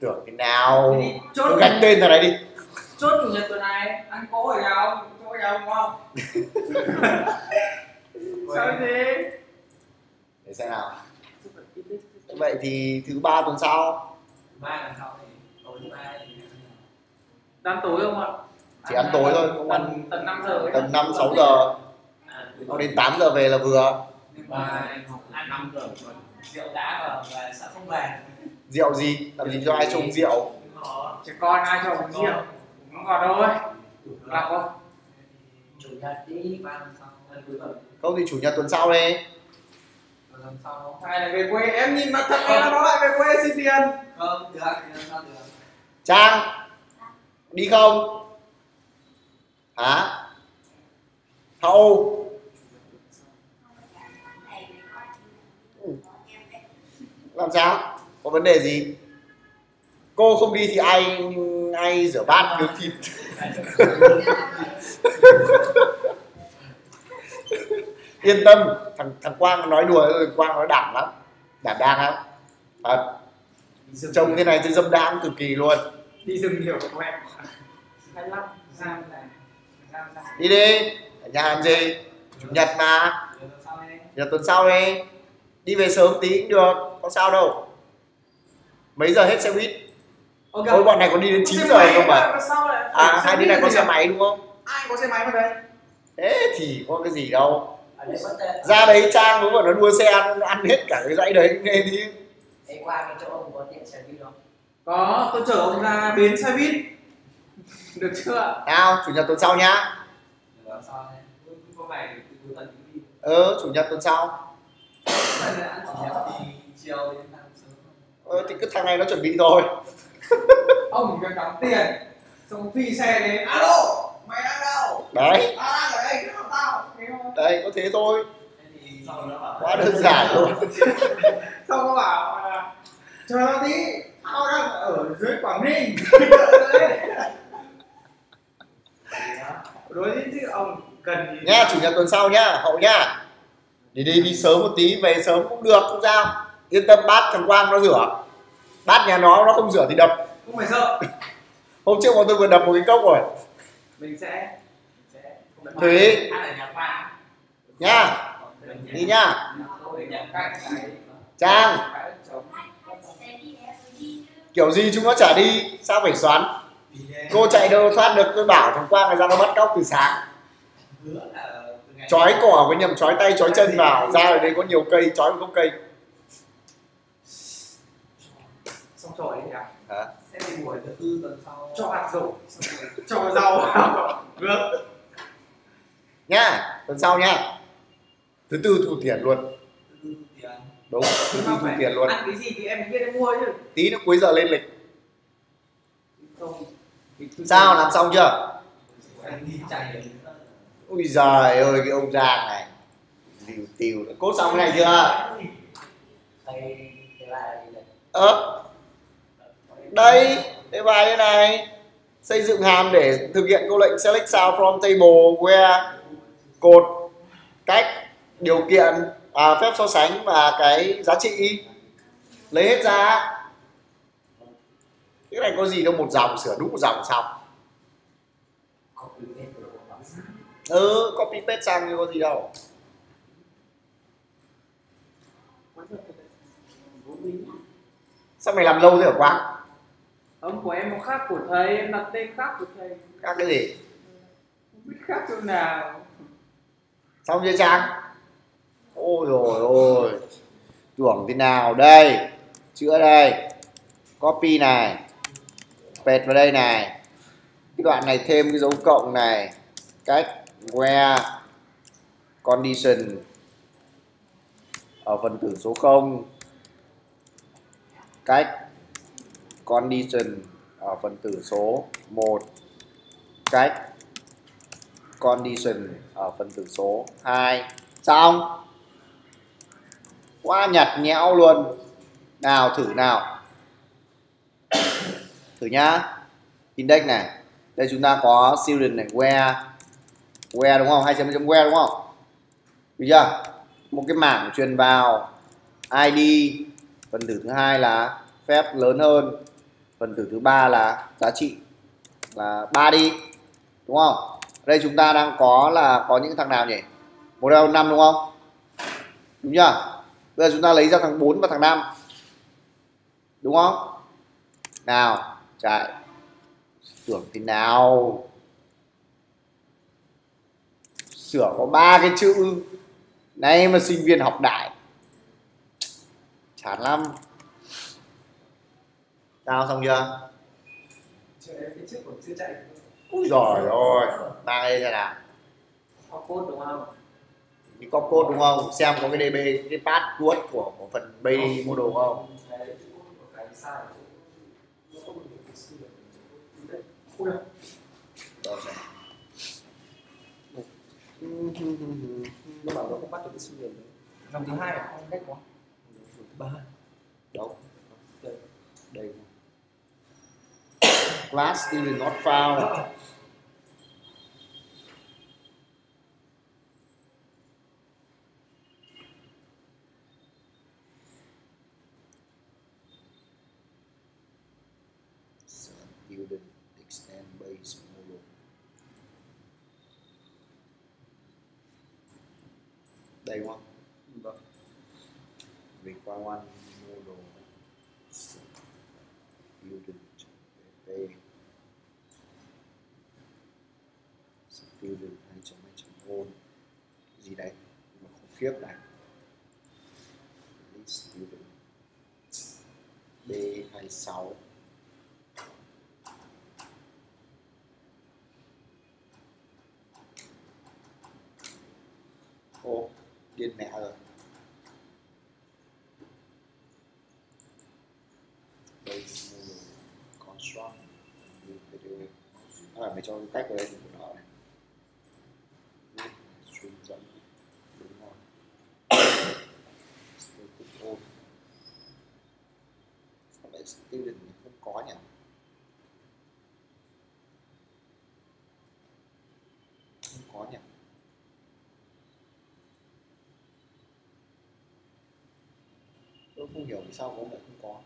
tưởng cái nào. Chốt gạch tên thằng này đi. Chốt chủ nhật tuần này ăn cố ở nhà nhà ông không? [laughs] Sao thế? Để xem nào. Vậy thì thứ ba tuần sau. Mai lần sau thì tối mai thì ăn tối không ạ? Chỉ ăn tối thôi không ăn tầm 5 giờ ấy. tầm năm sáu giờ. Hoặc đến 8 giờ về là vừa. Nhưng mà ăn năm giờ còn rượu đã và sẽ không về. Rượu gì? Làm gì cho ai trông rượu? Trẻ con ai uống rượu. Uống ngọt thôi. Làm không chủ nhật đi. ba lần sau lần cuối tuần. Không thì chủ nhật tuần sau đi sau. Hay là về quê. Em nhìn mặt thật em nó lại về quê xin tiền. Không được thì được trang đi không? Hả? Hậu. Làm sao? Có vấn đề gì? Cô không đi thì ai ai rửa bát nướng thịt [laughs] yên tâm thằng thằng quang nói đùa thôi, quang nói đảm lắm đảm đang lắm. Thật trông thế này thì dâm đãng cực kỳ luôn. Đi rừng nhiều của em. 25 giam này giam giam đi đi ở nhà làm gì? Chủ nhật mà. Nhật tuần sau đi. Đi. Về sớm tí cũng được không sao đâu. Mấy giờ hết xe buýt ok. Ôi bọn này còn đi đến 9 giờ không mà à hai đứa này có xe máy đúng không? Ai có xe máy vào đây? Thế thì có cái gì đâu. Tệ. ra đấy trang đúng rồi nó đua xe ăn, ăn hết cả cái dãy đấy nghe đi. Ê, qua cái chỗ ông có tiện xe buýt không? có tôi chở ông ra bến xe buýt. Được chưa nào chủ nhật tuần sau nhá. Ờ chủ nhật tuần sau. Ờ thì cứ thằng này nó chuẩn bị rồi [laughs] ông cần đóng tiền xong phi xe đến alo mày đang đâu? Đấy. Tao đang ở đây cứ tao. Đấy có thế thôi. Quá đơn giản luôn [laughs] xong có bảo là chờ tao tí tao đang ở dưới quảng ninh. [laughs] Đối với chứ ông cần gì nha chủ nhật tuần sau nhá hậu nhá. Đi đi đi sớm một tí về sớm cũng được không sao. Yên tâm bát thằng quang nó rửa bát nhà nó nó không rửa thì đập. Không phải sợ. [laughs] Hôm trước bọn tôi vừa đập một cái cốc rồi. Mình sẽ sẽ ở nhà khoa nhá đi cái trang. Kiểu gì chúng nó chả đi sao phải xoắn? Cô chạy đâu thoát được tôi bảo thằng quang này ra nó bắt cóc từ sáng. Trói cỏ với nhầm trói tay trói chân vào. Ra ở đây có nhiều cây trói một gốc cây rồi thì à Hả? sẽ đi buổi thứ tư tuần sau. Cho hạt rồi cho rau vào. Được. Nhá tuần sau nhá thứ tư thu tiền luôn. Thứ tư thu tiền. Đúng thứ tư thu tiền luôn. ăn cái gì thì em biết em mua chứ. Tí nữa cuối giờ lên lịch. Không. Sao làm xong chưa? anh đi chạy đến ui giời ơi cái ông giang này. Liều tiều. Cốt xong cái này chưa đấy ơ đây cái bài đây này. Xây dựng hàm để thực hiện câu lệnh select sound from table where cột cách điều kiện à, phép so sánh và cái giá trị. Lấy hết ra. Cái này có gì đâu một dòng sửa đúng một dòng xong. Copy paste ừ copy paste sang thì có gì đâu. Sao mày làm lâu thế hả quán ông của em nó khác của thầy em đặt tên khác của thầy. Các cái gì? Không biết khác chỗ nào. Xong chưa trang ôi rồi ôi tưởng thế nào đây? Chữa đây. Copy này. Pệt vào đây này. Cái đoạn này thêm cái dấu cộng này. Cách where condition. Ở phần tử số 0 cách condition ở phần tử số 1 cách condition ở phần tử số 2 xong quá nhặt nhẽo luôn. Nào, thử nào. [coughs] Thử nhá. Index này. Đây chúng ta có student này, where. Where đúng không? Hai chấm chấm where đúng không? Được chưa? Một cái mảng truyền vào id phần tử thứ hai là phép lớn hơn phần tử thứ ba là giá trị là ba đi, đúng không? Đây chúng ta đang có là có những thằng nào nhỉ? Model 5 đúng không? Đúng chưa? Bây giờ chúng ta lấy ra thằng 4 và thằng 5 đúng không? Nào, chạy. Tưởng thế nào? Sửa có ba cái chữ. Này mà sinh viên học đại. Chán lắm sao xong chưa? Còn chưa chạy ui giời ơi mang đây ra nào có code đúng không? Đi có code đúng không? Xem có cái db cái password của, của phần base model không? Đấy, cái sai Rồi này. nhưng mà nó không bắt được cái đấy. Dòng thứ hai là không cách quá. Thứ ba. Đâu? Đây. Đây class student not found. Student extend require one kiếp này student b 26 ô điên mẹ rồi base model construct new video à, mày cho cách vào đây thì của nó này stream dẫn đúng rồi static on sao lại student không có nhỉ không có nhỉ tôi không hiểu vì sao có lại không có.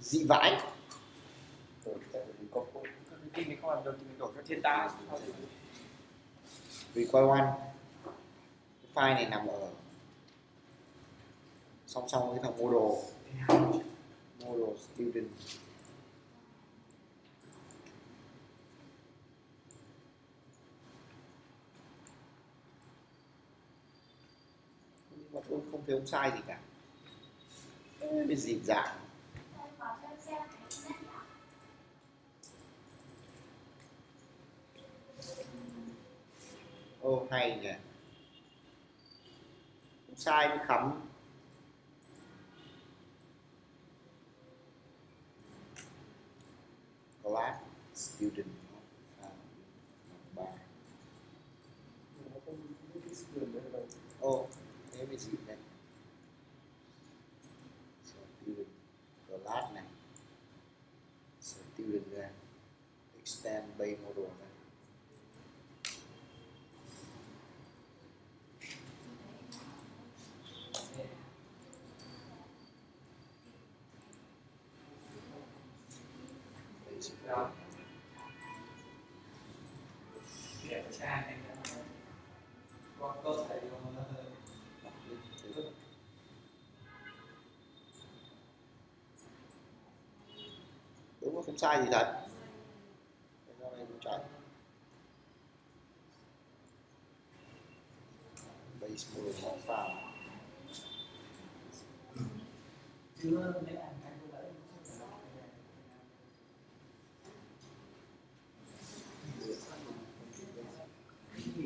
Dị vãi. Mình tá require one file này nằm ở song song với thằng model. Model student. Nhưng mà tôi không thấy ông sai gì cả. Bị dịp dạng. Ô, hay nhỉ. Sai mới khắm class student à, ba nó bài. Ô thế mới gì đây student class này. Student ra extend base model ra. Này đúng không? Sai gì thật base model nó pha chưa mấy anh anh cũng đấy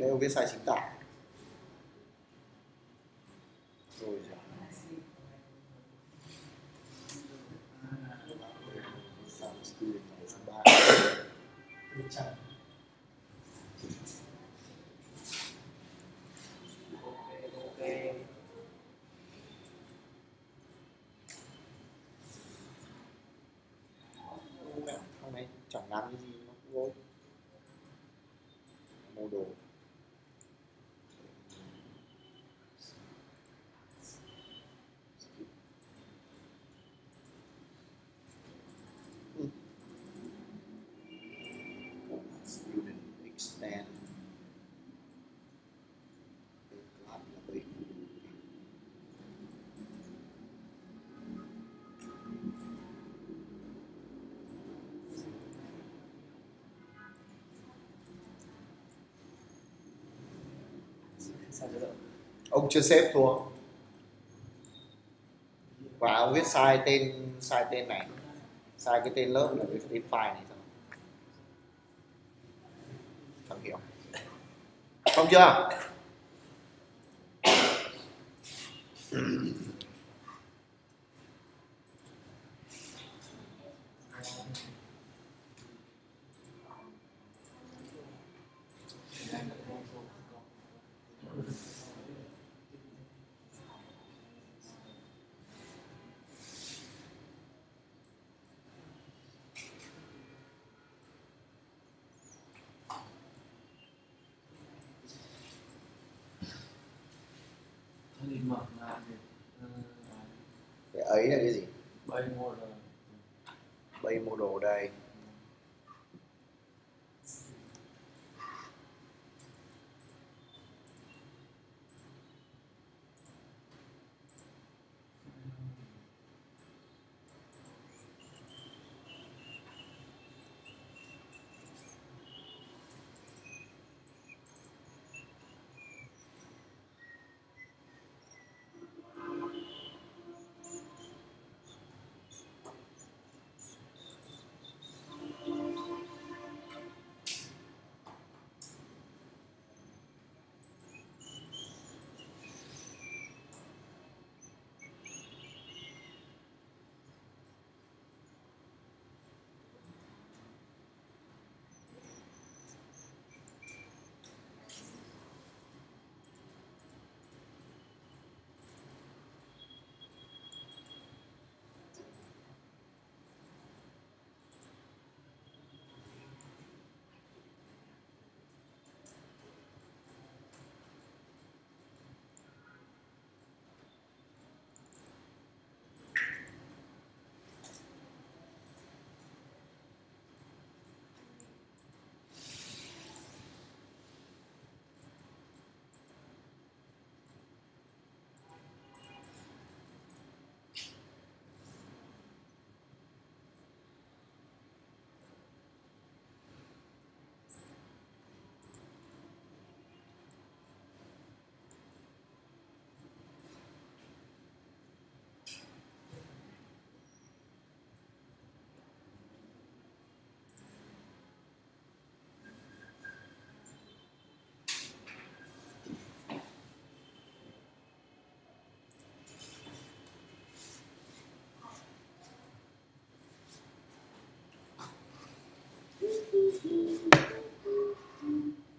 đây ông viết sai chính tả rồi Sam student này số ba chẳng ok không này chẳng làm cái gì nó cũng vô mô đồ Ừ. student extend Cái class là bảy sao nữa ông chưa xếp thua. Và ông viết sai tên sai tên này. Sai cái tên lớp là cái tên file này thôi. Không hiểu. Không chưa?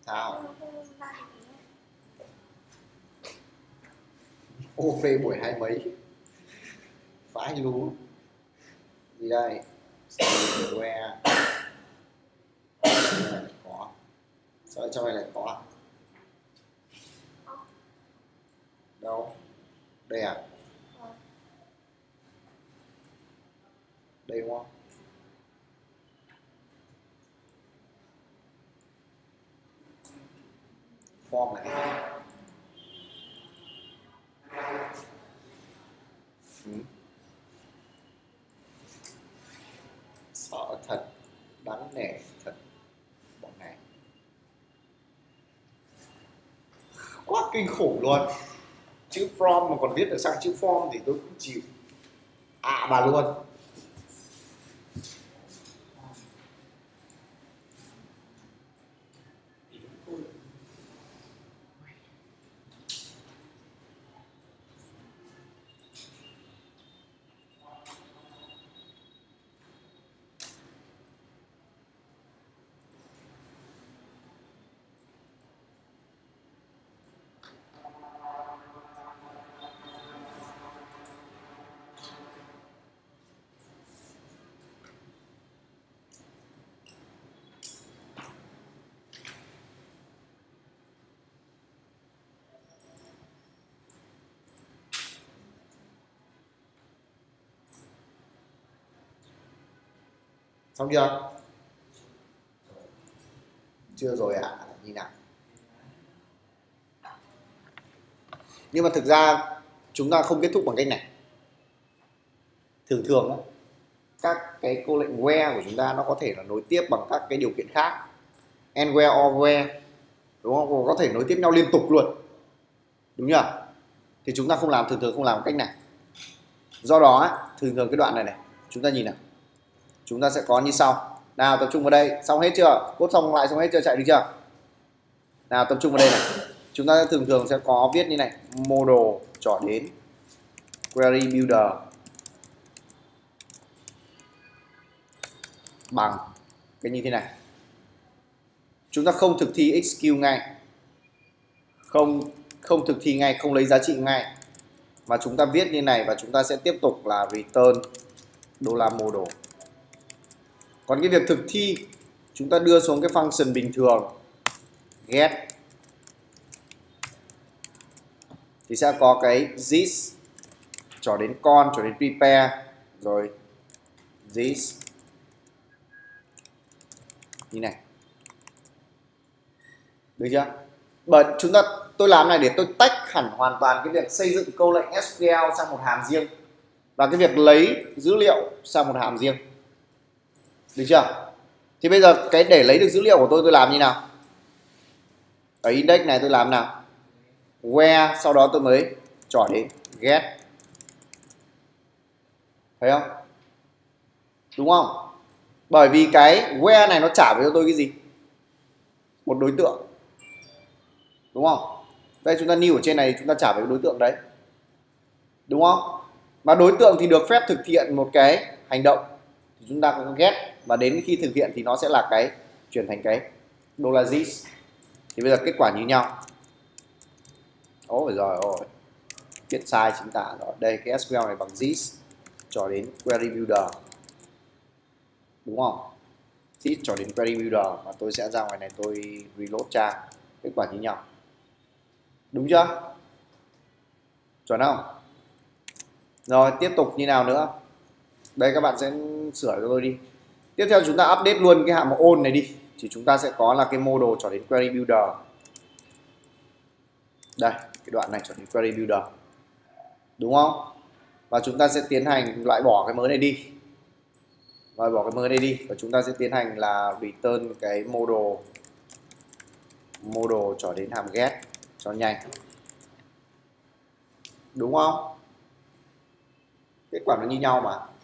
Thảo ô phê buổi hai mấy? Phải luôn. Gì đây. Form này. Ừ. sợ thật đáng nể thật. Bọn này. Quá kinh khủng luôn. Chữ from mà còn viết được sang chữ form thì tôi cũng chịu. À bà luôn. Xong chưa? Chưa rồi ạ à? nhìn nào. Nhưng mà thực ra chúng ta không kết thúc bằng cách này. Thường thường á, các cái câu lệnh where của chúng ta nó có thể là nối tiếp bằng các cái điều kiện khác. And where or where đúng không? Có thể nối tiếp nhau liên tục luôn. Đúng chưa? Thì chúng ta không làm thường thường không làm cách này. Do đó thường thường cái đoạn này này chúng ta nhìn nào chúng ta sẽ có như sau. Nào, tập trung vào đây. Xong hết chưa? Cốt xong lại xong hết chưa? Chạy được chưa? Nào, tập trung vào đây này. Chúng ta thường thường sẽ có viết như này. Model trỏ đến query builder. Bằng. Cái như thế này. Chúng ta không thực thi execute ngay. Không không thực thi ngay, không lấy giá trị ngay. Mà chúng ta viết như này và chúng ta sẽ tiếp tục là return đô la model còn cái việc thực thi, chúng ta đưa xuống cái function bình thường, get, thì sẽ có cái this cho đến con, cho đến prepare, rồi this. Như này. Được chưa? Bởi chúng ta, tôi làm này để tôi tách hẳn hoàn toàn cái việc xây dựng câu lệnh SQL sang một hàm riêng và cái việc lấy dữ liệu sang một hàm riêng được chưa? Thì bây giờ cái để lấy được dữ liệu của tôi tôi làm như nào? Ở index này tôi làm nào? Where, sau đó tôi mới chọn đến get. Thấy không? Đúng không? Bởi vì cái where này nó trả về cho tôi cái gì? Một đối tượng. Đúng không? Đây, chúng ta new ở trên này, chúng ta trả về đối tượng đấy. Đúng không? Mà đối tượng thì được phép thực hiện một cái hành động chúng ta có get và đến khi thực hiện thì nó sẽ là cái chuyển thành cái đô la zis thì bây giờ kết quả như nhau. Ôi rồi ôi viết sai chính tả rồi. Đây, cái SQL này bằng zis cho đến query builder. Đúng không? Zis cho đến query builder và tôi sẽ ra ngoài này tôi reload trang kết quả như nhau. Đúng chưa? Chuẩn không? Rồi, tiếp tục như nào nữa? Đây, các bạn sẽ sửa cho tôi đi. Tiếp theo chúng ta update luôn cái hạng ôn này đi. Thì chúng ta sẽ có là cái model cho đến query builder. Đây, cái đoạn này cho đến query builder. Đúng không? Và chúng ta sẽ tiến hành loại bỏ cái mới này đi. Loại bỏ cái mới này đi. Và chúng ta sẽ tiến hành là return cái model model cho đến hàm get cho nhanh. Đúng không? Kết quả nó như nhau mà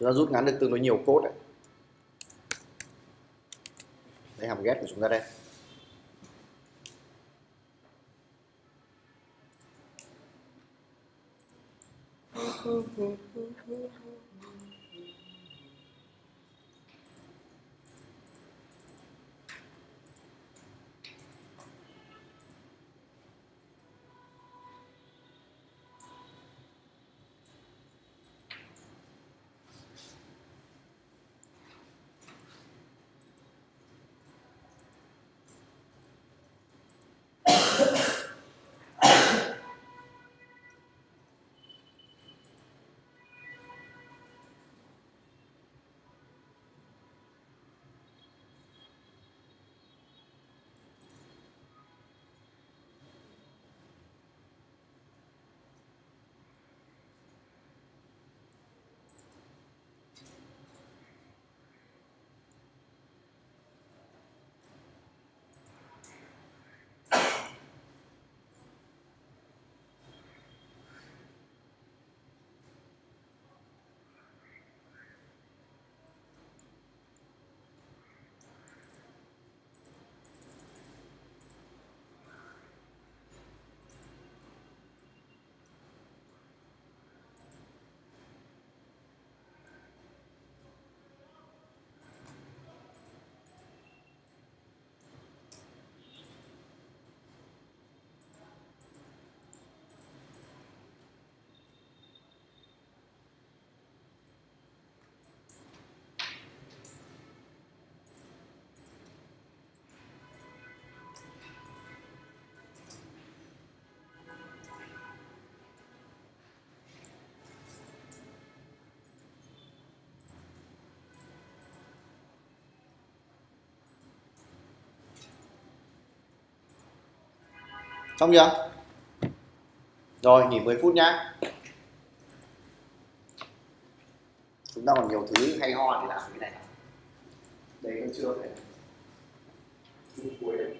chúng ta rút ngắn được tương đối nhiều cốt đấy. Đây hàm get của chúng ta đây. [laughs] xong chưa? Rồi, nghỉ 10 phút nhá. Chúng ta còn nhiều thứ hay ho để làm cái này. Đây vẫn chưa phải phút cuối đấy.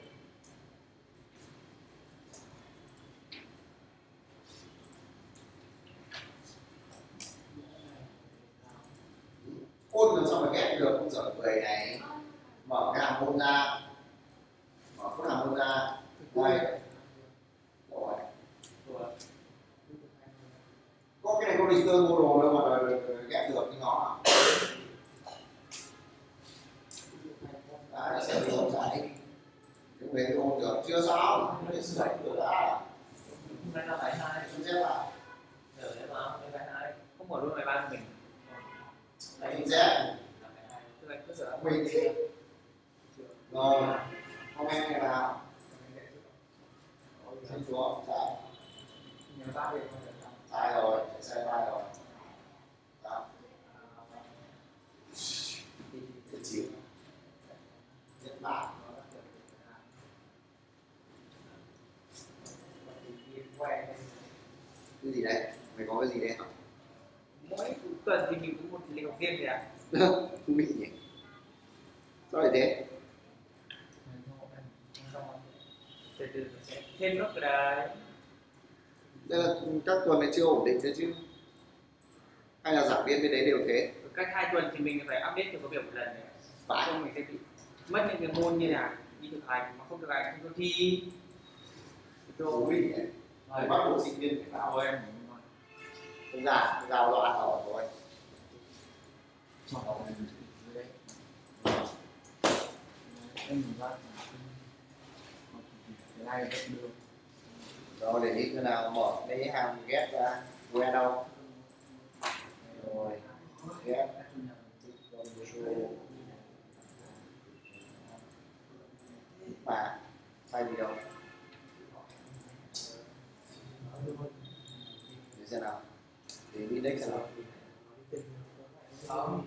ôn làm sao mà ghép được con dở người này mở cái hàm môn ra mở cái hàm môn ra đây rồi có cái này có register model đâu mà ghép được cái nó à? Đấy, sẽ bị không giải những về ôn được chưa sao nó để sửa được đã Hôm nay là bài hai, xem xét lại giờ đấy mà hôm nay bài hai. không mở luôn bài ba của mình đánh xét Là bài hai. tức là cơ sở mình thích rồi hôm nay ngày nào xin xuống sai nhớ ba về sai rồi sai sai rồi đó để chịu nhất bản cái gì đấy mày có cái gì đấy hả mỗi tuần thì mình thì à thú vị nhỉ. Sao lại thế? Thêm nước là đây. Là các tuần này chưa ổn định đấy chứ. Hay là giảng viên bên đấy đều thế? Cách hai tuần thì mình phải update được có việc một lần này. Phải. Không mình sẽ bị mất những cái môn như là đi thực hành mà không thực hành không có thi. Thú vị nhỉ Rồi, bắt buộc sinh viên phải vào rồi em không ra giao lo ăn ở rồi, để đi cái nào mở cái hàng ghép ra, que đâu? Rồi, ghép. Và sai gì đâu? Để xem nào. Để index xem nào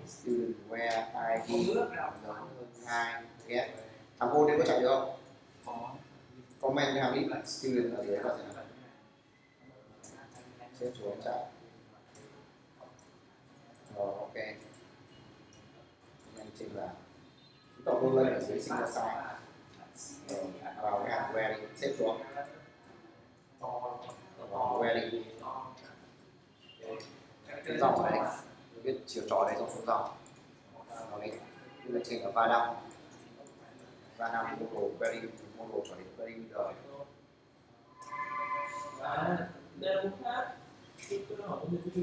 student where id lớn hơn hai ghép thằng cô đấy có chạy được không? Comment cái hàm ít student ở dưới vào xem nào xếp xuống chạy. Rồi ok. Anh chỉnh là chúng ta luôn lên ở dưới sinh ra sai. Rồi vào cái hàm where xếp xuống. Vào where đi dòng này biết chiều trò này dòng xuống dòng nó này như là trình ở ba năm ba năm model very model cho đến very leader đều khác. Nó hỏi được cái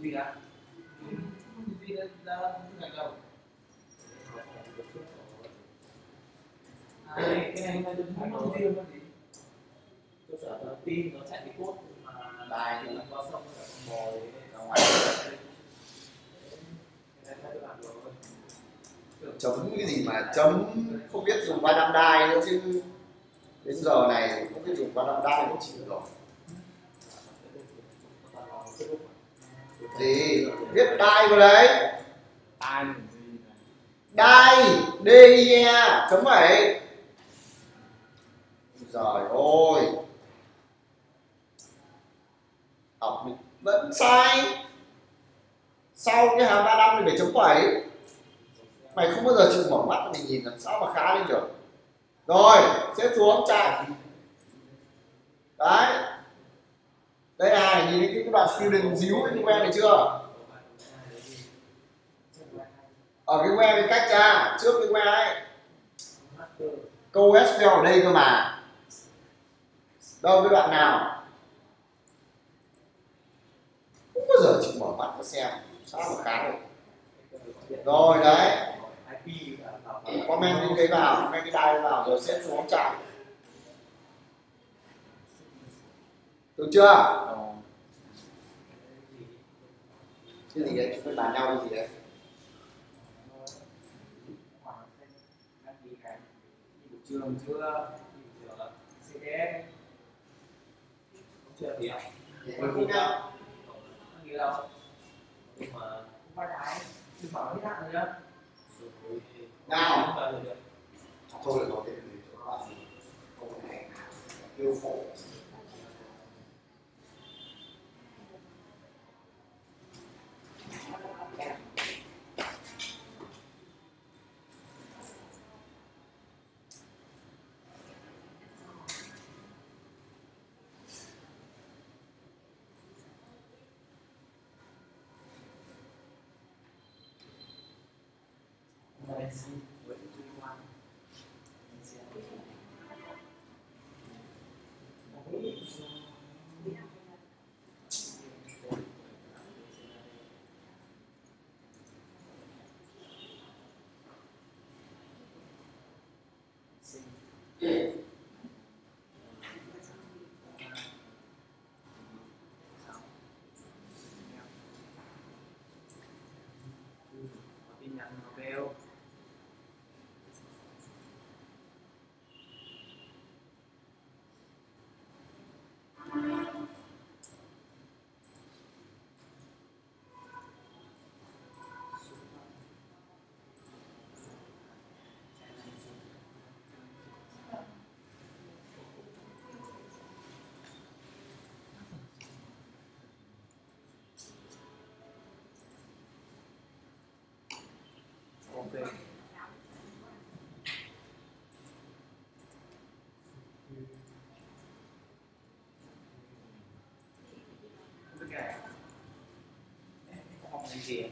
gì đó gì là ra ngày đầu. Đây, cái này là được hai con riêng con gì? Cơ sở là tin nó chạy cái code mà Đài thì thì có xong rồi [laughs] ra ngoài chấm cái gì mà chấm không biết dùng ba năm đai nữa chứ. Đến giờ này không biết dùng ba năm đai cũng chịu rồi. Gì? Viết đai vào đấy. Ai đai d i e chấm bảy rồi ôi. Học mình vẫn sai. Sau cái hàm ba năm thì phải chấm bảy mày không bao giờ chịu mở mắt mày nhìn làm sao mà khá lên được. Rồi xếp xuống, chạy. Đấy. Đây này nhìn thấy cái đoạn student díu cái que này chưa? Ở cái que bên cách ra, trước cái que ấy. Câu SQL ở đây cơ mà. Đâu, cái đoạn nào? Không bao giờ chịu mở mắt mà xem. Sao mà khá được? Rồi, đấy comment những cái vào comment cái đai vào rồi sẽ xuống chạy được chưa? Cái gì đấy chúng bàn nhau cái gì đấy trường chưa? CDS chưa thì ạ. Mười phút nhá không nghĩ đâu. Nhưng mà không phải đái. Đừng bảo hết hạn rồi đó nào ba người được. thôi được rồi cái gì không này kêu phổ Messi với Duy Quang có tin nhắn nó kêu ok không biết cái này học ngành gì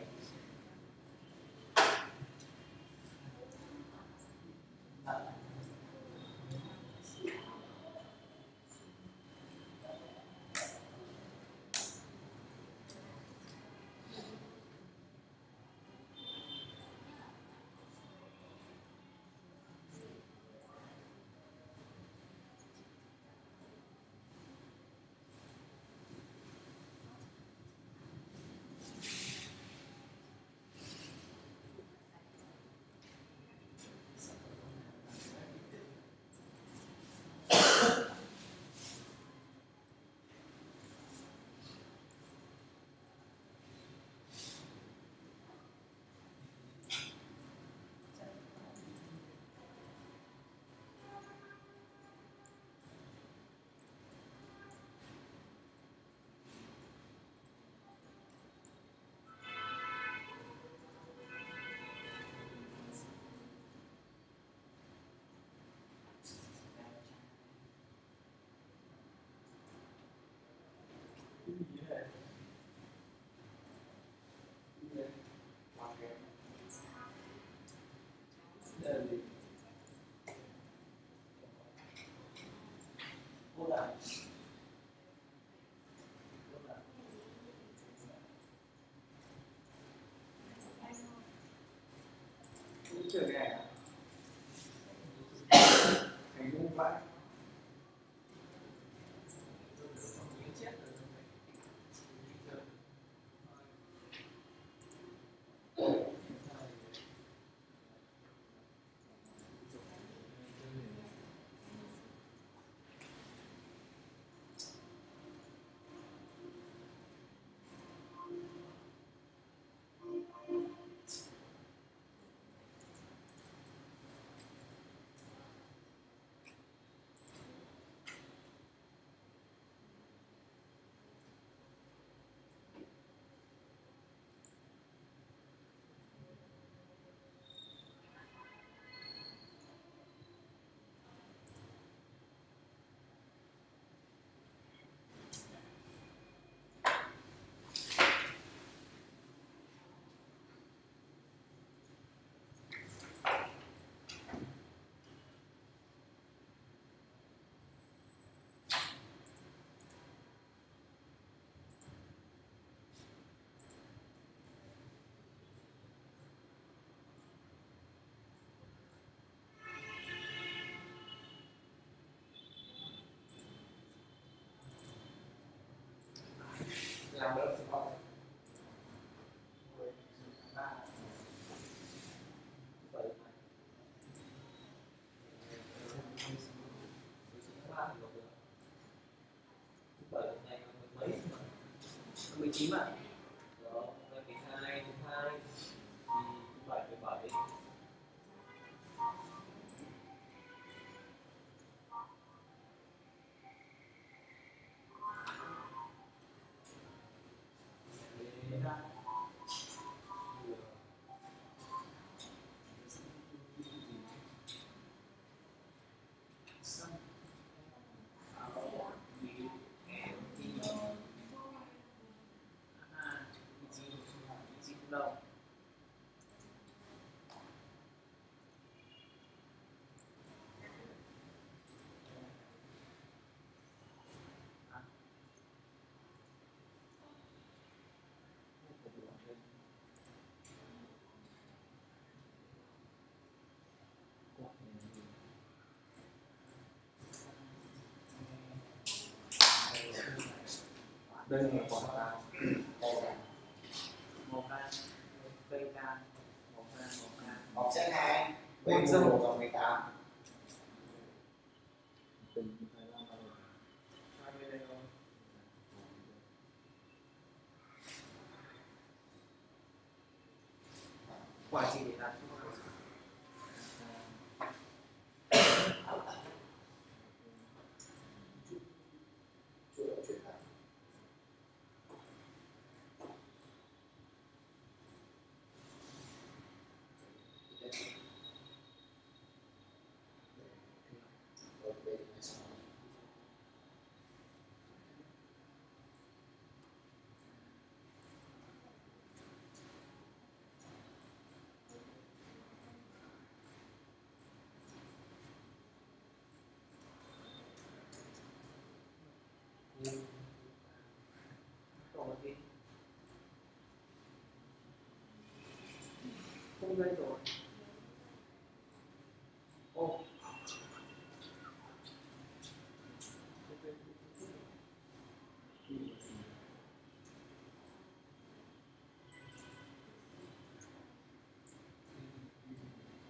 ạ? Cũng chưa nghe Thành cũng vậy làm được sự không mười chín ạ đây là quả là một hai cây ca một hai một học sẽ hai. Bảy dâm. một tám hai bên đây thôi quả gì để đặt cho con Còn một tí. Không gây rồi. Ô.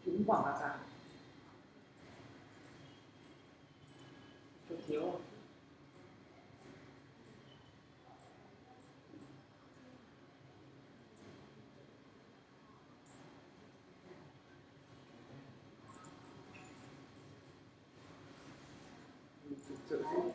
Đúng khoảng là sao? Chút thiếu rồi. thực sự phút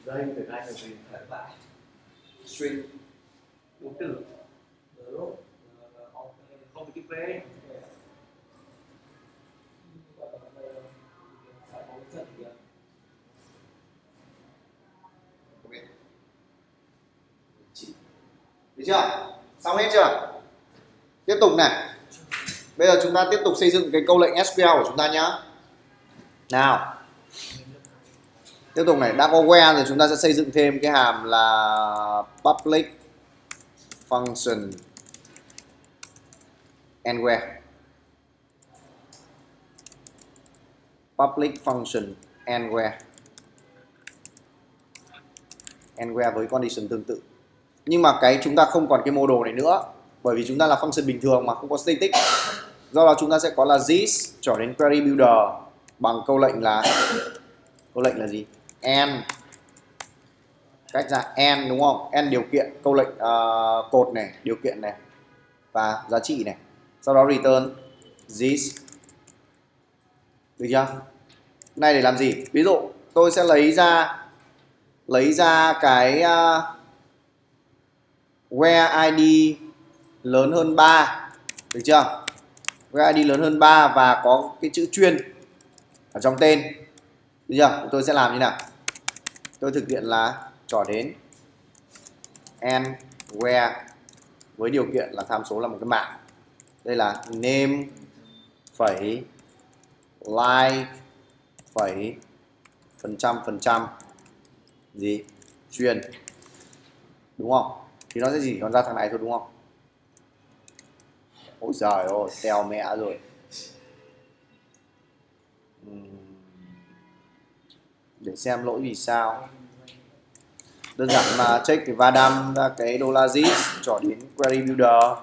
đây, từ đây là gì string bốn từ không bị play được chưa? Xong hết chưa? Tiếp tục này. Bây giờ chúng ta tiếp tục xây dựng cái câu lệnh SQL của chúng ta nhá. Nào tiếp tục này đã có where rồi chúng ta sẽ xây dựng thêm cái hàm là public function and where? Public function and where? And where với condition tương tự. Nhưng mà cái chúng ta không còn cái model này nữa, bởi vì chúng ta là function bình thường mà không có static. Do đó chúng ta sẽ có là this trở đến query builder bằng câu lệnh là, câu lệnh là gì? And cách ra and đúng không? And điều kiện câu lệnh uh, cột này điều kiện này và giá trị này. Sau đó return this. Được chưa? Này để làm gì? Ví dụ tôi sẽ lấy ra lấy ra cái uh, where id lớn hơn 3 được chưa? Where id lớn hơn 3 và có cái chữ chuyên ở trong tên. Được chưa? Tôi sẽ làm như nào? Tôi thực hiện là trỏ đến and where với điều kiện là tham số là một cái mạng đây là name phẩy like phẩy phần trăm phần trăm gì? Truyền. Đúng không? Thì nó sẽ chỉ còn ra thằng này thôi, đúng không? Ôi giời ơi teo mẹ rồi. Để xem lỗi vì sao. Đơn giản mà check cái va ra cái đô la đến query builder.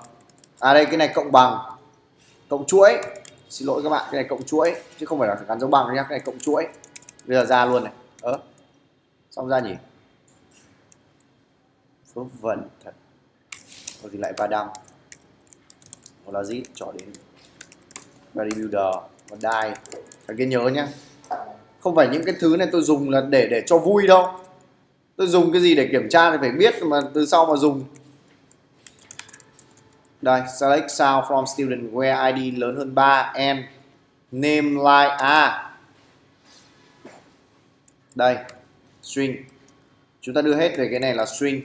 À đây, cái này cộng bằng, cộng chuỗi. Xin lỗi các bạn, cái này cộng chuỗi, chứ không phải là gắn dấu bằng nhá, cái này cộng chuỗi. Bây giờ ra luôn này. Ớ xong ra nhỉ? Vớ vẩn thật. Rồi gì lại va đam một là đến trỏ builder. Và đai, phải ghi nhớ nhá không phải những cái thứ này tôi dùng là để để cho vui đâu. Tôi dùng cái gì để kiểm tra thì phải biết mà từ sau mà dùng. Đây select sound from student where ID lớn hơn 3 and name like a. Đây string. Chúng ta đưa hết về cái này là string.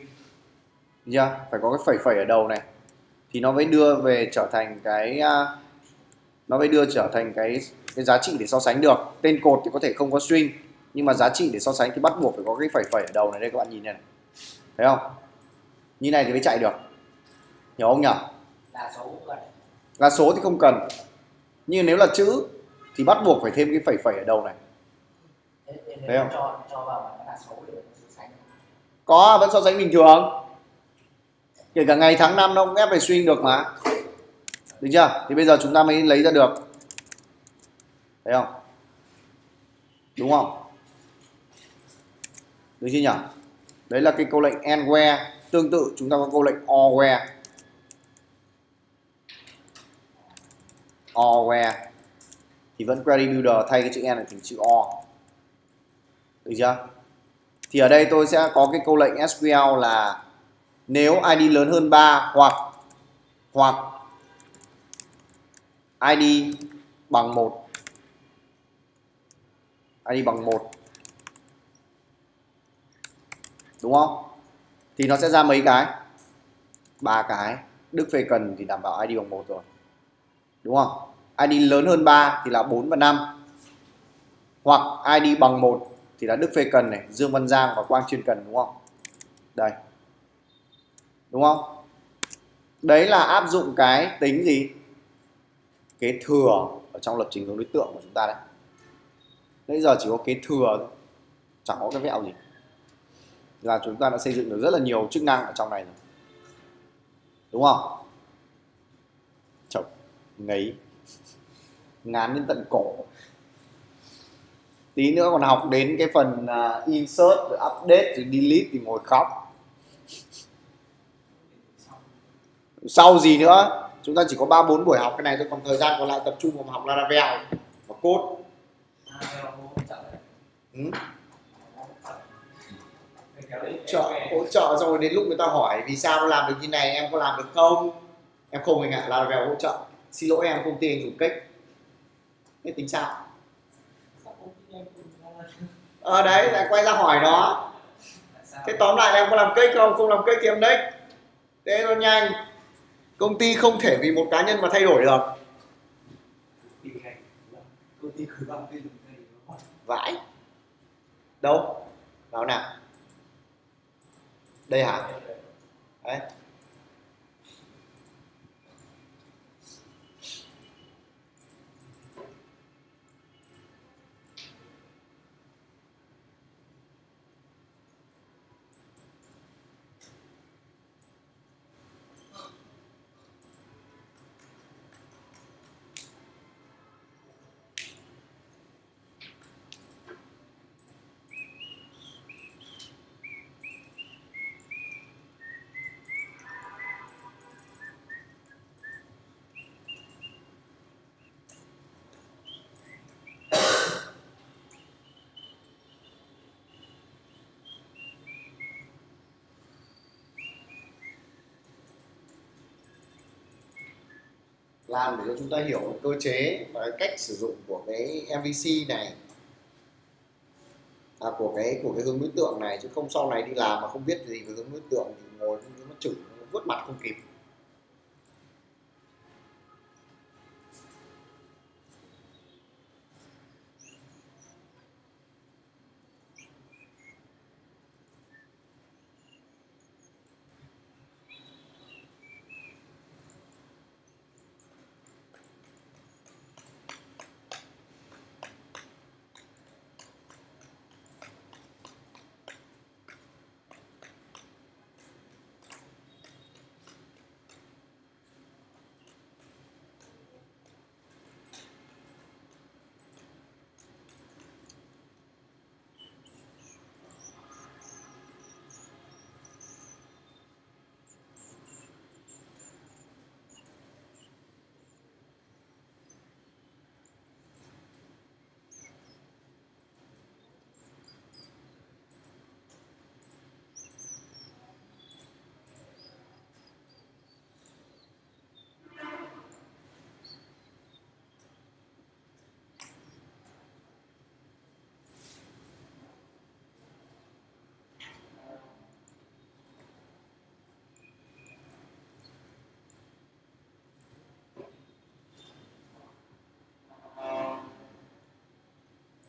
Yeah, phải có cái phẩy phẩy ở đầu này. Thì nó mới đưa về trở thành cái uh, nó mới đưa trở thành cái cái giá trị để so sánh được. Tên cột thì có thể không có string nhưng mà giá trị để so sánh thì bắt buộc phải có cái phẩy phẩy ở đầu này đây các bạn nhìn này. Thấy không? Như này thì mới chạy được. Hiểu không nhỉ? Đa số cần. Là số thì không cần. Nhưng nếu là chữ thì bắt buộc phải thêm cái phẩy phẩy ở đầu này. Thế thế Thấy không? cho cho vào bằng cái đa số để so sánh. Có vẫn so sánh bình thường. Kể cả ngày tháng năm nó cũng ép về string được mà. Được chưa? Thì bây giờ chúng ta mới lấy ra được thấy không? Đúng không? Được chưa nhỉ? Đấy là cái câu lệnh and where tương tự, chúng ta có câu lệnh or where or where thì vẫn query builder thay cái chữ and này thành chữ or được chưa? Thì ở đây tôi sẽ có cái câu lệnh SQL là nếu ID lớn hơn 3 hoặc hoặc ID bằng 1 ID bằng 1 đúng không thì nó sẽ ra mấy cái ba cái Đức phê cần thì đảm bảo ID bằng 1 rồi đúng không ID lớn hơn 3 thì là 4 và 5 hoặc ID bằng 1 thì là Đức Phê Cần này, Dương Văn Giang và Quang Chuyên Cần đúng không? Đây. Đúng không? Đấy là áp dụng cái tính gì? cái thừa ở trong lập trình hướng đối tượng của chúng ta đấy. Bây giờ chỉ có kế thừa thôi. Chẳng có cái vẹo gì. Là chúng ta đã xây dựng được rất là nhiều chức năng ở trong này rồi. Đúng không? Chồng ngấy ngán đến tận cổ tí nữa còn học đến cái phần uh, insert rồi update rồi delete thì ngồi khóc sau gì nữa chúng ta chỉ có ba bốn buổi học cái này thôi còn thời gian còn lại tập trung vào học Laravel và code ừ. trợ hỗ trợ xong rồi đến lúc người ta hỏi vì sao nó làm được như này, em có làm được không? Em không anh ạ Laravel hỗ trợ. Xin lỗi em, công ty anh dùng cách thế tính sao ờ đấy, lại quay ra hỏi nó thế tóm lại em có làm cách không? Không làm cách thì em đấy thế nó nhanh. Công ty không thể vì một cá nhân mà thay đổi được công ty khởi bằng cái dùng này nó hỏi vãi. Đâu? Nào nào. Đây hả? Đấy. Làm để cho chúng ta hiểu cơ chế và cái cách sử dụng của cái MVC này. À, của cái của cái hướng đối tượng này chứ không sau này đi làm mà không biết gì về hướng đối tượng thì ngồi nó chửi nó vứt mặt không kịp.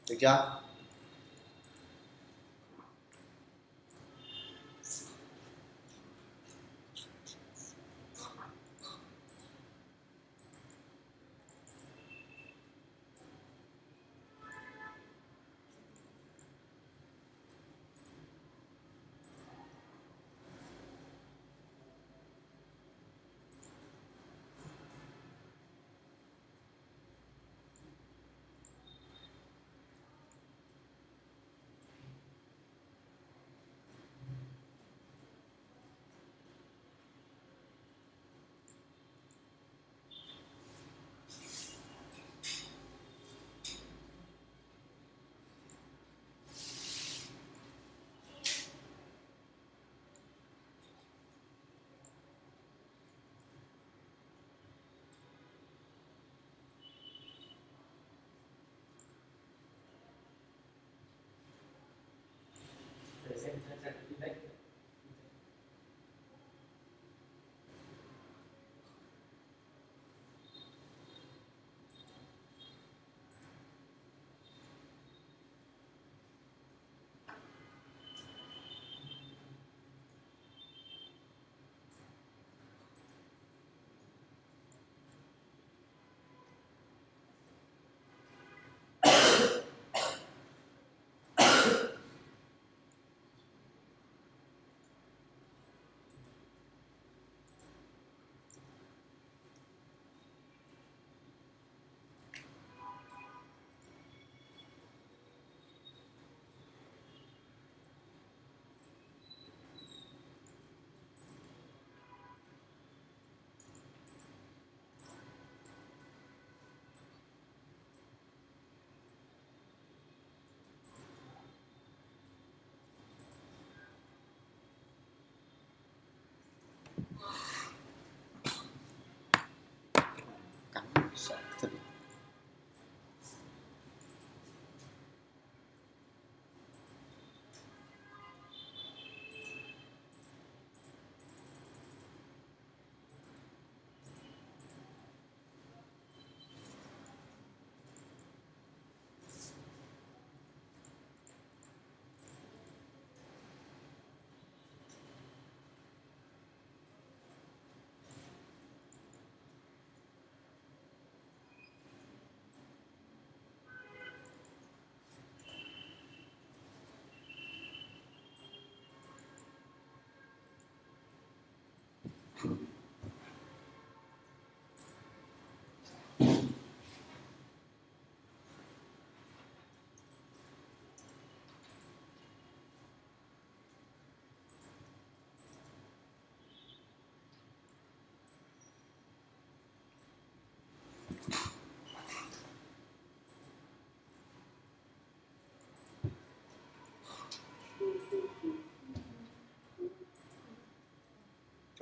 तो ठीक है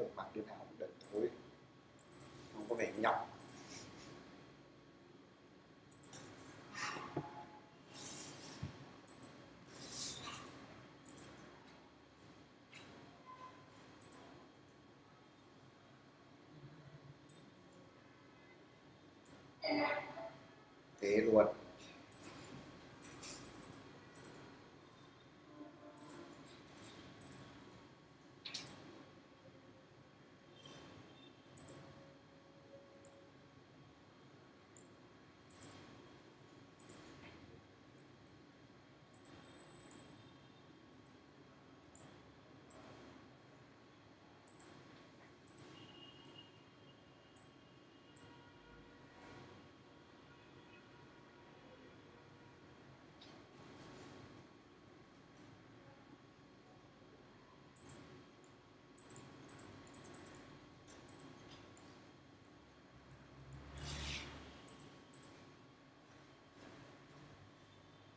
trông mặt đứa nào cũng định thôi. Không có vẻ nhọc. Thế luôn.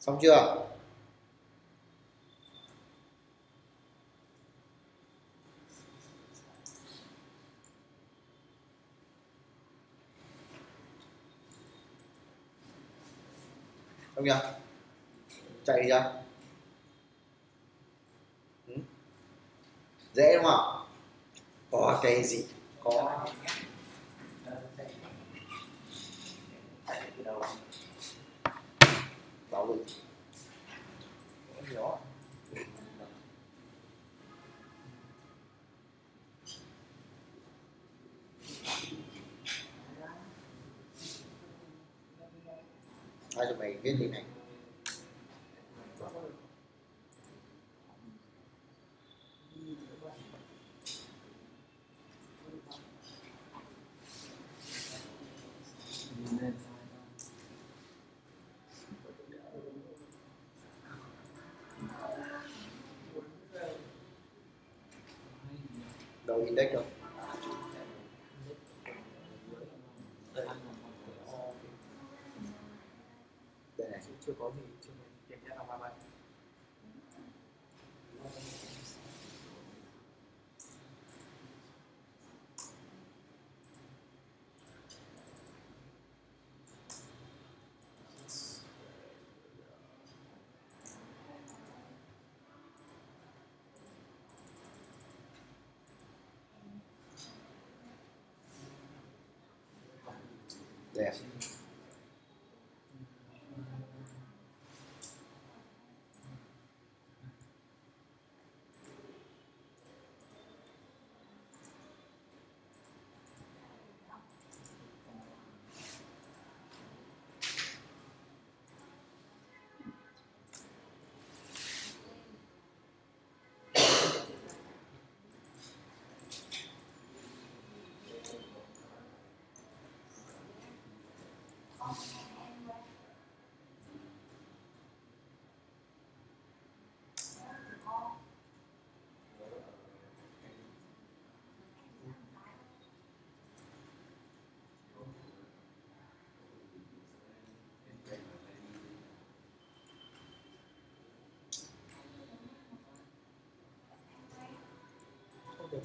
Xong chưa? Xong chưa? Chạy chưa? Ừ? dễ đúng không? Có cái gì có chạy từ đầu giáo dục sai cho mày viết tí này đâu index đâu đây này chưa có gì chưa có đây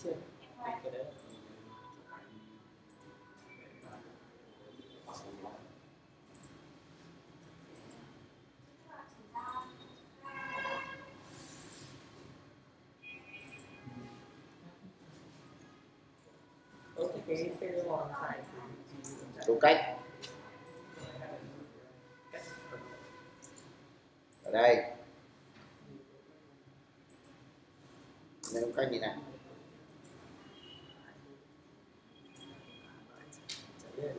chưa? Cái đấy cái cái cách. Ở đây. Nên cách như này chạy lên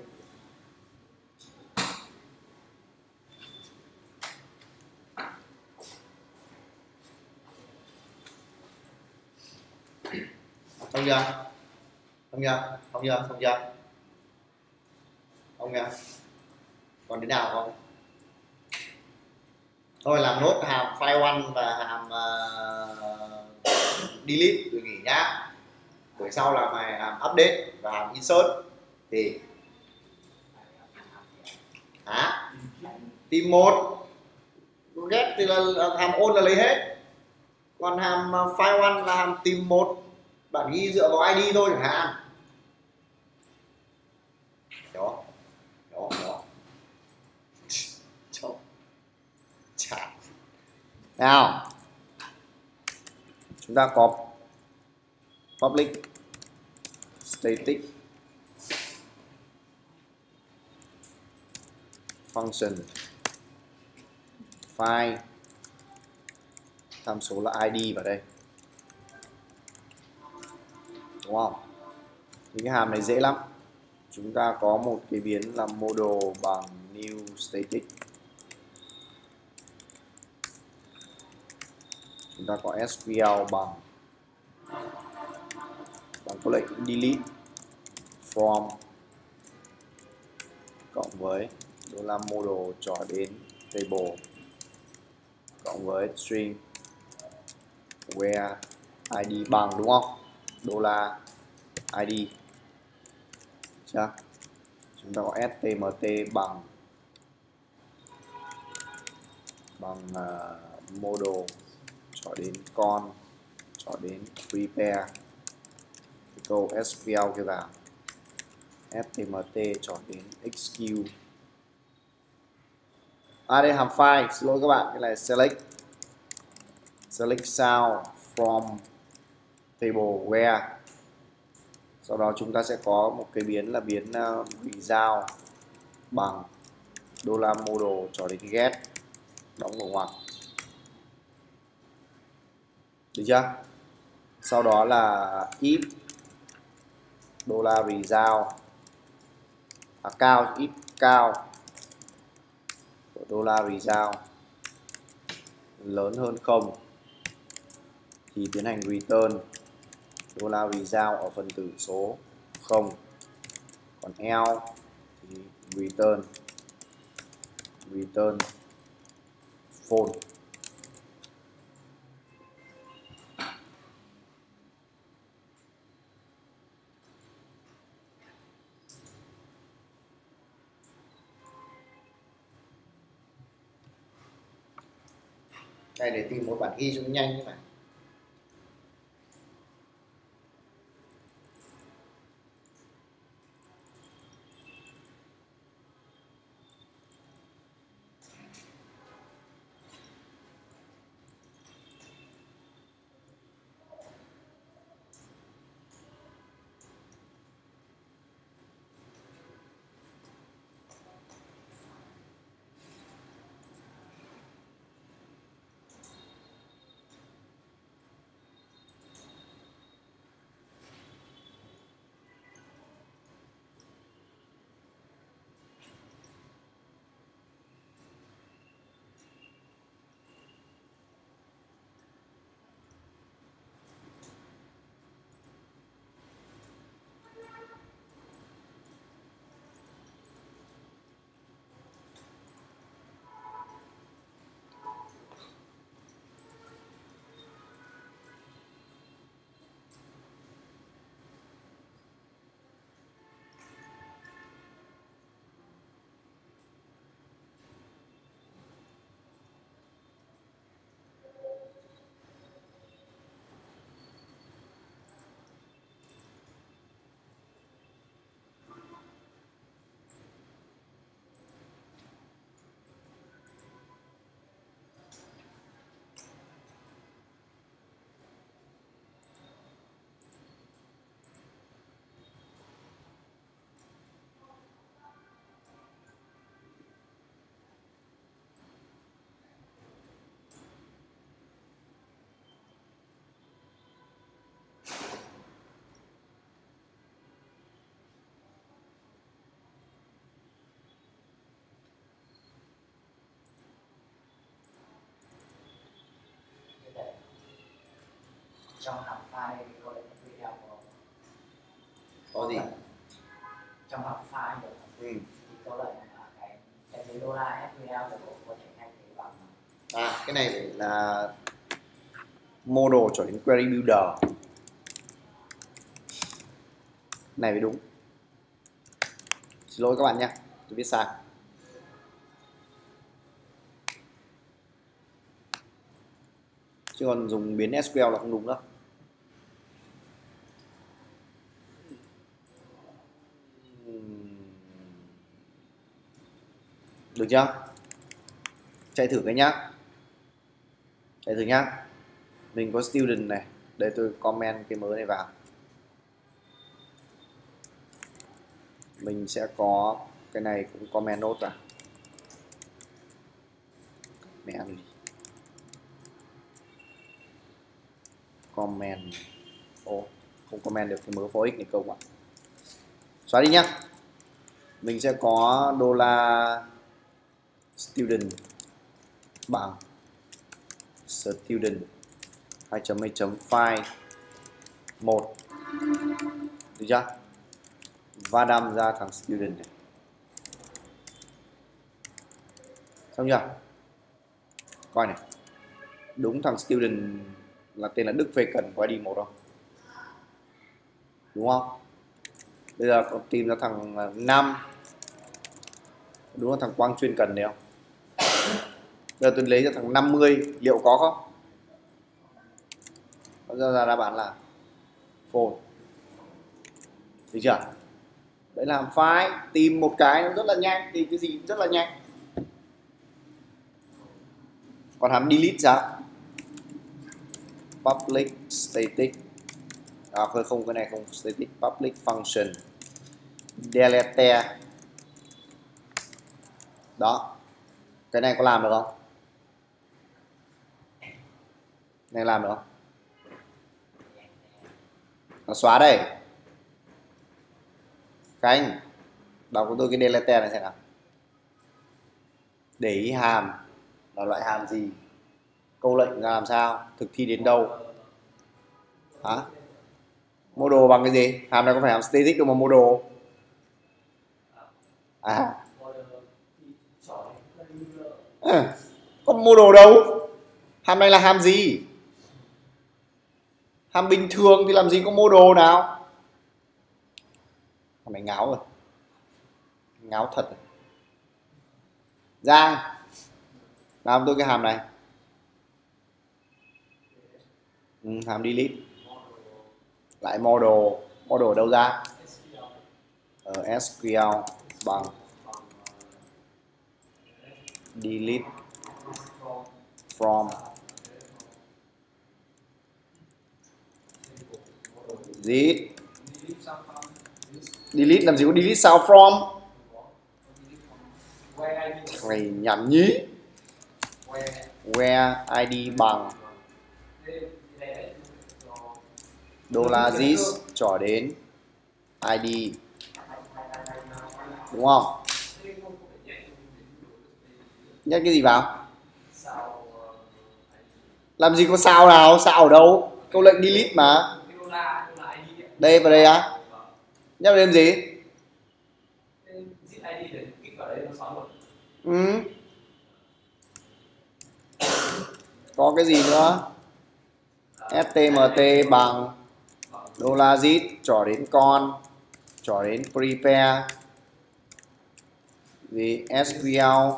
không chưa không chưa không chưa không chưa không chưa còn đến nào không? Thôi làm nốt hàm file one và hàm uh, delete rồi nghỉ nhá. Buổi sau là mày hàm update và hàm insert. Thì hả? Tìm một. Get thì là, hàm ôn là lấy hết. Còn hàm ờ, file one là hàm tìm một bạn ghi dựa vào ID thôi chẳng hạn. Đó đó đó. [laughs] Chó. chả. Nào. Chúng ta có public static function. File. Tham số là id vào đây đúng không? Thì cái hàm này dễ lắm. Chúng ta có một cái biến là model bằng new static. Chúng ta có SQL bằng bằng có lệnh delete from cộng với đô la model cho đến table cộng với string where id bằng, đúng không? Đô la id chưa? Chúng ta có stmt bằng bằng uh, model cho đến con cho đến prepare cái câu SQL kia vào. Stmt cho đến XQ, à đây hàm file xin lỗi các bạn cái này select. Select sound from table where. Sau đó chúng ta sẽ có một cái biến là biến uh, giao bằng đô la model cho đến get đóng mở ngoặc. Được chưa? Sau đó là if đô la result à, cao if cao đô la result lớn hơn không thì tiến hành return đô la result ở phần tử số 0 còn L thì return return phone. Đây, để tìm một bản ghi cho nhanh các bạn. Trong hàm file có lẽ video có có gì? Trong hàm file được. Ừ. thì có lẽ là cái cái cái đô la SQL bộ có thể thay thế bằng. À cái này là model trở đến query builder. Này mới đúng. Xin lỗi các bạn nhé tôi viết sai. Chứ còn dùng biến SQL là không đúng đâu được chưa? Chạy thử cái nhá chạy thử nhá mình có student này. Đây tôi comment cái mới này vào. Mình sẽ có cái này cũng comment nốt à mẹ ăn comment. Ô không comment được thì mới for ích này câu ạ xóa đi nhá. Mình sẽ có đô la student. Bằng. Student. 2 chấm 2 chấm? File. 1 được chưa? Và đâm ra thằng student này. Xong chưa? Coi này. Đúng thằng student là tên là Đức Phê Cần có ID một không? Đúng không? Bây giờ con tìm ra thằng à, Nam. Đúng là thằng Quang chuyên cần đấy không? Giờ tôi lấy ra thằng 50 liệu có không? Nó ra ra đáp án là phone được chưa? Đấy làm file tìm một cái nó rất là nhanh tìm cái gì cũng rất là nhanh. Còn hàm delete sao public static. À, không, không cái này không static. Public function. Delete. Đó. Cái này có làm được không? Này làm được không nó xóa đây. Khánh đọc của tôi cái delete này xem nào. Để ý hàm là loại hàm gì? Câu lệnh ra làm sao? Thực thi đến đâu? Hả? Model bằng cái gì? Hàm này có phải hàm static đâu mà model à. Ừ, có đồ đâu? Hàm này là hàm gì? Hàng bình thường thì làm gì có model nào. Mày ngáo rồi. Ngáo thật rồi. giang làm tôi cái hàm này. Ừ, hàm delete. Lại model model đâu ra? Ở SQL bằng delete from delete. Delete làm gì có delete sao from? Mày nhảm nhí. Where id bằng. Đô la this trở đến. Id đúng không? Nhắc cái gì vào? Làm gì có sao nào? Sao ở đâu? Câu lệnh delete mà đây, vào đây á. Nhét đêm gì? Ừ. có cái gì nữa? Stmt bằng đô la zip trỏ đến con, trỏ đến prepare. Gì? Sql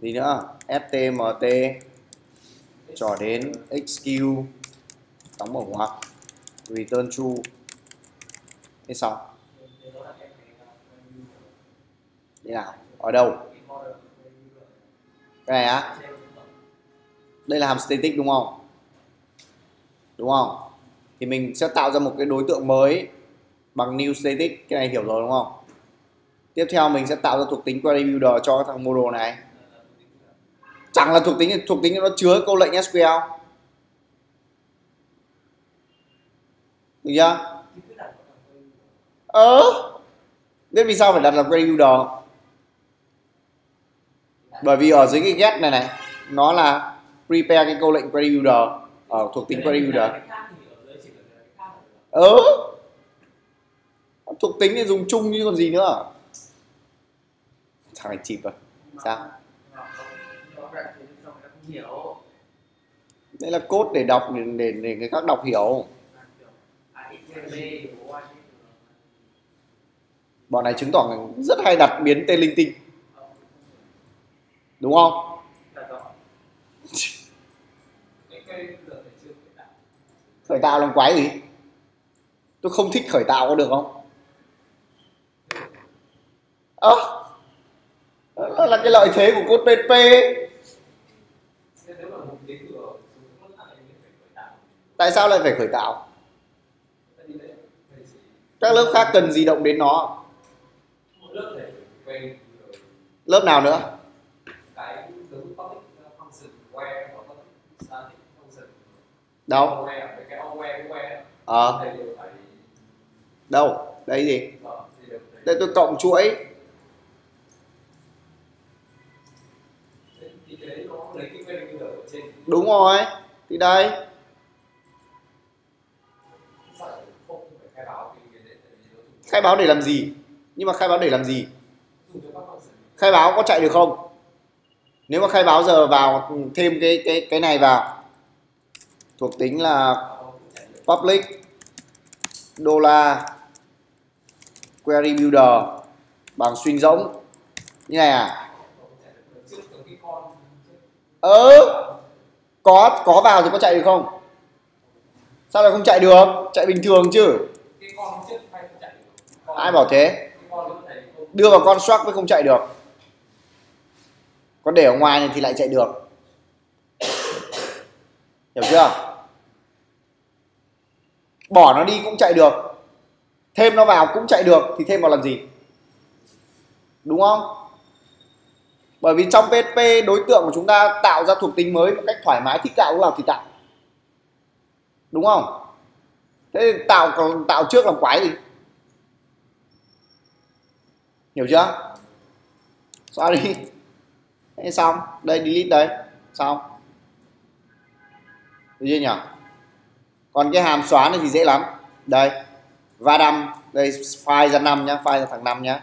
gì nữa? Stmt trỏ đến xq đóng mở ngoặc return true thế xong. Thế nào? Ở đâu? Cái này á? Đây là hàm static đúng không? Đúng không? Thì mình sẽ tạo ra một cái đối tượng mới bằng new static. Cái này hiểu rồi đúng không? Tiếp theo mình sẽ tạo ra thuộc tính query builder cho thằng model này. Chẳng là thuộc tính thuộc tính nó chứa câu lệnh SQL. Được chưa? Ờ biết vì sao phải đặt là query builder bởi vì ở dưới cái get này này nó là prepare cái câu lệnh query builder ở thuộc tính query builder ờ thuộc tính thì dùng chung như còn gì nữa. Thằng này chịp rồi sao? Đây là code để đọc để để, để người khác đọc hiểu bọn này chứng tỏ rất hay đặt biến tên linh tinh. Đúng không? Khởi tạo làm quái gì? Tôi không thích khởi tạo có được không? Ơ à, đó là cái lợi thế của cốt pp tại sao lại phải khởi tạo? Các lớp khác cần gì động đến nó. Lớp nào nữa? Đâu? Ờ. À. đâu? Đây gì? Đây tôi cộng chuỗi. Đúng rồi. Thì đây. Khai báo để làm gì? Nhưng mà khai báo để làm gì? Khai báo có chạy được không? Nếu mà khai báo giờ vào thêm cái cái cái này vào thuộc tính là public đô la query builder bằng string rỗng như này à? Ơ ừ, có có vào thì có chạy được không? Sao lại không chạy được? Chạy bình thường chứ? Ai bảo thế? Đưa vào con xoắc mới không chạy được. Còn để ở ngoài này thì lại chạy được. Hiểu chưa? Bỏ nó đi cũng chạy được. Thêm nó vào cũng chạy được thì thêm vào làm gì? Đúng không? Bởi vì trong PHP đối tượng của chúng ta tạo ra thuộc tính mới một cách thoải mái, thích tạo lúc nào thì tạo. Đúng không? Thế tạo tạo trước làm quái gì? Hiểu chưa? Xóa đi thế xong đây delete đấy, xong. Được chưa nhỉ? Còn cái hàm xóa này thì dễ lắm. Đây. Va đâm đây file ra năm nhá file ra thằng năm nhá.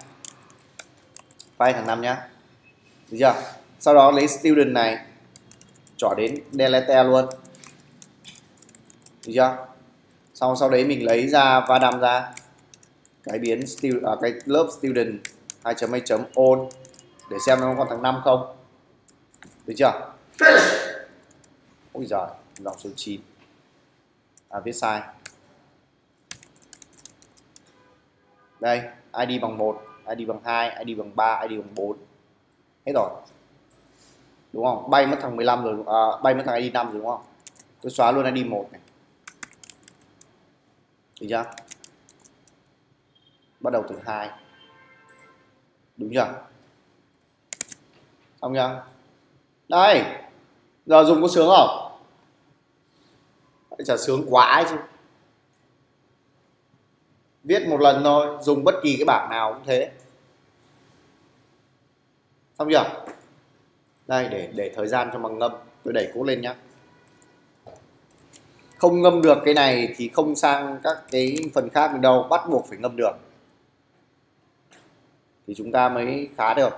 File thằng năm nhá. Được chưa? Sau đó lấy student này trỏ đến delete luôn. Được chưa? Sau sau đấy mình lấy ra va đâm ra. Cái biến student à, cái lớp student. 2 chấm 2 chấm on để xem nó còn thằng 5 không. Được chưa? Ôi giời dòng số 9 à viết sai. Đây ID bằng 1 ID bằng 2 ID bằng 3 ID bằng 4 hết rồi. Đúng không? Bay mất thằng 15 rồi à, bay mất thằng ID 5 rồi đúng không? Tôi xóa luôn ID 1 này. Được chưa? Bắt đầu từ 2 đúng chưa? Xong chưa? Đây! Giờ dùng có sướng không? Chả sướng quá ấy chứ. Viết một lần thôi, dùng bất kỳ cái bảng nào cũng thế. Xong chưa? Đây, để để thời gian cho bằng ngâm. Tôi đẩy cố lên nhá. Không ngâm được cái này thì không sang các cái phần khác được đâu. Bắt buộc phải ngâm được thì chúng ta mới khá được.